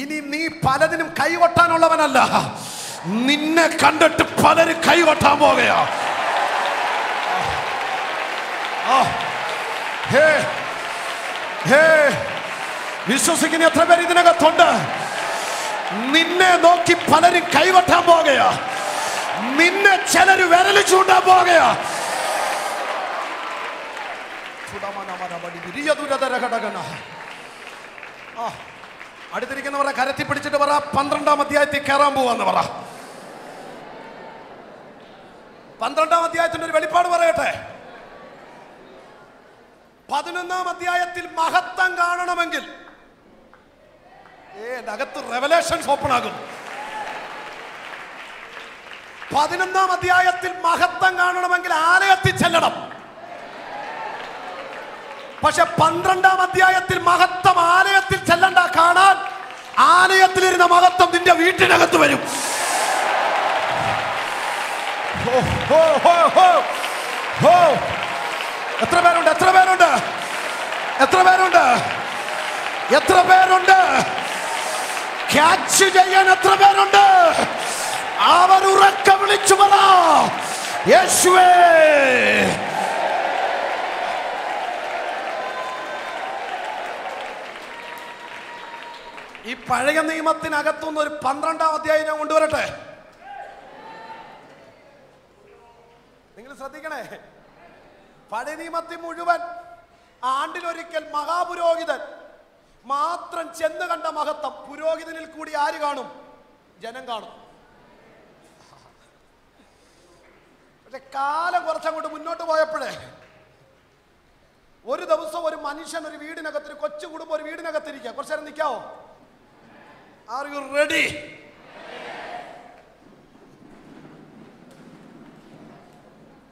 ഇനി നീ പലതിനും കൈവട്ടാനുള്ളവനല്ല നിന്നെ കണ്ടിട്ട് പലരും കൈവട്ടാൻ പോകയാ വിശ്വസിക്കുന്ന എത്ര പേര് ഇതിനകത്തുണ്ട്? നിന്നെ നോക്കി പലരും കൈവട്ടാൻ പോകയാ നിന്നെ ചിലര് വിരലി ചൂണ്ടാൻ പോകുകയാ ചുടമനമരമടി വിരിയതുരതരഘടകന. ആ അടുത്തിരിക്കുന്നവരെ കരത്തി പിടിച്ചിട്ട് പറ പന്ത്രണ്ടാം അധ്യായത്തിൽ കയറാൻ പോവാന്ന് പറ. പന്ത്രണ്ടാം അധ്യായത്തിന്റെ ഒരു വെളിപ്പാട് പറയട്ടെ. പതിനൊന്നാം അധ്യായത്തിൽ മഹത്വം കാണണമെങ്കിൽ ഏ അകത്ത് റെവലേഷൻസ് ഓപ്പൺ ആകും പതിനൊന്നാം അധ്യായത്തിൽ മഹത്വം കാണണമെങ്കിൽ ആലയത്തിൽ ചെല്ലണം. പക്ഷെ പന്ത്രണ്ടാം അധ്യായത്തിൽ മഹത്വം ആലയത്തിൽ ചെല്ലണ്ട കാണാൻ ആലയത്തിലിരുന്ന മഹത്വം നിന്റെ വീട്ടിനകത്ത് വരും. എത്ര പേരുണ്ട്? എത്ര പേരുണ്ട്? എത്ര പേരുണ്ട്? എത്ര പേരുണ്ട്? ക്യാച്ച് ചെയ്യാൻ എത്ര പേരുണ്ട്? അവർ ഉറക്ക വിളിച്ചു പറ. യേശുവേ. ഈ പഴയ നിയമത്തിനകത്തുനിന്ന് ഒരു പന്ത്രണ്ടാം അധ്യായം ഞാൻ കൊണ്ടുവരട്ടെ? നിങ്ങൾ ശ്രദ്ധിക്കണേ. പഴയ നിയമത്തിൽ മുഴുവൻ ആണ്ടിലൊരിക്കൽ മഹാപുരോഹിതൻ മാത്രം ചെന്ന് കണ്ട മഹത്വം പുരോഹിതനിൽ കൂടി ആര് കാണും? ജനം കാണും. പക്ഷെ കാലം കുറച്ചങ്ങോട്ട് മുന്നോട്ട് പോയപ്പോഴേ ഒരു ദിവസം ഒരു മനുഷ്യൻ ഒരു വീടിനകത്ത് കൊച്ചു കുടുംബം ഒരു വീടിനകത്തിരിക്കുക. കുറച്ചു നേരം നിൽക്കാവോ? ആർ യു റെഡി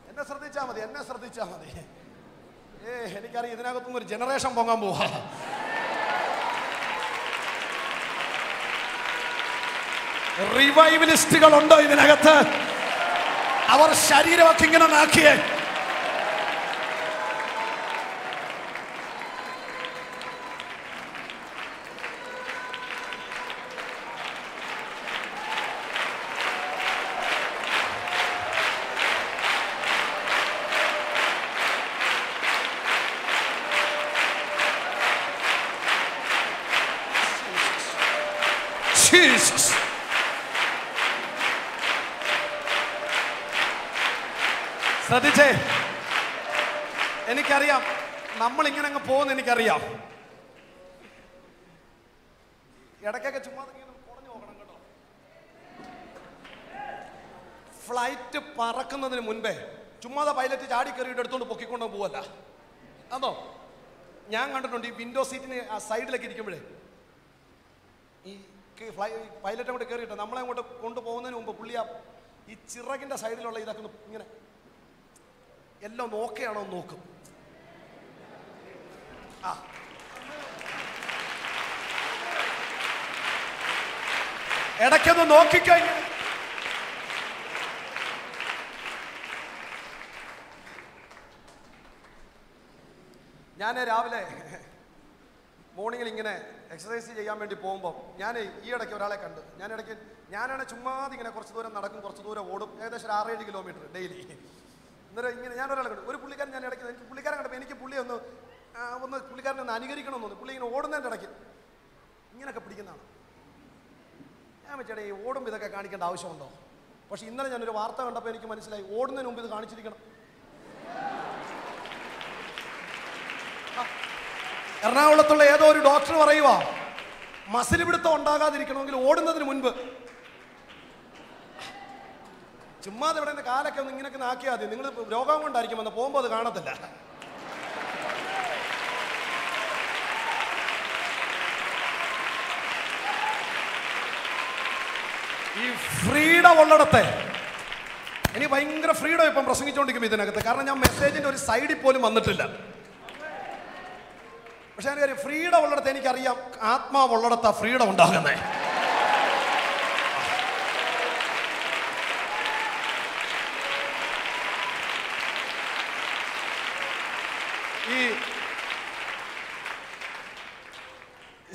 എന്നെ ശ്രദ്ധിച്ചാ മതി എന്നെ ശ്രദ്ധിച്ചാ മതി. ഏ എനിക്കറിയാം ഇതിനകത്തുനിന്ന് ഒരു ജനറേഷൻ പൊങ്ങാൻ പോവാ. റിവൈവലിസ്റ്റുകൾ ഉണ്ടോ ഇതിനകത്ത്? അവർ ശരീരമൊക്കെ ഇങ്ങനെ നാക്കിയേ. പോകുന്ന എനിക്കറിയാം. ഇടയ്ക്കൊക്കെ ചുമ്മാ കുറഞ്ഞു നോക്കണം കേട്ടോ. ഫ്ലൈറ്റ് പറക്കുന്നതിന് മുൻപേ ചുമ്മാതെ പൈലറ്റ് ചാടി കയറിയിട്ട് എടുത്തോണ്ട് പൊക്കിക്കൊണ്ട് പോവല്ല. അതോ? ഞാൻ കണ്ടിട്ടുണ്ട് ഈ വിൻഡോ സീറ്റിന് ആ സൈഡിലൊക്കെ ഇരിക്കുമ്പോഴേ ഈ ഫ്ലൈ പൈലറ്റ് അങ്ങോട്ട് കയറിയിട്ട്? നമ്മളെ അങ്ങോട്ട് കൊണ്ടുപോകുന്നതിന് മുമ്പ് പുള്ളി ഈ ചിറകിന്റെ സൈഡിലുള്ള ഇതൊക്കെ ഇങ്ങനെ എല്ലാം നോക്കുകയാണോ എന്ന് നോക്കും. ഇടയ്ക്കൊന്ന് നോക്കിക്കഴിഞ്ഞു ഞാൻ രാവിലെ മോർണിംഗിൽ ഇങ്ങനെ എക്സസൈസ് ചെയ്യാൻ വേണ്ടി പോകുമ്പോൾ ഞാൻ ഈ ഇടയ്ക്ക് ഒരാളെ കണ്ടു. ഞാൻ ഇടയ്ക്ക് ഞാനാണ് ചുമ്മാതെ ഇങ്ങനെ കുറച്ച് ദൂരം നടക്കും കുറച്ച് ദൂരം ഓടും. ഏകദേശം ഒരു ആറേഴ് കിലോമീറ്റർ ഡെയിലി എന്നിട്ട് ഇങ്ങനെ ഞാൻ ഒരാളെ കണ്ടു. ഒരു പുള്ളിക്കാരൻ ഞാൻ ഇടയ്ക്ക് പുള്ളിക്കാരൻ കണ്ടപ്പോൾ എനിക്ക് പുള്ളി ഒന്ന് ഒന്ന് പുള്ളിക്കാരനെ ഒന്ന് അനുകരിക്കണം എന്ന് പുള്ളി ഇങ്ങനെ ഓടുന്നതിന്റെ ഇടയ്ക്ക് ഇങ്ങനെയൊക്കെ പിടിക്കുന്നതാണ്. ഞാൻ വെച്ചേടെ ഈ ഓടുമ്പോൾ ഇതൊക്കെ കാണിക്കേണ്ട ആവശ്യമുണ്ടോ? പക്ഷെ ഇന്നലെ ഞാനൊരു വാർത്ത കണ്ടപ്പോൾ എനിക്ക് മനസ്സിലായി. ഓടുന്നതിന് മുമ്പ് ഇത് കാണിച്ചിരിക്കണം. എറണാകുളത്തുള്ള ഏതോ ഒരു ഡോക്ടർ പറയുക മസിൽ പിടുത്തം ഉണ്ടാകാതിരിക്കണമെങ്കിൽ ഓടുന്നതിന് മുൻപ്. ചുമ്മാതെ ഇവിടെ കാലൊക്കെ ഒന്ന് ഇങ്ങനെയൊക്കെ നാക്കിയാൽ മതി. നിങ്ങൾ രോഗം കൊണ്ടായിരിക്കും എന്ന് പോകുമ്പോൾ അത് കാണത്തില്ല. ഈ ഫ്രീഡം ഉള്ളിടത്തെ. എനിക്ക് ഭയങ്കര ഫ്രീഡം ഇപ്പം പ്രസംഗിച്ചുകൊണ്ടിരിക്കും ഇതിനകത്ത്. കാരണം ഞാൻ മെസ്സേജിന്റെ ഒരു സൈഡിൽ പോലും വന്നിട്ടില്ല. പക്ഷെ കാര്യം ഫ്രീഡം ഉള്ളിടത്ത് എനിക്കറിയാം ആത്മാവുള്ളിടത്താ ഫ്രീഡം ഉണ്ടാകുന്നേ. ഈ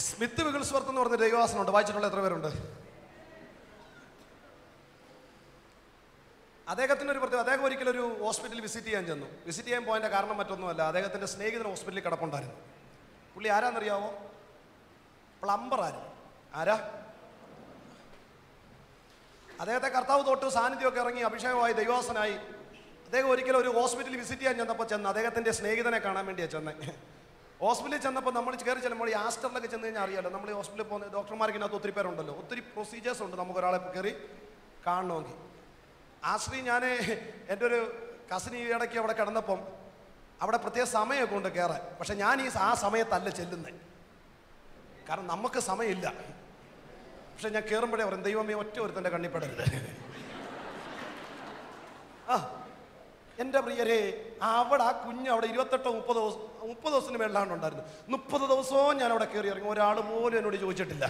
സ്മിത്ത് വിഗിൾസ്വർത്ത് എന്ന് പറഞ്ഞ ദൈവവാസനുണ്ട് വായിച്ചിട്ടുള്ള എത്ര പേരുണ്ട്? അദ്ദേഹത്തിന് ഒരു പ്രത്യേകം അദ്ദേഹം ഒരിക്കലും ഒരു ഹോസ്പിറ്റലിൽ വിസിറ്റ് ചെയ്യാൻ ചെന്നു. വിസിറ്റ് ചെയ്യാൻ പോയതിന്റെ കാരണം മറ്റൊന്നുമല്ല. അദ്ദേഹത്തിന്റെ സ്നേഹിതൻ ഹോസ്പിറ്റലിൽ കിടപ്പുണ്ടായിരുന്നു. പുള്ളി ആരാന്നറിയാവോ? പ്ലംബർ ആര്? ആരാ? അദ്ദേഹത്തെ കർത്താവ് തൊട്ട് സാന്നിധ്യമൊക്കെ ഇറങ്ങി അഭിഷേകമായി ദൈവാസനായി. അദ്ദേഹം ഒരിക്കലും ഒരു ഹോസ്പിറ്റലിൽ വിസിറ്റ് ചെയ്യാൻ ചെന്നപ്പോൾ ചെന്ന് അദ്ദേഹത്തിന്റെ സ്നേഹിതനെ കാണാൻ വേണ്ടിയാണ് ചെന്നത് ഹോസ്പിറ്റലിൽ ചെന്നപ്പോൾ നമ്മൾ കയറി ചെല്ലുമ്പോൾ ഈ ആസ്റ്ററിലൊക്കെ ചെന്ന് കഴിഞ്ഞാൽ അറിയാലോ നമ്മൾ ഈ ഹോസ്പിറ്റലിൽ പോകുന്ന ഡോക്ടർമാർക്കിനകത്ത് ഒത്തിരി പേരുണ്ടല്ലോ. ഒത്തിരി പ്രൊസീജിയേഴ്സ് ഉണ്ട്. നമുക്കൊരാളെ കയറി കാണണമെങ്കിൽ. ആശ്രീ ഞാൻ എന്റെ ഒരു കസിൻ ഈ ഇടയ്ക്ക് അവിടെ കിടന്നപ്പം അവിടെ പ്രത്യേക സമയമൊക്കെ ഉണ്ട് കയറാൻ. പക്ഷെ ഞാൻ ഈ ആ സമയത്തല്ല ചെല്ലുന്നത് കാരണം നമുക്ക് സമയമില്ല. പക്ഷെ ഞാൻ കയറുമ്പോഴേ പറയും ദൈവമേ ഒറ്റ ഒരുത്തന്റെ കണ്ണിപ്പെടരുത് ആ എന്റെ പ്രിയരെ അവിടെ ആ കുഞ്ഞ് അവിടെ ഇരുപത്തെട്ടോ മുപ്പത് ദിവസം മുപ്പത് ദിവസത്തിന് മേളിലാണ് ഉണ്ടായിരുന്നത് മുപ്പത് ദിവസവും ഞാൻ അവിടെ കയറി ഇറങ്ങി. ഒരാൾ പോലും എന്നോട് ചോദിച്ചിട്ടില്ല.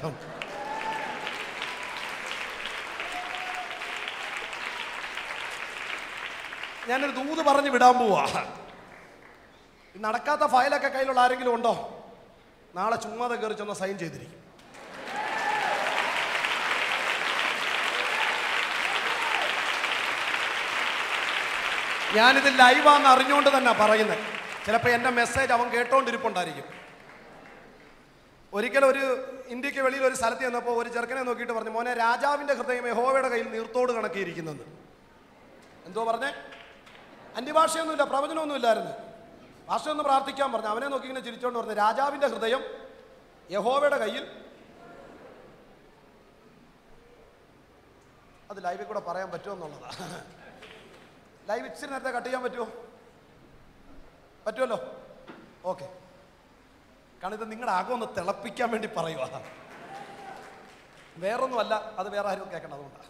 ഞാനൊരു ദൂത് പറഞ്ഞ് വിടാൻ പോവാ. നടക്കാത്ത ഫയലൊക്കെ കയ്യിലുള്ള ആരെങ്കിലും ഉണ്ടോ? നാളെ ചുമ്മാതെ കയറി ചെന്ന് സൈൻ ചെയ്തിരിക്കും. ഞാനിത് ലൈവാന്ന് അറിഞ്ഞുകൊണ്ട് തന്നെ പറയുന്നത് ചിലപ്പോൾ എന്റെ മെസ്സേജ് അവൻ കേട്ടോണ്ടിരിപ്പുണ്ടായിരിക്കും. ഒരിക്കലും ഒരു ഇന്ത്യയ്ക്ക് വെളിയിൽ ഒരു സ്ഥലത്ത് ചെന്നപ്പോൾ ഒരു ചെറുക്കനെ നോക്കിയിട്ട് പറഞ്ഞു മോനെ രാജാവിന്റെ ഹൃദയം യഹോവയുടെ കയ്യിൽ നീർത്തോട് കണക്കിയിരിക്കുന്നെന്ന്. എന്തോ പറഞ്ഞേ? അന്യഭാഷയൊന്നുമില്ല പ്രവചനമൊന്നുമില്ലായിരുന്നു. ഭാഷയൊന്ന് പ്രാർത്ഥിക്കാൻ പറഞ്ഞു. അവനെ നോക്കി ഇങ്ങനെ ചിരിച്ചോണ്ട് പറഞ്ഞു രാജാവിന്റെ ഹൃദയം യഹോവയുടെ കയ്യിൽ. അത് ലൈവിൽ കൂടെ പറയാൻ പറ്റുമോ എന്നുള്ളതാ. ലൈവ് ഇച്ചിരി നേരത്തെ കട്ട് ചെയ്യാൻ പറ്റുമോ? പറ്റുമല്ലോ? ഓക്കെ. കാരണം ഇത് നിങ്ങളുടെ ആകെ ഒന്ന് തിളപ്പിക്കാൻ വേണ്ടി പറയുക വേറൊന്നുമല്ല അത് വേറെ ആരും കേൾക്കണം അതുകൊണ്ടാണ്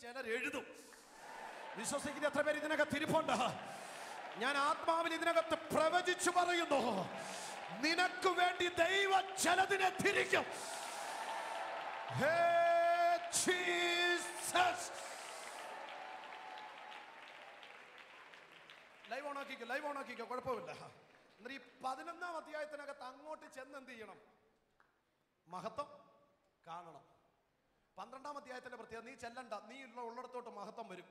ചിലർ എഴുതും. വിശ്വസിക്കുന്ന എത്ര പേര് ഇതിനകത്ത് ഇരിപ്പുണ്ട്? ഞാൻ ആത്മാവിൽ ഇതിനകത്ത് പ്രവചിച്ചു പറയുന്നു നിനക്ക് വേണ്ടി ദൈവ ചിലതിനെ തിരിക്കും. Hey. Live on live on കുഴപ്പമില്ല. എന്നിട്ട് ഈ പതിനൊന്നാം അധ്യായത്തിനകത്ത് അങ്ങോട്ട് ചെന്ന് എന്ത് ചെയ്യണം? മഹത്വം കാണണം. പന്ത്രണ്ടാം അധ്യായത്തിന്റെ പ്രത്യേകത നീ ചെല്ലണ്ട നീ ഉള്ള ഉള്ളിടത്തോട്ട് മഹത്വം വരും.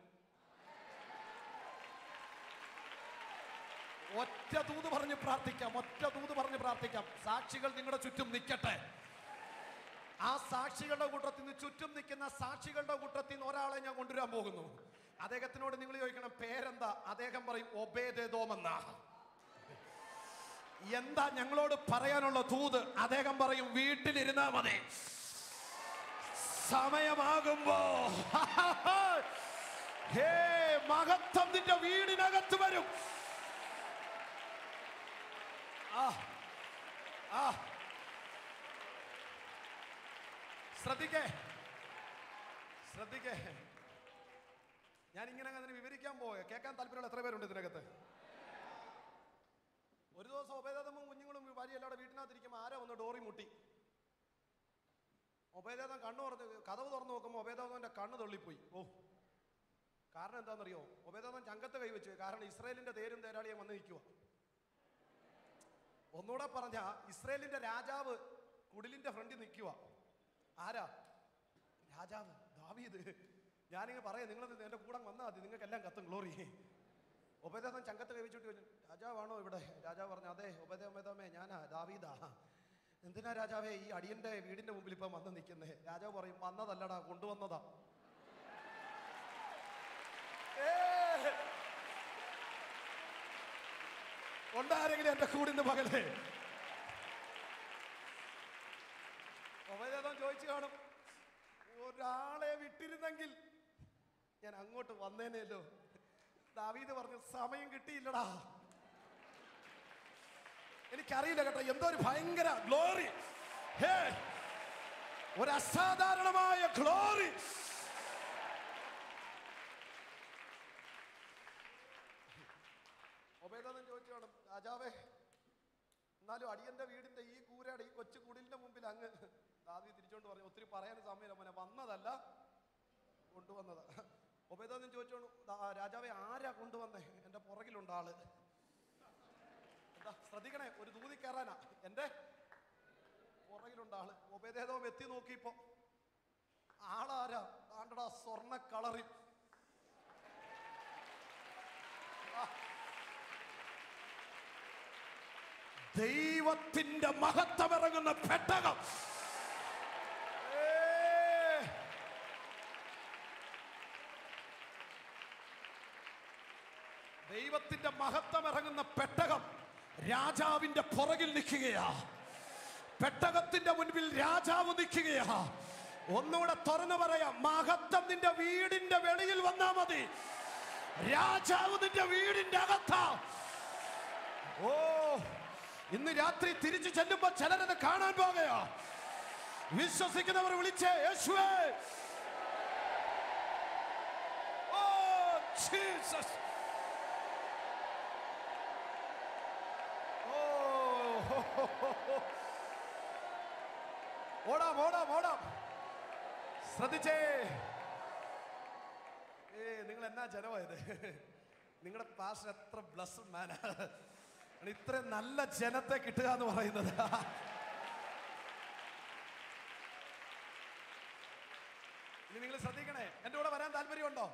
ഒറ്റ തൂത് പറഞ്ഞ് പ്രാർത്ഥിക്കാം ഒറ്റ തൂത് പറഞ്ഞ് പ്രാർത്ഥിക്കാം. സാക്ഷികൾ നിങ്ങളുടെ ചുറ്റും നിൽക്കട്ടെ ആ സാക്ഷികളുടെ കൂട്ടത്തിൽ നിന്ന് ചുറ്റും നിൽക്കുന്ന സാക്ഷികളുടെ കൂട്ടത്തിൽ നിന്ന് ഒരാളെ ഞാൻ കൊണ്ടുവരാൻ പോകുന്നു. അദ്ദേഹത്തിനോട് നിങ്ങൾ ചോദിക്കണം പേരെന്താ? അദ്ദേഹം പറയും ഒബേദേതോമെന്നാ എന്താ ഞങ്ങളോട് പറയാനുള്ള തൂത് അദ്ദേഹം പറയും വീട്ടിലിരുന്നാ മതി. സമയമാകുമ്പോ. ഹേ മഹത്വം നിന്റെ വീടിനകത്ത് വരും. ശ്രദ്ധിക്കേ. ശ്രദ്ധിക്കേ. ഞാൻ ഇങ്ങനെ അതിന് വിവരിക്കാൻ പോയ? കേൾക്കാൻ താല്പര്യമുള്ള എത്ര പേരുണ്ട് ഇതിനകത്ത്? ഒരു ദിവസം ഉപേദമും കുഞ്ഞുങ്ങളും ഭാര്യ എല്ലാവരുടെ വീട്ടിനകത്തിരിക്കുമ്പോൾ ആരോ ഒന്ന് ഡോറി മുട്ടി? ഒബേദേതം കണ്ണു തുറന്ന് കഥവ് തുറന്ന് നോക്കുമ്പോൾ ഒബേദേതന്റെ കണ്ണ് തള്ളിപ്പോയി. ഓ. കാരണം എന്താണെന്നറിയോ ഒബേദേതം ചങ്കത്ത് കൈവച്ചു കാരണം ഇസ്രയേലിന്റെ തേരും തേരാളിയും വന്ന് നിൽക്കുക ഒന്നുകൂടെ പറഞ്ഞ ഇസ്രയേലിന്റെ രാജാവ് കുടിലിന്റെ ഫ്രണ്ടിൽ നിൽക്കുക ആരാ? രാജാവ് ദാവീദ്. ഞാനിങ്ങനെ പറയാം നിങ്ങൾ എന്റെ കൂടെ വന്നാൽ മതി നിങ്ങൾക്ക് എല്ലാം കത്തും ഗ്ലോറി. ഉപദേതം ചങ്കത്ത് കൈവച്ചിട്ട് രാജാവാണോ ഇവിടെ? രാജാവ് പറഞ്ഞു അതെ ഉപദേ ഉപേതമേ ഞാനാ ദാവീദാ. എന്തിനാ രാജാവേ ഈ അടിയന്റെ വീടിന്റെ മുമ്പിൽ ഇപ്പം വന്ന് നിൽക്കുന്നേ? രാജാവ് പറയും വന്നതല്ലടാ കൊണ്ടുവന്നതാ! ഉണ്ടാരെങ്കിലും എന്റെ കൂടിന്റെ പകലേ? ഉപദേതം ചോദിച്ചു കാണും. ഒരാളെ വിട്ടിരുന്നെങ്കിൽ ഞാൻ അങ്ങോട്ട് വന്നേനേല്ലോ ദാവീദ് പറഞ്ഞു സമയം കിട്ടിയില്ലടാ. എനിക്കറിയില്ല കേട്ടോ. എന്തോ ഒരു ഭയങ്കര ഗ്ലോറി ഹേ. ഒരു അസാധാരണമായ ഗ്ലോറി ഒബേദം ചോദിച്ചു കാണും രാജാവേ എന്നാലും അടിയന്റെ വീടിന്റെ ഈ കൂരയുടെ ഈ കൊച്ചു കുടിലിന്റെ മുമ്പിൽ അങ്ങ് ദാവി തിരിച്ചോണ്ട് പറഞ്ഞു. ഒത്തിരി പറയാൻ സമയമില്ല മോനെ. വന്നതല്ല കൊണ്ടുവന്നത്. ഒബേദം ചോദിച്ചോണു രാജാവേ ആരാ കൊണ്ടുവന്നേ? എന്റെ പുറകിലുണ്ട് ആൾ. ശ്രദ്ധിക്കണേ ഒരു ദൂതി കയറാനാ. എന്റെ പുറകിലുണ്ട് ആൾ. എത്തി നോക്കിയപ്പോ. ആളാരാ? ആണ്ടടാ സ്വർണ കളറിൽ. ദൈവത്തിന്റെ മഹത്വമിറങ്ങുന്ന പെട്ടകം. ദൈവത്തിന്റെ മഹത്വം ഇറങ്ങുന്ന പെട്ടകം. രാജാവിന്റെ പുറകിൽ നിൽക്കുകയാ. പെട്ടകത്തിന്റെ മുൻപിൽ രാജാവ് നിൽക്കുകയാ. ഒന്നുകൂടെ തുറന്നു പറയാം. മഹത്വം നിന്റെ വീടിന്റെ വെളിയിൽ വന്നാ മതി. രാജാവ് നിന്റെ വീടിന്റെ അകത്താ. ഓ ഇന്ന് രാത്രി തിരിച്ചു ചെല്ലുമ്പോ ചിലരത് കാണാൻ പോകുകയാ. വിശ്വസിക്കുന്നവർ വിളിച്ചേ യേശുവേ. ഓ ജീസസ് ഓ ഓടാം ഓടാം ഓടാം. ശ്രദ്ധിച്ചേ. ഏ നിങ്ങൾ എന്നാ ജനമായത്? നിങ്ങളുടെ പാസ്റ്റർ എത്ര ബ്ലസ്ഡ് മാനാ ഇത്രയും നല്ല ജനത്തെ കിട്ടുക എന്ന് പറയുന്നത്. ഇനി നിങ്ങൾ ശ്രദ്ധിക്കണേ. എന്റെ കൂടെ വരാൻ താല്പര്യമുണ്ടോ?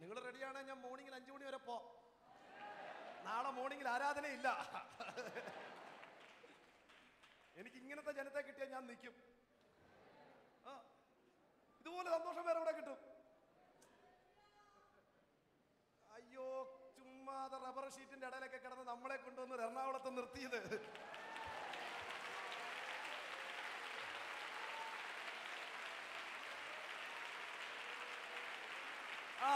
നിങ്ങൾ റെഡിയാണെങ്കിൽ ഞാൻ മോർണിംഗിൽ അഞ്ചു മണി വരെ പോ. നാളെ മോർണിംഗിൽ ആരാധനയില്ല. എനിക്ക് ഇങ്ങനത്തെ ജനത്തെ കിട്ടിയാൽ ഞാൻ നിൽക്കും ആ ഇതുപോലെ സന്തോഷം വേറെ ഇവിടെ കിട്ടും? അയ്യോ ചുമ്മാതെ റബ്ബർ ഷീറ്റിന്റെ ഇടയിലൊക്കെ കിടന്ന് നമ്മളെ കൊണ്ടുവന്ന് എറണാകുളത്ത് നിർത്തിയത്. ആ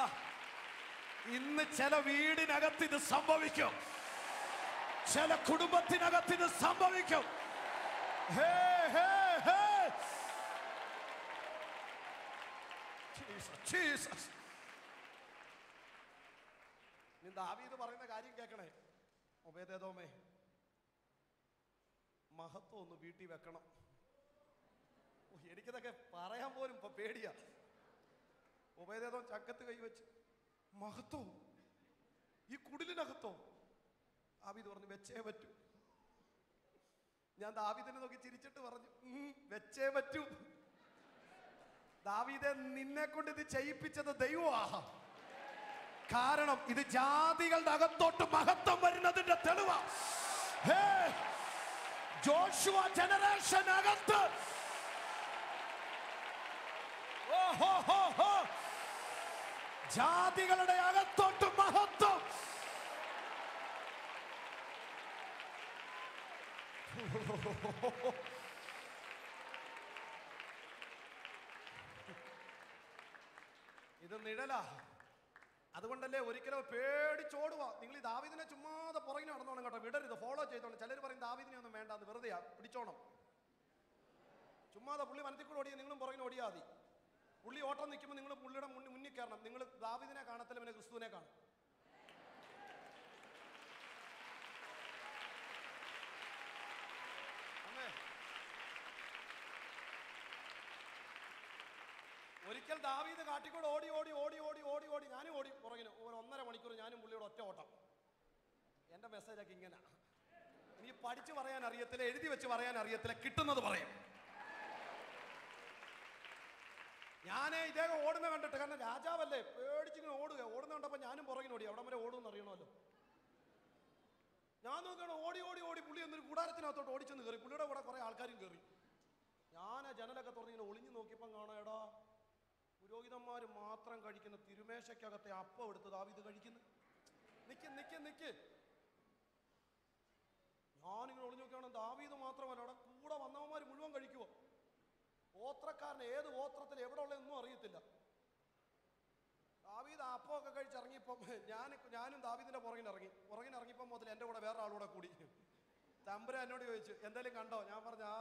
ഇന്ന് ചില വീടിനകത്ത് ഇത് സംഭവിക്കും. ചില കുടുംബത്തിനകത്ത് ഇത് സംഭവിക്കും. ഹേ ഹേ ഹേ ജീസസ് ജീസസ് നീ പറയുന്ന കാര്യം കേൾക്കണേ. ഒബേദേതോമേ മഹത്വം ഒന്ന് വീട്ടിൽ വെക്കണം. എനിക്കിതൊക്കെ പറയാൻ പോലും ഇപ്പൊ പേടിയാ. ഉഭയദേതം ചക്കത്ത് കൈവച്ച് മഹത്വം? ഈ കുടിലിനകത്തോ? ആബിദ് പറഞ്ഞ് വെച്ചേ പറ്റൂ. ഞാൻ ദാവിദിനെ നോക്കി ചിരിച്ചിട്ട് പറഞ്ഞു വെച്ചേ പറ്റൂ. ദാവീദെ നിന്നെ കൊണ്ട് ഇത് ചെയ്യിപ്പിച്ചത് ദൈവമാഹ കാരണം ഇത് ജാതികളുടെ അകത്തോട്ട് മഹത്വം വരുന്നതിന്റെ തെളിവാ. ജോഷുവ ജനറേഷൻ അകത്ത്. ജാതികളുടെ അകത്തോട്ട് മഹത്വം. ഇത് നിഴലാ. അതുകൊണ്ടല്ലേ ഒരിക്കലും പേടിച്ചോടുക നിങ്ങൾ ഈ ദാവിദിനെ ചുമ്മാതെ പുറകിൽ നടന്നോണം കേട്ടോ. വിടരുത്. ഫോളോ ചെയ്തോണം ചിലർ പറയും ദാവിദിനെ ഒന്നും വേണ്ട അത് വെറുതെയാ. പിടിച്ചോണം. ചുമ്മാതെ പുള്ളി മനത്തിൽ കൂടെ ഓടിയാൽ നിങ്ങളും പുറകിന് ഓടിയാൽ മതി. പുള്ളി ഓട്ടം നിൽക്കുമ്പോൾ നിങ്ങൾ പുള്ളിയുടെ മുന്നിൽ മുന്നിൽ കയറണം. നിങ്ങൾ ദാവിദിനെ കാണത്തില്ല പിന്നെ ക്രിസ്തുവിനെ കാണും അമ്മേ. ഒരിക്കൽ ദാവീത് കാട്ടിക്കൂടെ ഓടി ഓടി ഓടി ഓടി ഓടി ഓടി. ഞാനും ഓടി പുറകിന് ഒരു ഒന്നര മണിക്കൂർ ഞാനും പുള്ളിയോട് ഒറ്റ ഓട്ടം. എന്റെ മെസ്സേജൊക്കെ ഇങ്ങനെ. എനിക്ക് പഠിച്ചു പറയാൻ അറിയത്തില്ല എഴുതി വെച്ച് പറയാൻ അറിയത്തില്ല കിട്ടുന്നത് പറയും. ഞാൻ ഇദ്ദേഹം ഓടുന്ന കണ്ടിട്ട് കാരണം രാജാവല്ലേ പേടിച്ചിങ്ങനെ ഓടുക. ഓടുന്ന കണ്ടപ്പോൾ ഞാനും പുറകിന് ഓടി. അവിടെ വരെ ഓടുമെന്ന് അറിയണമല്ലോ. ഞാൻ നോക്കണം ഓടി ഓടി ഓടി. പുള്ളി എന്നൊരു കൂടാരത്തിനകത്തോട്ട് ഓടിച്ചെന്ന് കയറി. പുള്ളിയുടെ കൂടെ കുറെ ആൾക്കാരും കയറി. ഞാൻ ആ ജനലൊക്കെ തുറന്നിങ്ങനെ ഒളിഞ്ഞു നോക്കിയപ്പം കാണാം എടാ പുരോഹിതന്മാർ മാത്രം കഴിക്കുന്ന തിരുമേശയ്ക്കകത്തെ അപ്പം എടുത്ത് ദാവീദ് കഴിക്കുന്നു. നിക്ക് നിക്ക് നിക്ക്. ഞാനിങ്ങനെ ഒളിഞ്ഞു നോക്കുകയാണ് ദാവീദ് മാത്രമല്ല അവിടെ കൂടെ വന്നവന്മാർ മുഴുവൻ കഴിക്കുവോ? ഗോത്രക്കാരൻ ഏത് ഗോത്രത്തിൽ എവിടെ ഉള്ളതെന്നും അറിയത്തില്ല. ദാവീദ് അപ്പമൊക്കെ കഴിച്ചിറങ്ങിയപ്പം ഞാൻ ഞാനും ദാവീദിന്റെ പുറകിനിറങ്ങി ഇറങ്ങി. പുറകിന് ഇറങ്ങിയപ്പം മുതൽ എന്റെ കൂടെ വേറെ ആളൂടെ കൂടി. തമ്പുര എന്നോട് ചോദിച്ചു എന്തായാലും കണ്ടോ? ഞാൻ പറഞ്ഞു ആ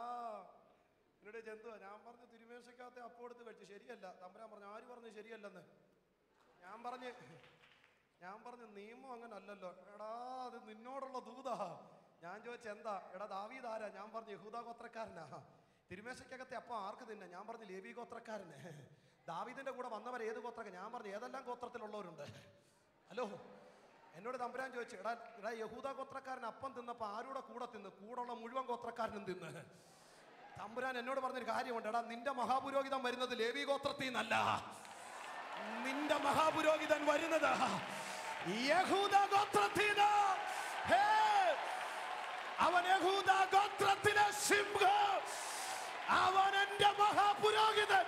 എന്നോട് ചോദിച്ചു, ഞാൻ പറഞ്ഞു തിരുമേശക്കകത്തെ അപ്പം എടുത്ത് കഴിച്ചു ശരിയല്ല. തമ്പുരാൻ പറഞ്ഞു ആര് പറഞ്ഞു ശരിയല്ലെന്ന്? ഞാൻ പറഞ്ഞ് ഞാൻ പറഞ്ഞു നിയമം അങ്ങനെ അല്ലല്ലോ എടാ അത് നിന്നോടുള്ള ദൂതാ. ഞാൻ ചോദിച്ചു എന്താ? എടാ ദാവീദ് ആരാ? ഞാൻ പറഞ്ഞു യഹൂദ ഗോത്രക്കാരനാ. തിരുമേശയ്ക്കകത്തെ അപ്പം ആർക്ക് തിന്നെ ഞാൻ പറഞ്ഞു ലേവി ഗോത്രക്കാരനെ. ദാവീദിന്റെ കൂടെ വന്നവർ ഏത് ഗോത്രക്ക? ഞാൻ പറഞ്ഞു ഏതെല്ലാം ഗോത്രത്തിലുള്ളവരുണ്ട്? ഹലോ? എന്നോട് തമ്പുരാൻ ചോദിച്ചു എടാ എടാ യഹൂദ ഗോത്രക്കാരൻ അപ്പം തിന്നപ്പോൾ ആരുടെ കൂടെ തിന്ന്? ഉള്ള മുഴുവൻ ഗോത്രക്കാരനും തിന്ന്. തമ്പുരാൻ എന്നോട് പറഞ്ഞൊരു കാര്യമുണ്ട്. എടാ നിന്റെ മഹാപുരോഹിതം വരുന്നത് ലേവി ഗോത്രത്തിൽ നിന്നല്ല. നിന്റെ മഹാപുരോഹിതൻ വരുന്നത് യഹൂദ ഗോത്രത്തിൽ അവൻ യഹൂദ ഗോത്രത്തിലെ സിംഹം അവൻ എന്റെ മഹാപുരോഹിതൻ.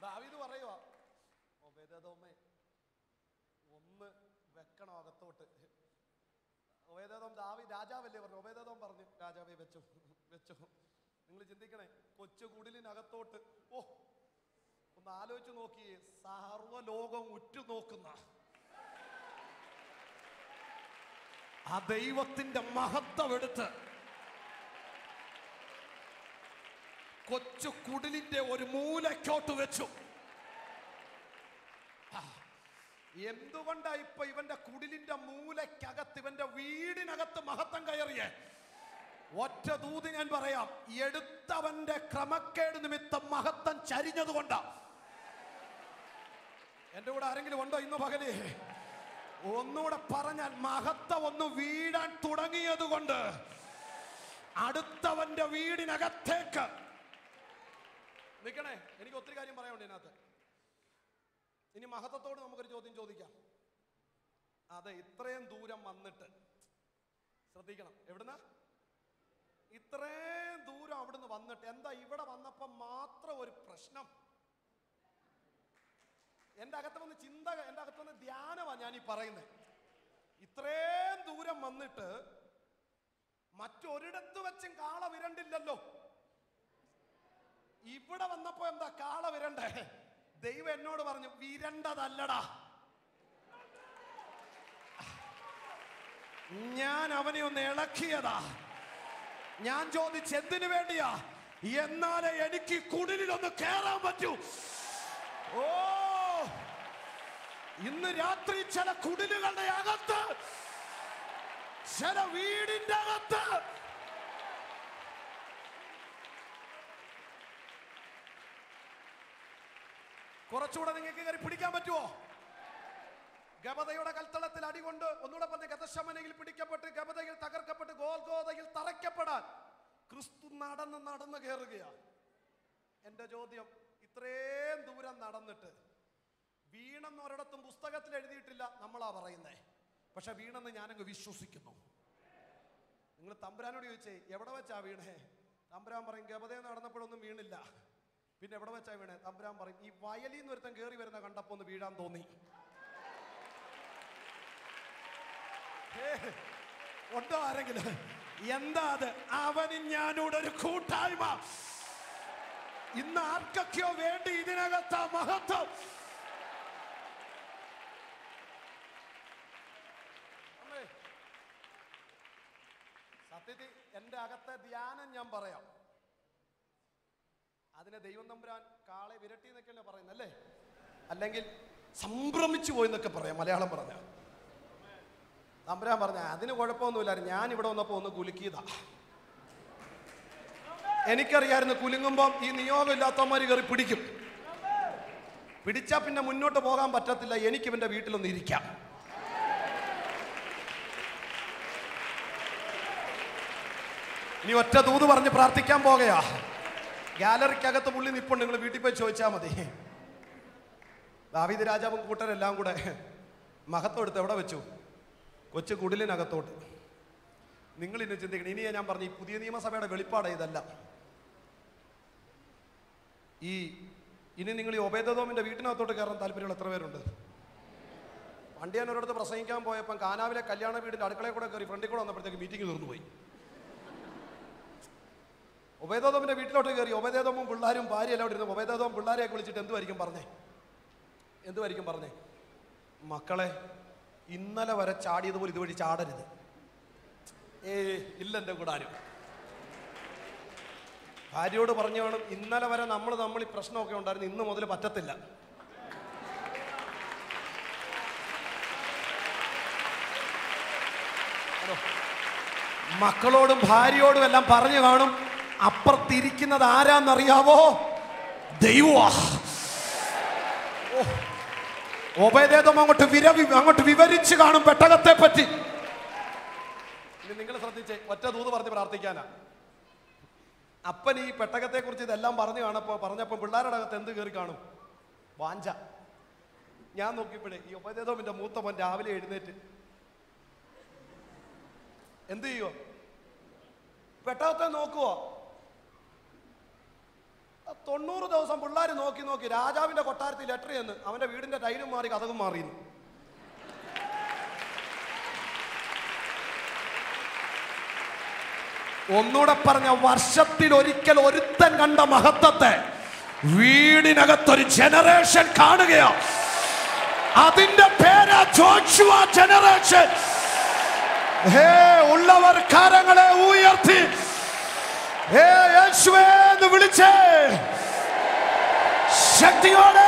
ദാവീദ് പറയുവാ ഒന്ന് വെക്കണം ഒബേദോം ദാവി രാജാവല്ലേ പറഞ്ഞു? ഒബേദോം പറഞ്ഞു രാജാവേ വെച്ചു വെച്ചു. നിങ്ങൾ ചിന്തിക്കണേ കൊച്ചു കുടിലിനകത്തോട്ട് ഓ ഒന്ന് ആലോചിച്ച് നോക്കിയേ സർവലോകം ഉറ്റുനോക്കുന്ന ആ ദൈവത്തിന്റെ മഹത്വം എടുത്ത് കൊച്ചു കുടിലിന്റെ ഒരു മൂലക്കോട്ട് വെച്ചു ആ, എന്തുകൊണ്ടാ ഇപ്പൊ ഇവന്റെ കുടിലിന്റെ മൂലക്കകത്ത് ഇവന്റെ വീടിനകത്ത് മഹത്വം കയറിയേ? ഒറ്റ ദൂത് ഞാൻ പറയാം എടുത്തവന്റെ ക്രമക്കേട് നിമിത്തം മഹത്വം ചരിഞ്ഞതുകൊണ്ടാ. എന്റെ കൂടെ ആരെങ്കിലും ഉണ്ടോ ഇന്ന് പകലേ? ഒന്നുകൂടെ പറഞ്ഞാൽ മഹത്വം ഒന്ന് വീഴാൻ തുടങ്ങിയത് കൊണ്ട് അടുത്തവന്റെ വീടിനകത്തേക്ക്. നിൽക്കണേ എനിക്ക് ഒത്തിരി കാര്യം പറയാനുണ്ട് ഇതിനകത്ത്. ഇനി മഹത്വത്തോട് നമുക്കൊരു ചോദ്യം ചോദിക്കാം. അതെ ഇത്രയും ദൂരം വന്നിട്ട് ശ്രദ്ധിക്കണം എവിടുന്ന? ഇത്രയും ദൂരം അവിടുന്ന് വന്നിട്ട് എന്താ ഇവിടെ വന്നപ്പോൾ മാത്രം ഒരു പ്രശ്നം? എന്റെ അകത്ത് വന്ന് ചിന്ത എന്റെ അകത്ത് വന്ന് ധ്യാനമാണ് ഞാൻ ഈ പറയുന്നത് ഇത്രയും ദൂരം വന്നിട്ട് മറ്റൊരിടത്ത് വെച്ചും കാള വിരണ്ടില്ലല്ലോ. ഇവിടെ വന്നപ്പോ എന്താ കാള വിരണ്ടേ? ദൈവം എന്നോട് പറഞ്ഞു വിരണ്ടതല്ലടാ. ഞാൻ അവനെ ഒന്ന് ഇളക്കിയതാ. ഞാൻ ചോദിച്ച എന്തിനു വേണ്ടിയാ? എന്നാലേ എനിക്ക് കുടിലൊന്ന് കയറാൻ പറ്റൂ. ഓ ഇന്ന് രാത്രി ചില കുടിലുകളുടെ അകത്ത് ചില വീടിന്റെ അകത്ത് കുറച്ചുകൂടെ നിങ്ങൾക്ക് കയറി പിടിക്കാൻ പറ്റുമോ ഗബതയുടെ കൽത്തളത്തിൽ അടികൊണ്ട് ഒന്നുകൂടെ പറഞ്ഞ് ഗതശമനയിൽ പിടിക്കപ്പെട്ട് ഗബതയിൽ തകർക്കപ്പെട്ട് ഗോൽഗോതയിൽ തറയ്ക്കപ്പെടാൻ ക്രിസ്തു നടന്ന് നടന്ന് കയറുകയാണ് എന്റെ ചോദ്യം ഇത്രയും ദൂരം നടന്നിട്ട് വീണെന്ന് ഒരിടത്തും പുസ്തകത്തിൽ എഴുതിയിട്ടില്ല നമ്മളാ പറയുന്നേ. പക്ഷെ വീണെന്ന് ഞാനങ്ങ് വിശ്വസിക്കുന്നു. നിങ്ങൾ തമ്പുരാനോട് ചോദിച്ചേ എവിടെ വെച്ചാ വീണേ? തമ്പുരാൻ പറയും ഗപതയെ നടന്നപ്പോഴൊന്നും വീണില്ല. പിന്നെ എവിടെ വെച്ചാ വീണേ? തമ്പുരാൻ പറയും ഈ വയലിൽ നിന്ന് ഒരുത്തൻ കയറി വരുന്ന കണ്ടപ്പോ ഒന്ന് വീഴാൻ തോന്നി. ഉണ്ടോ ആരെങ്കിലും? എന്താ അത്? അവനും ഞാനൂടെ ഒരു കൂട്ടായ്മ. ഇന്ന് ആർക്കൊക്കെയോ വേണ്ടി ഇതിനകത്ത മഹത്വം. സത്യത്തിൽ അകത്തെ ധ്യാനം ഞാൻ പറയാം. അതിനെ ദൈവം തമ്പുരാൻ കാളെ വിരട്ടി എന്നൊക്കെയല്ലേ പറയുന്നല്ലേ അല്ലെങ്കിൽ സംഭ്രമിച്ചു പോയി എന്നൊക്കെ പറയാം മലയാളം പറഞ്ഞ. തമ്പുരാൻ പറഞ്ഞ അതിന് കുഴപ്പമൊന്നുമില്ലായിരുന്നു ഞാൻ ഇവിടെ വന്നപ്പോൾ ഒന്ന് കുലുക്കിയതാ. എനിക്കറിയായിരുന്നു കുലുങ്ങുമ്പം ഈ നിയോഗം ഇല്ലാത്തവന്മാർ കയറി പിടിക്കും. പിടിച്ചാ പിന്നെ മുന്നോട്ട് പോകാൻ പറ്റത്തില്ല എനിക്ക് ഇവന്റെ വീട്ടിലൊന്ന് ഇരിക്കാം. ഇനി ഒറ്റ ദൂത് പറഞ്ഞ് പ്രാർത്ഥിക്കാൻ പോകയാ. ഗാലറിക്കകത്ത് പുള്ളി നിപ്പുണ്ട്. നിങ്ങൾ വീട്ടിൽ പോയി ചോദിച്ചാൽ മതി. ദാവീദ് രാജാവും കൂട്ടരെല്ലാം കൂടെ മഹത്വം എടുത്ത് എവിടെ വെച്ചു? കൊച്ചു കുടിലിനകത്തോട്ട്. നിങ്ങൾ ഇന്ന് ചിന്തിക്കണം. ഇനിയെ ഞാൻ പറഞ്ഞു ഈ പുതിയ നിയമസഭയുടെ വെളിപ്പാട് ഇതല്ല. ഈ ഇനി നിങ്ങൾ ഈ ഒബേദോമിന്റെ വീട്ടിനകത്തോട്ട് കയറാൻ താല്പര്യമുള്ള എത്ര പേരുണ്ട്? പണ്ട് ഞാൻ ഒരിടത്ത് പ്രസംഗിക്കാൻ പോയപ്പം കാനാവിലെ കല്യാണ വീടിന്റെ അടുക്കളയിൽ കൂടെ കയറി ഫ്രണ്ടിൽ കൂടെ വന്നപ്പോഴത്തേക്ക് മീറ്റിംഗ് തീർന്നു ഒബേദോമിന്റെ വീട്ടിലോട്ട് കയറി ഉപേതോമും പിള്ളേരും ഭാര്യ എല്ലാം ഇരുന്നു ഒബേദോം പിള്ളേരെയൊക്കെ വിളിച്ചിട്ട് എന്തുമായിരിക്കും പറഞ്ഞേ? എന്തുമായിരിക്കും പറഞ്ഞേ? മക്കളെ ഇന്നലെ വരെ ചാടിയതുപോലെ ഇതുവഴി ചാടരുത്. ഏ ഇല്ല എന്റെ കൂടെ ആരും. ഭാര്യയോട് പറഞ്ഞു വേണം ഇന്നലെ വരെ നമ്മൾ നമ്മൾ ഈ പ്രശ്നമൊക്കെ ഉണ്ടായിരുന്നു ഇന്ന് മുതൽ പറ്റത്തില്ല. മക്കളോടും ഭാര്യയോടും എല്ലാം പറഞ്ഞു കാണും. അപ്പുറത്തിരിക്കുന്നത് ആരാന്നറിയാവോ? ദൈവേദം അങ്ങോട്ട് വിരവി അങ്ങോട്ട് വിവരിച്ച് കാണും പെട്ടകത്തെ പറ്റി നിങ്ങൾ ശ്രദ്ധിച്ചേ ഒറ്റ ദൂത് പറഞ്ഞ് പ്രാർത്ഥിക്കാനാ. അപ്പൻ ഈ പെട്ടകത്തെ കുറിച്ച് ഇതെല്ലാം പറഞ്ഞു കാണപ്പോ പറഞ്ഞപ്പോ പിള്ളേരുടെ അകത്ത് എന്ത് കയറി കാണും? വാഞ്ച. ഞാൻ നോക്കിയപ്പോഴേ ഈ ഉപദേതോമിന്റെ മൂത്ത മോൻ രാവിലെ എഴുന്നേറ്റ്. എന്ത് ചെയ്യുവോ? പെട്ടകത്തെ നോക്കുവോ? തൊണ്ണൂറ് ദിവസം പിള്ളേർ നോക്കി നോക്കി രാജാവിന്റെ കൊട്ടാരത്തിൽ ലെറ്റർ ചെന്ന് അവന്റെ വീടിന്റെ ടൈലും മാറി കഥകും മാറി ഒന്നുകൂടെ പറഞ്ഞ വർഷത്തിൽ ഒരിക്കൽ ഒരുത്തൻ കണ്ട മഹത്വത്തെ വീടിനകത്തൊരു ജനറേഷൻ കാണുകയാ. അതിന്റെ പേരാ ജോഷുവ ജനറേഷൻ ഹേ ഉള്ളവർ കരങ്ങളെ ഉയർത്തി. ഹേ യേശുവേ. എന്ന് വിളിച്ചേ. ശക്തിയോടെ.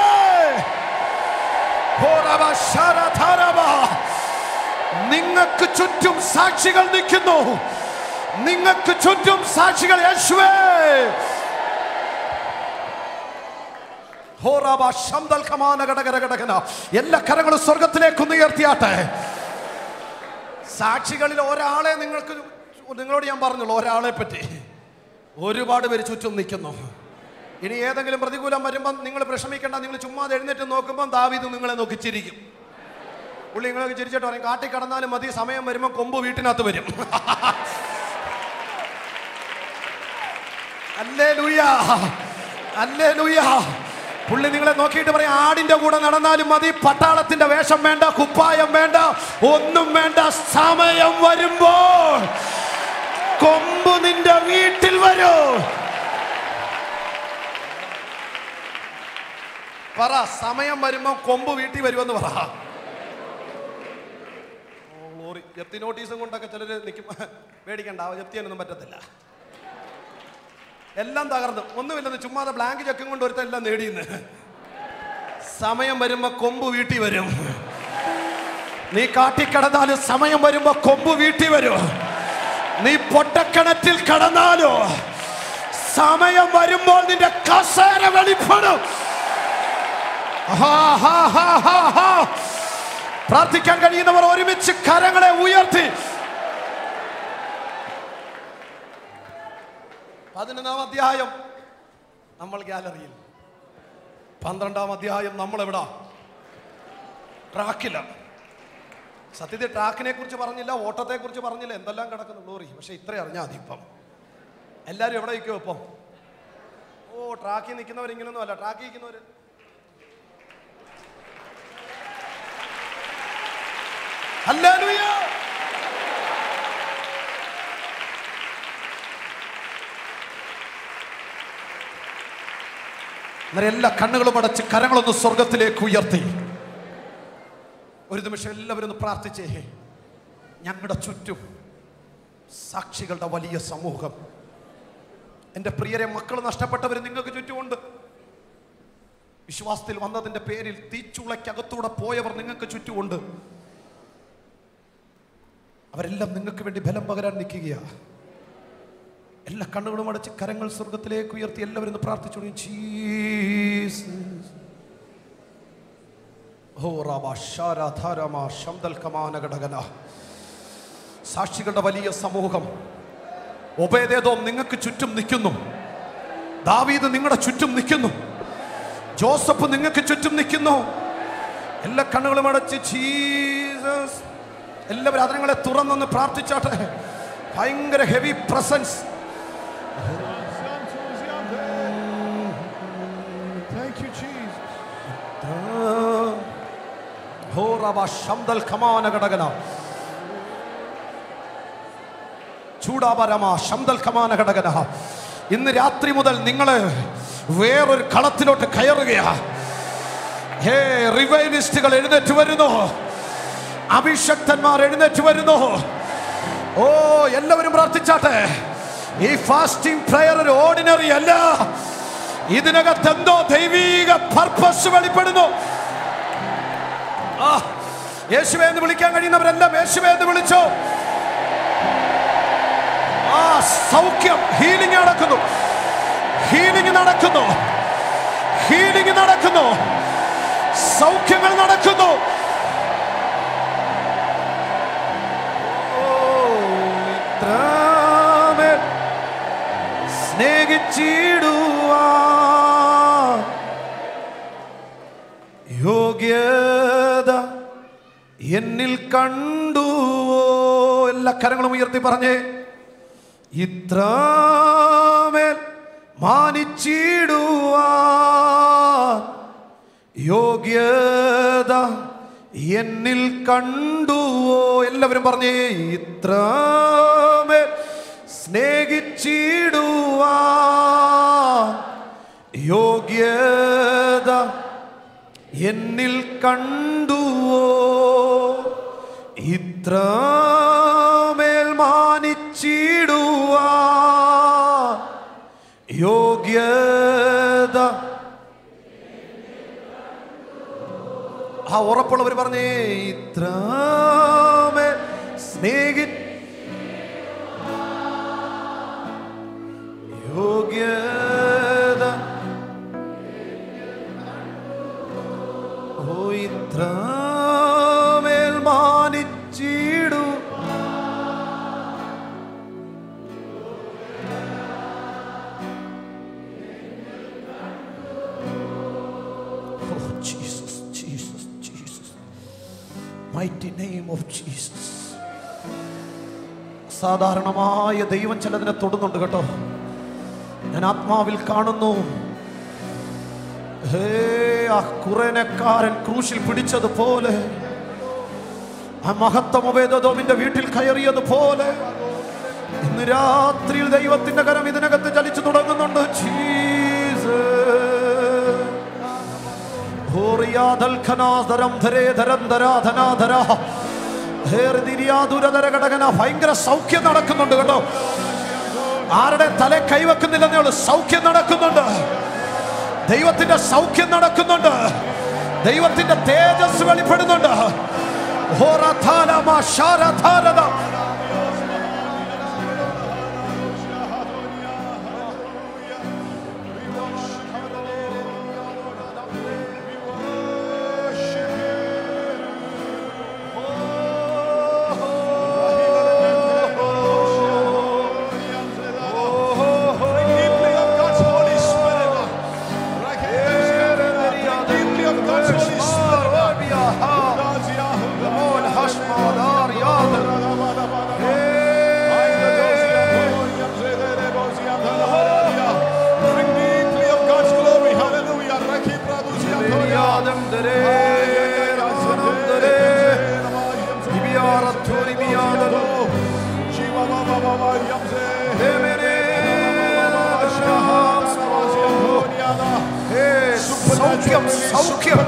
നിങ്ങൾക്ക് ചുറ്റും സാക്ഷികൾ നിൽക്കുന്നു. നിങ്ങൾക്ക് ചുറ്റും സാക്ഷികൾ യേശുവേ. എല്ലാ കരങ്ങളും സ്വർഗത്തിലേക്ക് ഉയർത്തിയാട്ടെ. സാക്ഷികളിൽ ഒരാളെ നിങ്ങൾക്ക് നിങ്ങളോട് ഞാൻ പറഞ്ഞുള്ളൂ ഒരാളെ പറ്റി. ഒരുപാട് പേര് ചുറ്റും നിൽക്കുന്നു. ഇനി ഏതെങ്കിലും പ്രതികൂലം വരുമ്പം നിങ്ങൾ വിഷമിക്കേണ്ട നിങ്ങൾ ചുമ്മാ എഴുന്നേറ്റ് നോക്കുമ്പം ദാവീദ് നിങ്ങളെ നോക്കി ചിരിക്കും. പുള്ളി നിങ്ങളൊക്കെ ചിരിച്ചിട്ട് പറയും കാട്ടി കടന്നാലും മതി സമയം വരുമ്പോൾ കൊമ്പ് വീട്ടിനകത്ത് വരും. അല്ലേ ലൂയാ അല്ലേ ലൂയാ പുള്ളി നിങ്ങളെ നോക്കിയിട്ട് പറയും ആടിന്റെ കൂടെ നടന്നാലും മതി പട്ടാളത്തിന്റെ വേഷം വേണ്ട കുപ്പായം വേണ്ട ഒന്നും വേണ്ട സമയം വരുമ്പോൾ കൊമ്പ് നിന്റെ വീട്ടിൽ വരൂ. പറ സമയം വരുമ്പോ കൊമ്പ് വീട്ടിൽ വരുമെന്ന് പറ. glory. ജപ്തി നോട്ടീസും കൊണ്ടൊക്കെ ചിലര് നിൽക്കും പേടിക്കണ്ട ജപ്തിയാനൊന്നും പറ്റത്തില്ല. എല്ലാം തകർന്നു. ഒന്നുമില്ലെന്ന് ചുമ്മാതെ ബ്ലാങ്ക് ചെക്കും കൊണ്ട് ഒരുത്തൻ എല്ലാം നേടിയെന്ന്. സമയം വരുമ്പോ കൊമ്പ് വീട്ടിൽ വരും. നീ കാട്ടിക്കടന്നാലും സമയം വരുമ്പോ കൊമ്പ് വീട്ടിൽ വരും. നീ പൊട്ടക്കിണറ്റിൽ കടന്നാലോ? സമയം വരുമ്പോൾ നിന്റെ കസേര വെളിപ്പെടും. പ്രാർത്ഥിക്കാൻ കഴിയുന്നവർ ഒരുമിച്ച് കരങ്ങളെ ഉയർത്തി. പതിനൊന്നാം അധ്യായം നമ്മൾ ഗാലറിയിൽ. പന്ത്രണ്ടാം അധ്യായം നമ്മൾ എവിടാ ട്രാക്കില്ല സത്യത്തിൽ ട്രാക്കിനെ കുറിച്ച് പറഞ്ഞില്ല ഓട്ടത്തെ കുറിച്ച് പറഞ്ഞില്ല എന്തെല്ലാം കിടക്കുന്നു ഗ്ലോറി. പക്ഷെ ഇത്ര അറിഞ്ഞാൽ മതി ഇപ്പം. എല്ലാവരും എവിടെ നിൽക്കുമോ ഇപ്പം? ഓ ട്രാക്കിൽ നിൽക്കുന്നവർ ഇങ്ങനൊന്നും അല്ല. ട്രാക്കിൽ നിൽക്കുന്നവർ എല്ലാ കണ്ണുകളും അടച്ച് കരങ്ങളൊന്ന് സ്വർഗത്തിലേക്ക് ഉയർത്തി. ഒരു നിമിഷം എല്ലാവരും ഒന്ന് പ്രാർത്ഥിച്ചേ. ഞങ്ങളുടെ ചുറ്റും സാക്ഷികളുടെ വലിയ സമൂഹം. എന്റെ പ്രിയരെ മക്കൾ നഷ്ടപ്പെട്ടവർ നിങ്ങൾക്ക് ചുറ്റുമുണ്ട്. വിശ്വാസത്തിൽ വന്നതിന്റെ പേരിൽ തീച്ചുളയ്ക്കകത്തൂടെ പോയവർ നിങ്ങൾക്ക് ചുറ്റുമുണ്ട്. അവരെല്ലാം നിങ്ങൾക്ക് വേണ്ടി ബലം പകരാൻ നിൽക്കുകയാണ് എല്ലാ കണ്ണുകളും അടച്ച് കരങ്ങൾ സ്വർഗത്തിലേക്ക് ഉയർത്തി എല്ലാവരും പ്രാർത്ഥിച്ചു ജീസസ് സാക്ഷികളുടെ വലിയ സമൂഹം. ഒബേദേതോം നിങ്ങൾക്ക് ചുറ്റും നിൽക്കുന്നു. ദാവീദ് നിങ്ങളുടെ ചുറ്റും നിൽക്കുന്നു. ജോസഫ് നിങ്ങൾക്ക് ചുറ്റും നിൽക്കുന്നു. എല്ലാ കണ്ണുകളും അടച്ച് ജീസസ്. എല്ലാവരും അതിനങ്ങളെ തുറന്നൊന്ന് പ്രാർത്ഥിച്ചാട്ടെ. ഭയങ്കര ഹെവി പ്രസൻസ് ഇന്ന് രാത്രി മുതൽ നിങ്ങൾ വേറൊരു കളത്തിലോട്ട് കയറുകയാ. ഹേ റിവൈനിസ്റ്റുകൾ എഴുന്നേറ്റ് വരുന്നു. അഭിഷക്തന്മാർ എഴുന്നേറ്റ് വരുന്നു. ഓ എല്ലാവരും പ്രാർത്ഥിച്ചാട്ടെ. ഈ ഫാസ്റ്റിംഗ് പ്രയർ ഒരു ഓർഡിനറി അല്ല. ഇതിനകത്ത് എന്തോ ദൈവീക പർപ്പസ് വെളിപ്പെടുന്നു. ആ, യേശുവേ എന്ന് വിളിക്കാൻ കഴിയുന്നവരെല്ലാം യേശുവേ എന്ന് വിളിച്ചോ? ആ സൗഖ്യം ഹീലിംഗ് നടക്കുന്നു. ഹീലിംഗ് നടക്കുന്നു. ഹീലിംഗ് നടക്കുന്നു. സൗഖ്യങ്ങൾ നടക്കുന്നു. ഓ, എന്നിൽ കണ്ടുവോ എല്ലാ കരങ്ങളും ഉയർത്തി പറഞ്ഞേ. ഇത്രമേൽ മാനിച്ചിടുവാൻ യോഗ്യത എന്നിൽ കണ്ടുവോ എല്ലാവരും പറഞ്ഞേ. ഇത്രമേൽ സ്നേഹിച്ചിടുവാൻ യോഗ്യത എന്നിൽ കണ്ടുവോ? ഇത്രമേൽ മാനിച്ചിടുവാ. യോഗ്യത. ആ ഉറപ്പുള്ളവർ പറഞ്ഞേ ഇത്രമേൽ സ്നേഹി യോഗ്യത. Oh, Jesus, Jesus, Jesus. സാധാരണമായ ദൈവം ചിലതിനെ തൊടുന്നുണ്ട് കേട്ടോ. ഞാൻ ആത്മാവിൽ കാണുന്നു. ആ കുറേനക്കാരൻ ക്രൂശിൽ പിടിച്ചതുപോലെ ആ മഹത്വമവേദോമിന്റെ വീട്ടിൽ കയറിയതുപോലെ ഇന്ന് രാത്രിയിൽ ദൈവത്തിന്റെ കരം ഇതിനകത്ത് ചലിച്ചു തുടങ്ങുന്നുണ്ട്. ഭയങ്കര സൗഖ്യം നടക്കുന്നുണ്ട് കേട്ടോ. ആരുടെ തല കൈവെക്കുന്നില്ലെന്നേ ഉള്ളൂ സൗഖ്യം നടക്കുന്നുണ്ട്. ദൈവത്തിന്റെ സൗഖ്യം നടക്കുന്നുണ്ട് ദൈവത്തിന്റെ തേജസ് വെളിപ്പെടുന്നുണ്ട് ഹോറധാരമ ശാരധാരത. സൗഖ്യം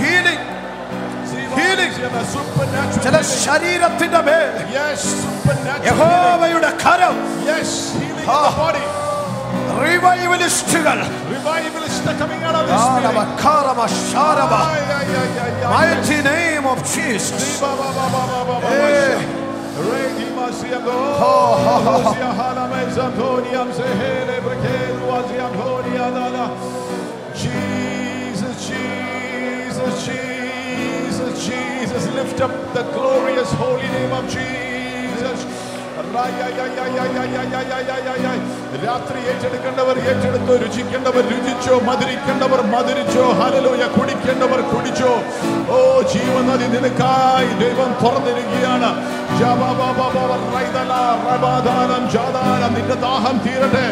ഹീലിംഗ് ചില ശരീരത്തിന്റെ മേൽ യഹോവയുടെ കരം റിവൈവലിസ്റ്റുകൾ Mighty name of Jesus. Hey. Jesus. Lift up the glorious holy name of Jesus. രാത്രി ഏറ്റെടുക്കേണ്ടവർ ഏറ്റെടുത്തോ രുചിക്കേണ്ടവർ രുചിച്ചോ മധുരിക്കേണ്ടവർ മധുരിച്ചോ ഹലലോയ കുടിക്കേണ്ടവർ കുടിച്ചോ ഓ ജീവനദി നിനക്കായി ദൈവം തുറന്നിരിക്കുകയാണ് നിന്റെ ദാഹം തീരട്ടെ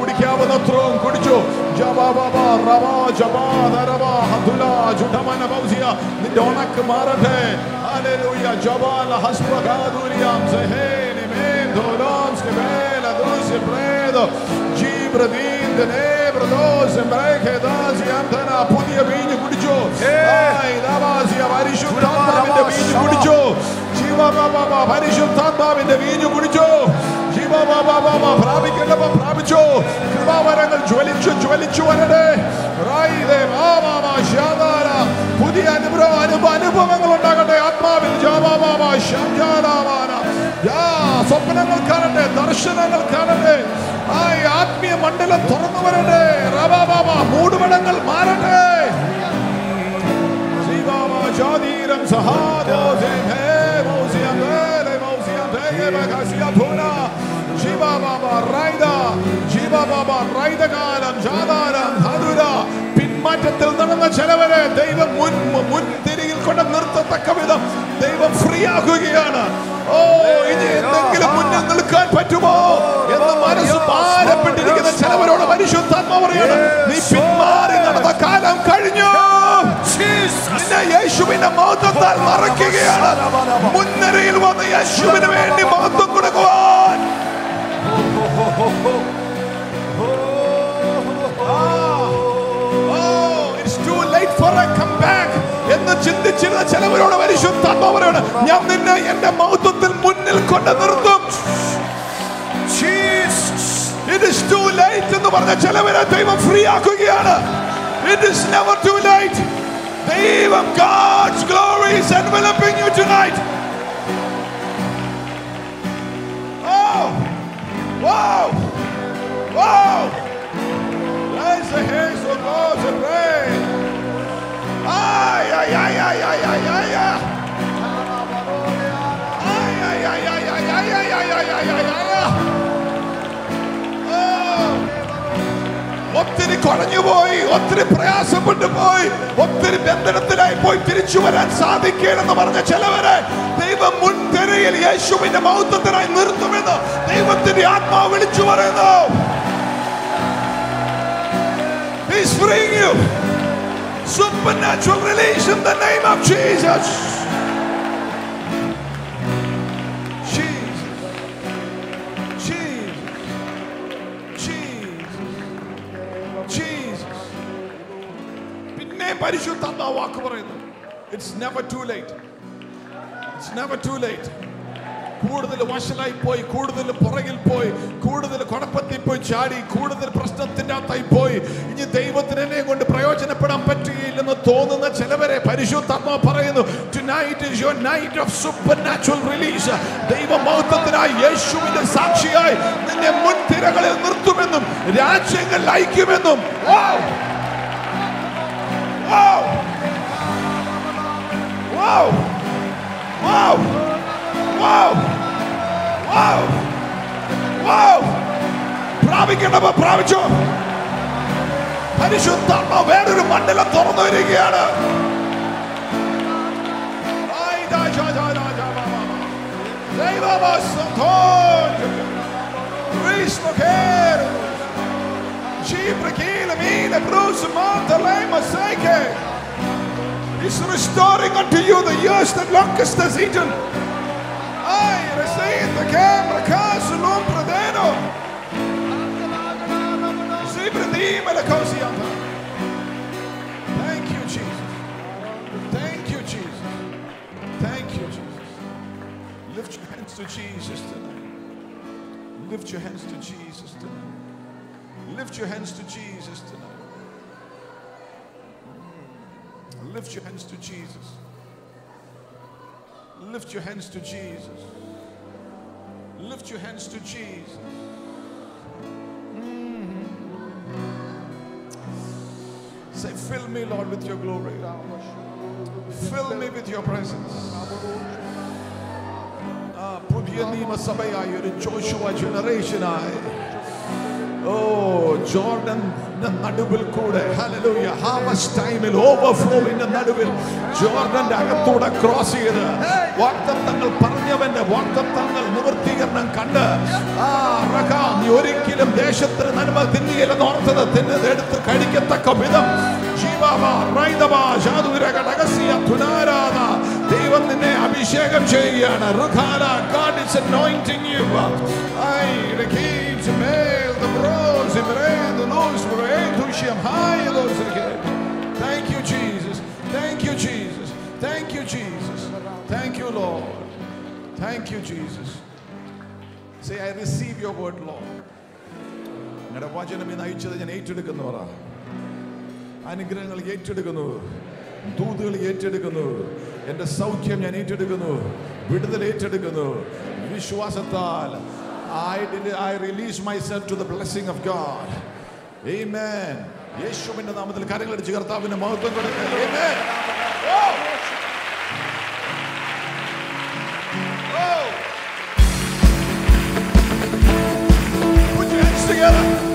കുടിക്കാവുന്ന അത്രയും കുടിച്ചു നിന്റെ ഉണക്ക് മാറട്ടെ. പുതിയ ബീജ് കുടിച്ചു. പരിശുദ്ധാത്മാവിന്റെ ബീജ് കുടിച്ചു. പരിശുദ്ധാത്മാവിന്റെ ബീജ് കുടിച്ചു. പ്രാപിക്കേണ്ടവ പ്രാപിച്ചു കൃപാവരങ്ങൾ ജ്വലിച്ചു ജ്വലിച്ചു വരട്ടെ പുതിയ അനുഭവം അനുഭവ അനുഭവങ്ങൾ ഉണ്ടാകട്ടെ ആത്മാവിൽ സ്വപ്നങ്ങൾ കാണട്ടെ ദർശനങ്ങൾ കാണട്ടെ ആ ആത്മീയ മണ്ഡലം തുറന്നു വരട്ടെ റബാബാബ മൂടുപടങ്ങൾ മാറട്ടെ ശ്രീബാബ ജാതീരം സഹാദോ ജയഹേ മൗസിയം മൗസിയം പിന്മാറ്റത്തിൽ നടന്ന ചിലവരെ ദൈവം മുൻ മുൻതിരിയിൽ കൊണ്ട് നിർത്തത്തക്ക വിധം ദൈവം ഫ്രീ ആക്കുകയാണ് ഓ ഇനി എന്തെങ്കിലും മുന്നിൽ നിൽക്കാൻ പറ്റുമോ? എന്ന് മനസ്സ് ഭാരപ്പെട്ടിരിക്കുന്ന ചിലവരോട് പരിശുദ്ധാത്മ പറയാണ്. നീ പിന്മാറി നടന്ന കാലം കഴിഞ്ഞു. നിന്നെ യേശുവിന്റെ മഹത്വത്താൽ മറയ്ക്കുകയാണ്. മുൻനിരയിൽ വന്ന് യേശുവിന് വേണ്ടി മഹത്വം കൊടുക്കുവാൻ എന്ന് ചിന്തിച്ചിരുന്ന ചിലവരോട് പരിശുദ്ധാത്മാവരോട് ഞാൻ നിന്നെ എന്റെ മഹത്വത്തിൽ മുന്നിൽ കൊണ്ട് നിർത്തും ഇറ്റ് ഇസ് ടു ലേറ്റ് എന്ന് പറഞ്ഞ ചിലവരെ ദൈവം ഫ്രീ ആക്കുകയാണ് it is never too late ദൈവം God's glory is enveloping you tonight. Oh, wow, wow. Raise the hands of God and pray. Ay, ay, ay, ay, ay, ay, ay, ay. Ay, ay, ay, ay, ay, ay, ay, ay, ay, ay, ay, ay. Oh. ഒത്തിരി കുറഞ്ഞു പോയി ഒത്തിരി പ്രയാസപ്പെട്ടു പോയി ഒത്തിരി ബന്ധനത്തിലായി പോയി തിരിച്ചു വരാൻ സാധിക്കണമെന്ന് പറഞ്ഞ ചിലവരെ ദൈവം മുൻതിരയിൽ യേശുവിന്റെ മൗത്വത്തിനായി നിർത്തുമെന്ന് ദൈവത്തിന്റെ ആത്മാവ് വിളിച്ചു പറയുന്നു. Supernatural release in the name of Jesus. Jesus. Jesus. Jesus. Jesus. പിന്നെ പരിശുദ്ധാത്മാ വാക്ക് പറയുന്നു it's never too late it's never too late കൂടുതൽ വഷളായി പോയി കൂടുതൽ പുറകിൽ പോയി കൂടുതൽ കുഴപ്പത്തിൽ പോയി ചാടി കൂടുതൽ പ്രശ്നത്തിന്റെ അകത്തായി പോയി ഇനി ദൈവത്തിന് എന്നെ കൊണ്ട് പ്രയോജനപ്പെടാൻ പറ്റുകയില്ലെന്ന് തോന്നുന്ന ചിലവരെ പരിശുദ്ധാത്മ പറയുന്നു tonight is your night of supernatural release ദൈവമൗത്വത്തിനായി യേശുവിന്റെ സാക്ഷിയായി നിന്നെ മുൻതിരകളിൽ നിർത്തുമെന്നും രാജ്യങ്ങളിൽ അയക്കുമെന്നും Wow! Wow! Wow! Wow! Wow! പ്രാപിക്കേണ്ടപ്പോ പ്രാപിച്ചു. പരിശുദ്ധാത്മ വേറൊരു മണ്ഡലം തുറന്നു വരികയാണ്. He's restoring unto you the years that locust has eaten. I receive the camera caso non predeno. Si predime la cosiata. Thank you, Jesus. Thank you, Jesus. Thank you, Jesus. Lift your hands to Jesus tonight. Lift your hands to Jesus tonight. Lift your hands to Jesus tonight. Lift your hands to Jesus. Lift your hands to Jesus. Lift your hands to Jesus. Mm-hmm. Say, fill me, Lord, with your glory. Fill me with your presence. Ah, Joshua generation I. Oh Jordan നടുവിൽ കൂടെ. ഹലലൂയ ഹാർവസ്റ്റ് ടൈമിൽ ഓവർഫ്ലോവിന്റെ നടുവിൽ ജോർഡന്റെ അകത്തൂടെ ക്രോസ് ചെയ്ത് വാക്തത്വങ്ങൾ പറഞ്ഞവന്റെ വാക്തത്വങ്ങൾ നിവൃത്തീകരണം കണ്ട് ആ റക നീ ഒരിക്കലും ദേശത്തിന് നന്മ തിന്നിയില്ലെന്ന് ഓർത്തത് തിന്നത് എടുത്ത് കഴിക്കത്തക്ക വിധം. ജീവാബ റൈതബ ജാതുരക രഹസ്യ തുനാരാധ ദൈവം നിന്നെ അഭിഷേകം ചെയ്യുകയാണ് റുഖാല God is anointing you I the keeps male the bros the brand the nose brand tushim high those again thank you Jesus thank you Jesus thank you Jesus thank you Lord thank you Jesus say I receive your word Lord നിങ്ങളുടെ വചനം ഇന്ന് അയച്ചത് ഞാൻ ഏറ്റെടുക്കുന്നു പറ അനുഗ്രഹങ്ങൾ ഏറ്റെടുക്കുന്നു ദൂതുകൾ ഏറ്റെടുക്കുന്നു എന്റെ സൗഖ്യം ഞാൻ ഏറ്റെടുക്കുന്നു വിടുതൽ ഏറ്റെടുക്കുന്നു വിശ്വാസത്താൽ I I release myself to the blessing of God amen യേശുവിന്റെ നാമത്തിൽ കരങ്ങളടിച്ച് കർത്താവിന്റെ മഹത്വം കൊടുക്കുക Amen. Oh. Oh. Together.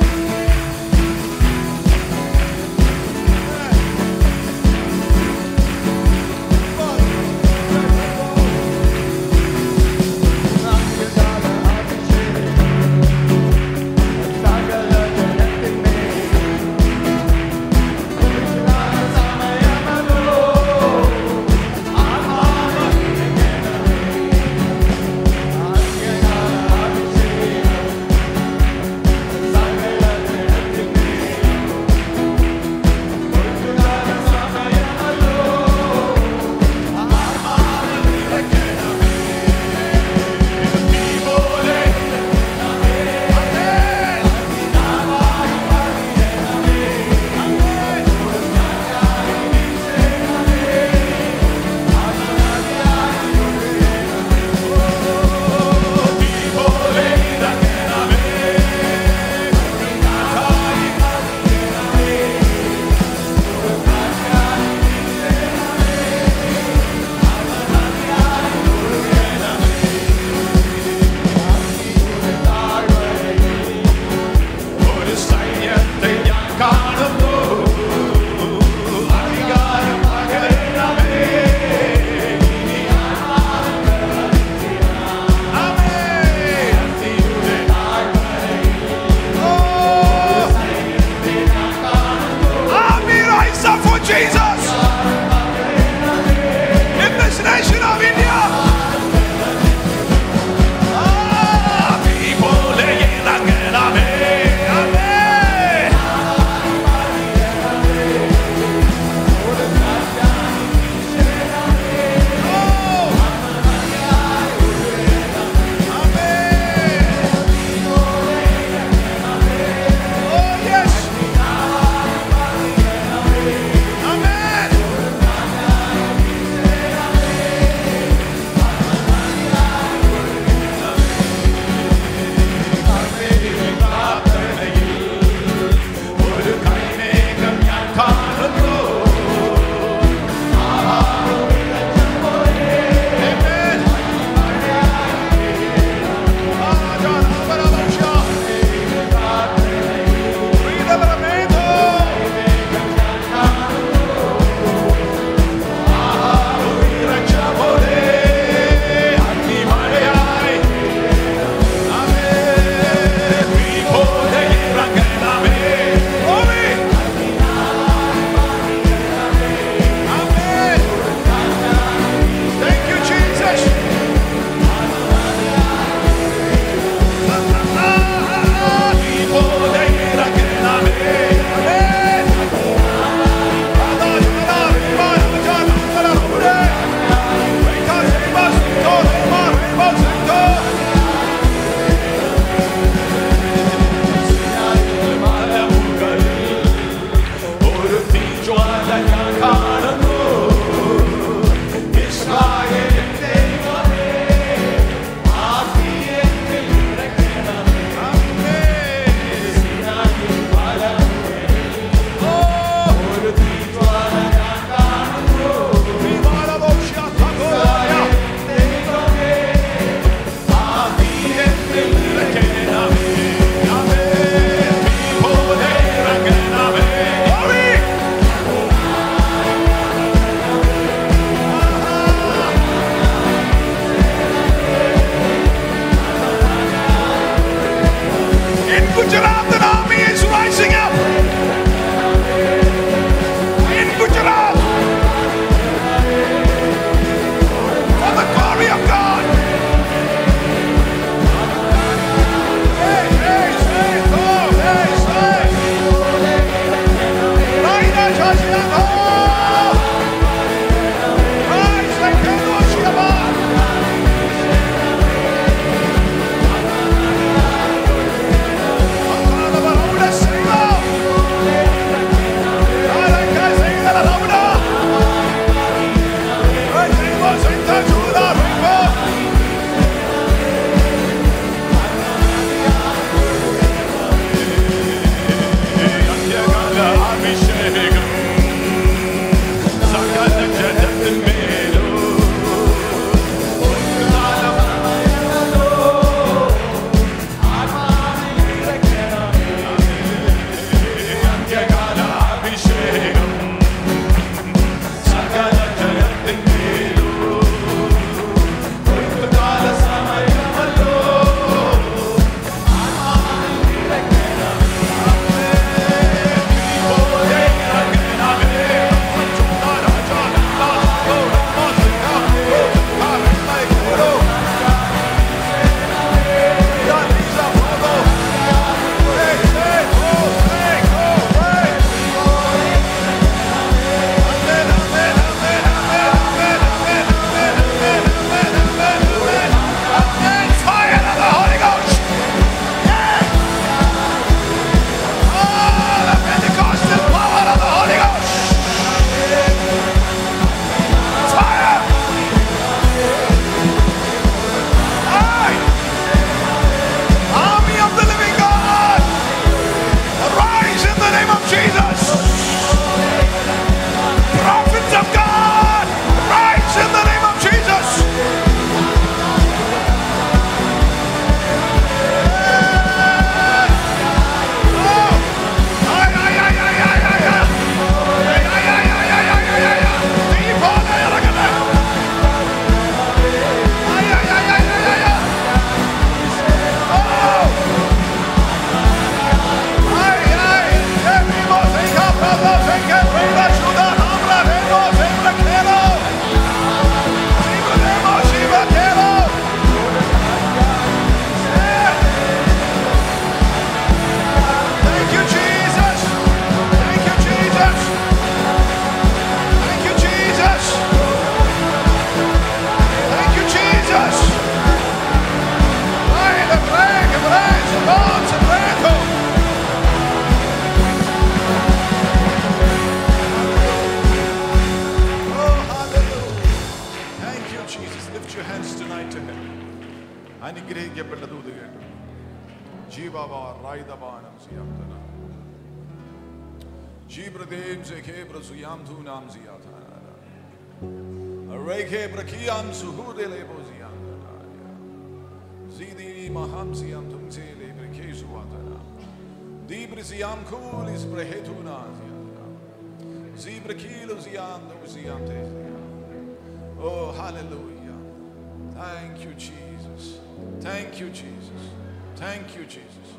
Thank you, Jesus.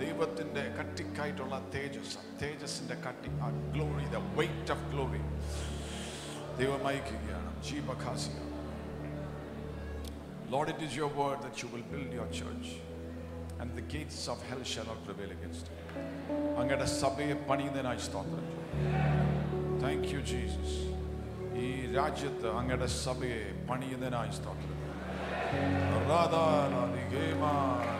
ദൈവത്തിന്റെ കട്ടിക്കായിട്ടുള്ള തേജസ് തേജസ്സിന്റെ കട്ടി ആ glory the weight of glory ദൈവം അയക്കുകയാണ് ജീവഖാസിയ Lord, it is your word that you will build your church and the gates of hell shall not prevail against it. അങ്ങയുടെ സഭയെ പണിയുന്നതിനായി സ്തോത്രം താങ്ക് യു ജീസസ് ഈ രാജ്യത്ത് അങ്ങയുടെ സഭയെ പണിയുന്നതിനായി സ്തോത്രം റാധാനാദികേമാ രജൻസിയാന്തേ.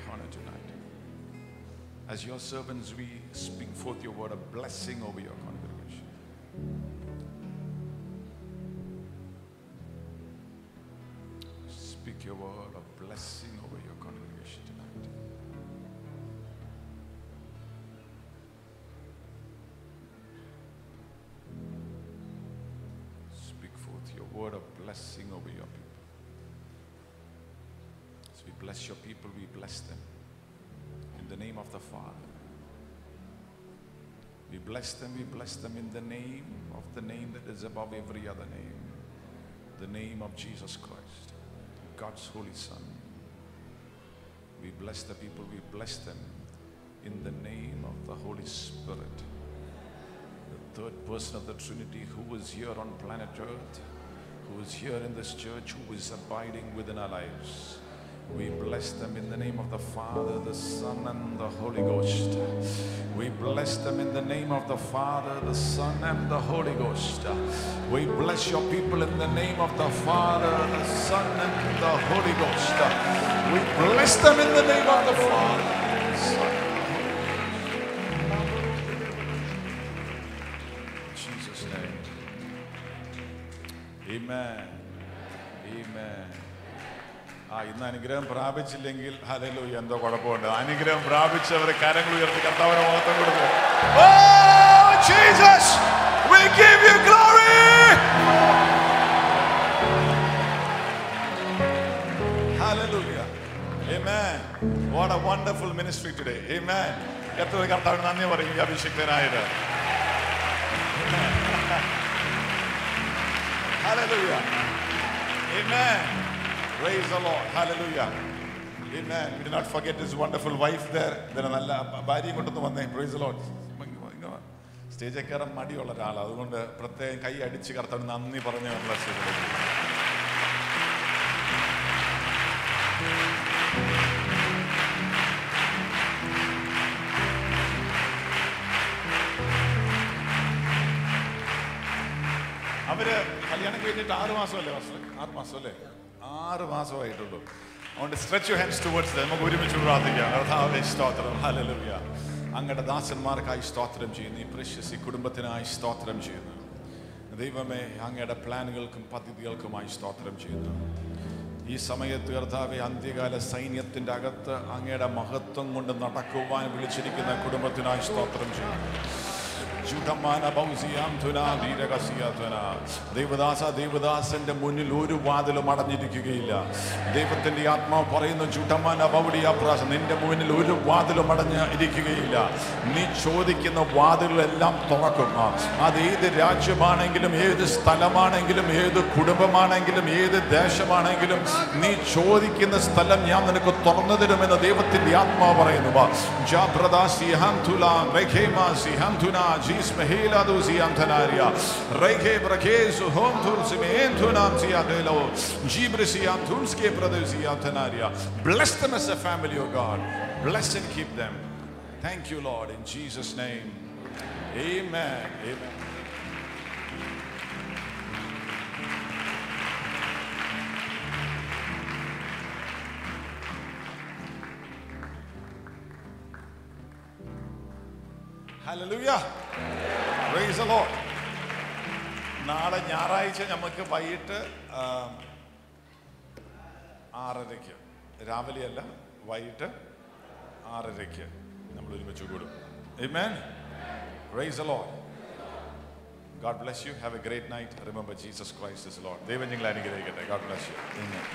As your servants, we speak forth your word of blessing over your congregation. Speak your word of blessing over your congregation tonight. Speak forth your word of blessing over your people. As we bless your people, we bless them. The name of the Father. We bless them, we bless them in the name of the name that is above every other name. The name of Jesus Christ, God's Holy Son. We bless the people, we bless them in the name of the Holy Spirit the third person of the Trinity who is here on planet Earth, who is here in this church, who is abiding within our lives. We bless them in the name of the Father, the Son, and the Holy Ghost. We bless them in the name of the Father, the Son, and the Holy Ghost. We bless your people in the name of the Father, the Son, and the Holy Ghost. We bless them in the name of the Father, Jesus' name. Amen. Amen. ആ ഇന്ന് അനുഗ്രഹം പ്രാപിച്ചില്ലെങ്കിൽ ഹലലു എന്തോ കുഴപ്പമുണ്ട് അനുഗ്രഹം പ്രാപിച്ചവർ കരങ്ങൾ ഉയർത്തി കർത്താവിനെ മഹത്വം കൊടുത്തു. What a wonderful ministry today. Amen. എത്ര കർത്താവിന് നന്ദി പറയും അഭിഷിക്തനായത് Hallelujah. Amen. Praise the Lord. Hallelujah. പിന്നെ did not forget his wonderful wife there. Then നല്ല ഭാര്യയും കൊണ്ടൊന്ന് വന്നേ. പ്രൈസ് ലോഡ് സ്റ്റേജിൽ കയറാൻ മടിയുള്ള ഒരാളാണ് അതുകൊണ്ട് പ്രത്യേകം കൈ അടിച്ച് കർത്താവിന് നന്ദി പറഞ്ഞ് നമ്മളെ അവർ കല്യാണം കഴിഞ്ഞിട്ട് ആറ് മാസമല്ലേ മാസ്റ്റർ ആറ് മാസം അല്ലേ ആറ് മാസമായിട്ടുള്ളൂ. അതുകൊണ്ട് സ്ട്രെച്ച് യു ഹാൻഡ്സ് ടുവേർഡ്സ് നമുക്ക് ഒരുമിച്ച് പ്രാർത്ഥിക്കാം. കർത്താവേ സ്തോത്രം. ഹല്ലേലൂയ അങ്ങയുടെ ദാസന്മാർക്കായി സ്തോത്രം ചെയ്യുന്നു. ഈ പ്രശ്യസ് ഈ കുടുംബത്തിനായി സ്തോത്രം ചെയ്യുന്നു. ദൈവമേ അങ്ങയുടെ പ്ലാനുകൾക്കും പദ്ധതികൾക്കുമായി സ്തോത്രം ചെയ്യുന്നു. ഈ സമയത്ത് കർത്താവെ അന്ത്യകാല സൈന്യത്തിന്റെ അകത്ത് അങ്ങയുടെ മഹത്വം കൊണ്ട് നടക്കുവാൻ വിളിച്ചിരിക്കുന്ന കുടുംബത്തിനായി സ്തോത്രം ചെയ്യുന്നു. ദേവദാസ ദേവദാസന്റെ മുന്നിൽ ഒരു വാതിലും അടഞ്ഞിരിക്കുകയില്ല. ദൈവത്തിന്റെ ആത്മാവ് പറയുന്നു ചുടമാന ബൗഡിയ പ്രാസം നിന്റെ മുന്നിൽ ഒരു വാതിലും അടഞ്ഞ് ഇരിക്കുകയില്ല നീ ചോദിക്കുന്ന വാതിലെല്ലാം തുറക്കും. അത് ഏത് രാജ്യമാണെങ്കിലും ഏത് സ്ഥലമാണെങ്കിലും ഏത് കുടുംബമാണെങ്കിലും ഏത് ദേശമാണെങ്കിലും നീ ചോദിക്കുന്ന സ്ഥലം ഞാൻ നിനക്ക് തുറന്നു തരുമെന്ന് ദൈവത്തിന്റെ ആത്മാവ് പറയുന്നു. Zisme hela du si antanaria. Reke brakesu hom tulsi me entu nam si adelo. Jibre si antulske pradusi antanaria. Bless them as a family, of God. Bless and keep them. Thank you, Lord, in Jesus' name. Amen. Amen. Hallelujah praise the Lord നാളെ ഞായറാഴ്ച നമുക്ക് വൈകിട്ട് ആറരയ്ക്ക് രാവിലെ അല്ല വൈകിട്ട് ആറരയ്ക്ക് നമ്മൾ ഒരുമിച്ച് കൂടും amen praise the Lord God bless you. Have a great night. Remember, Jesus Christ is Lord. God bless you. Amen.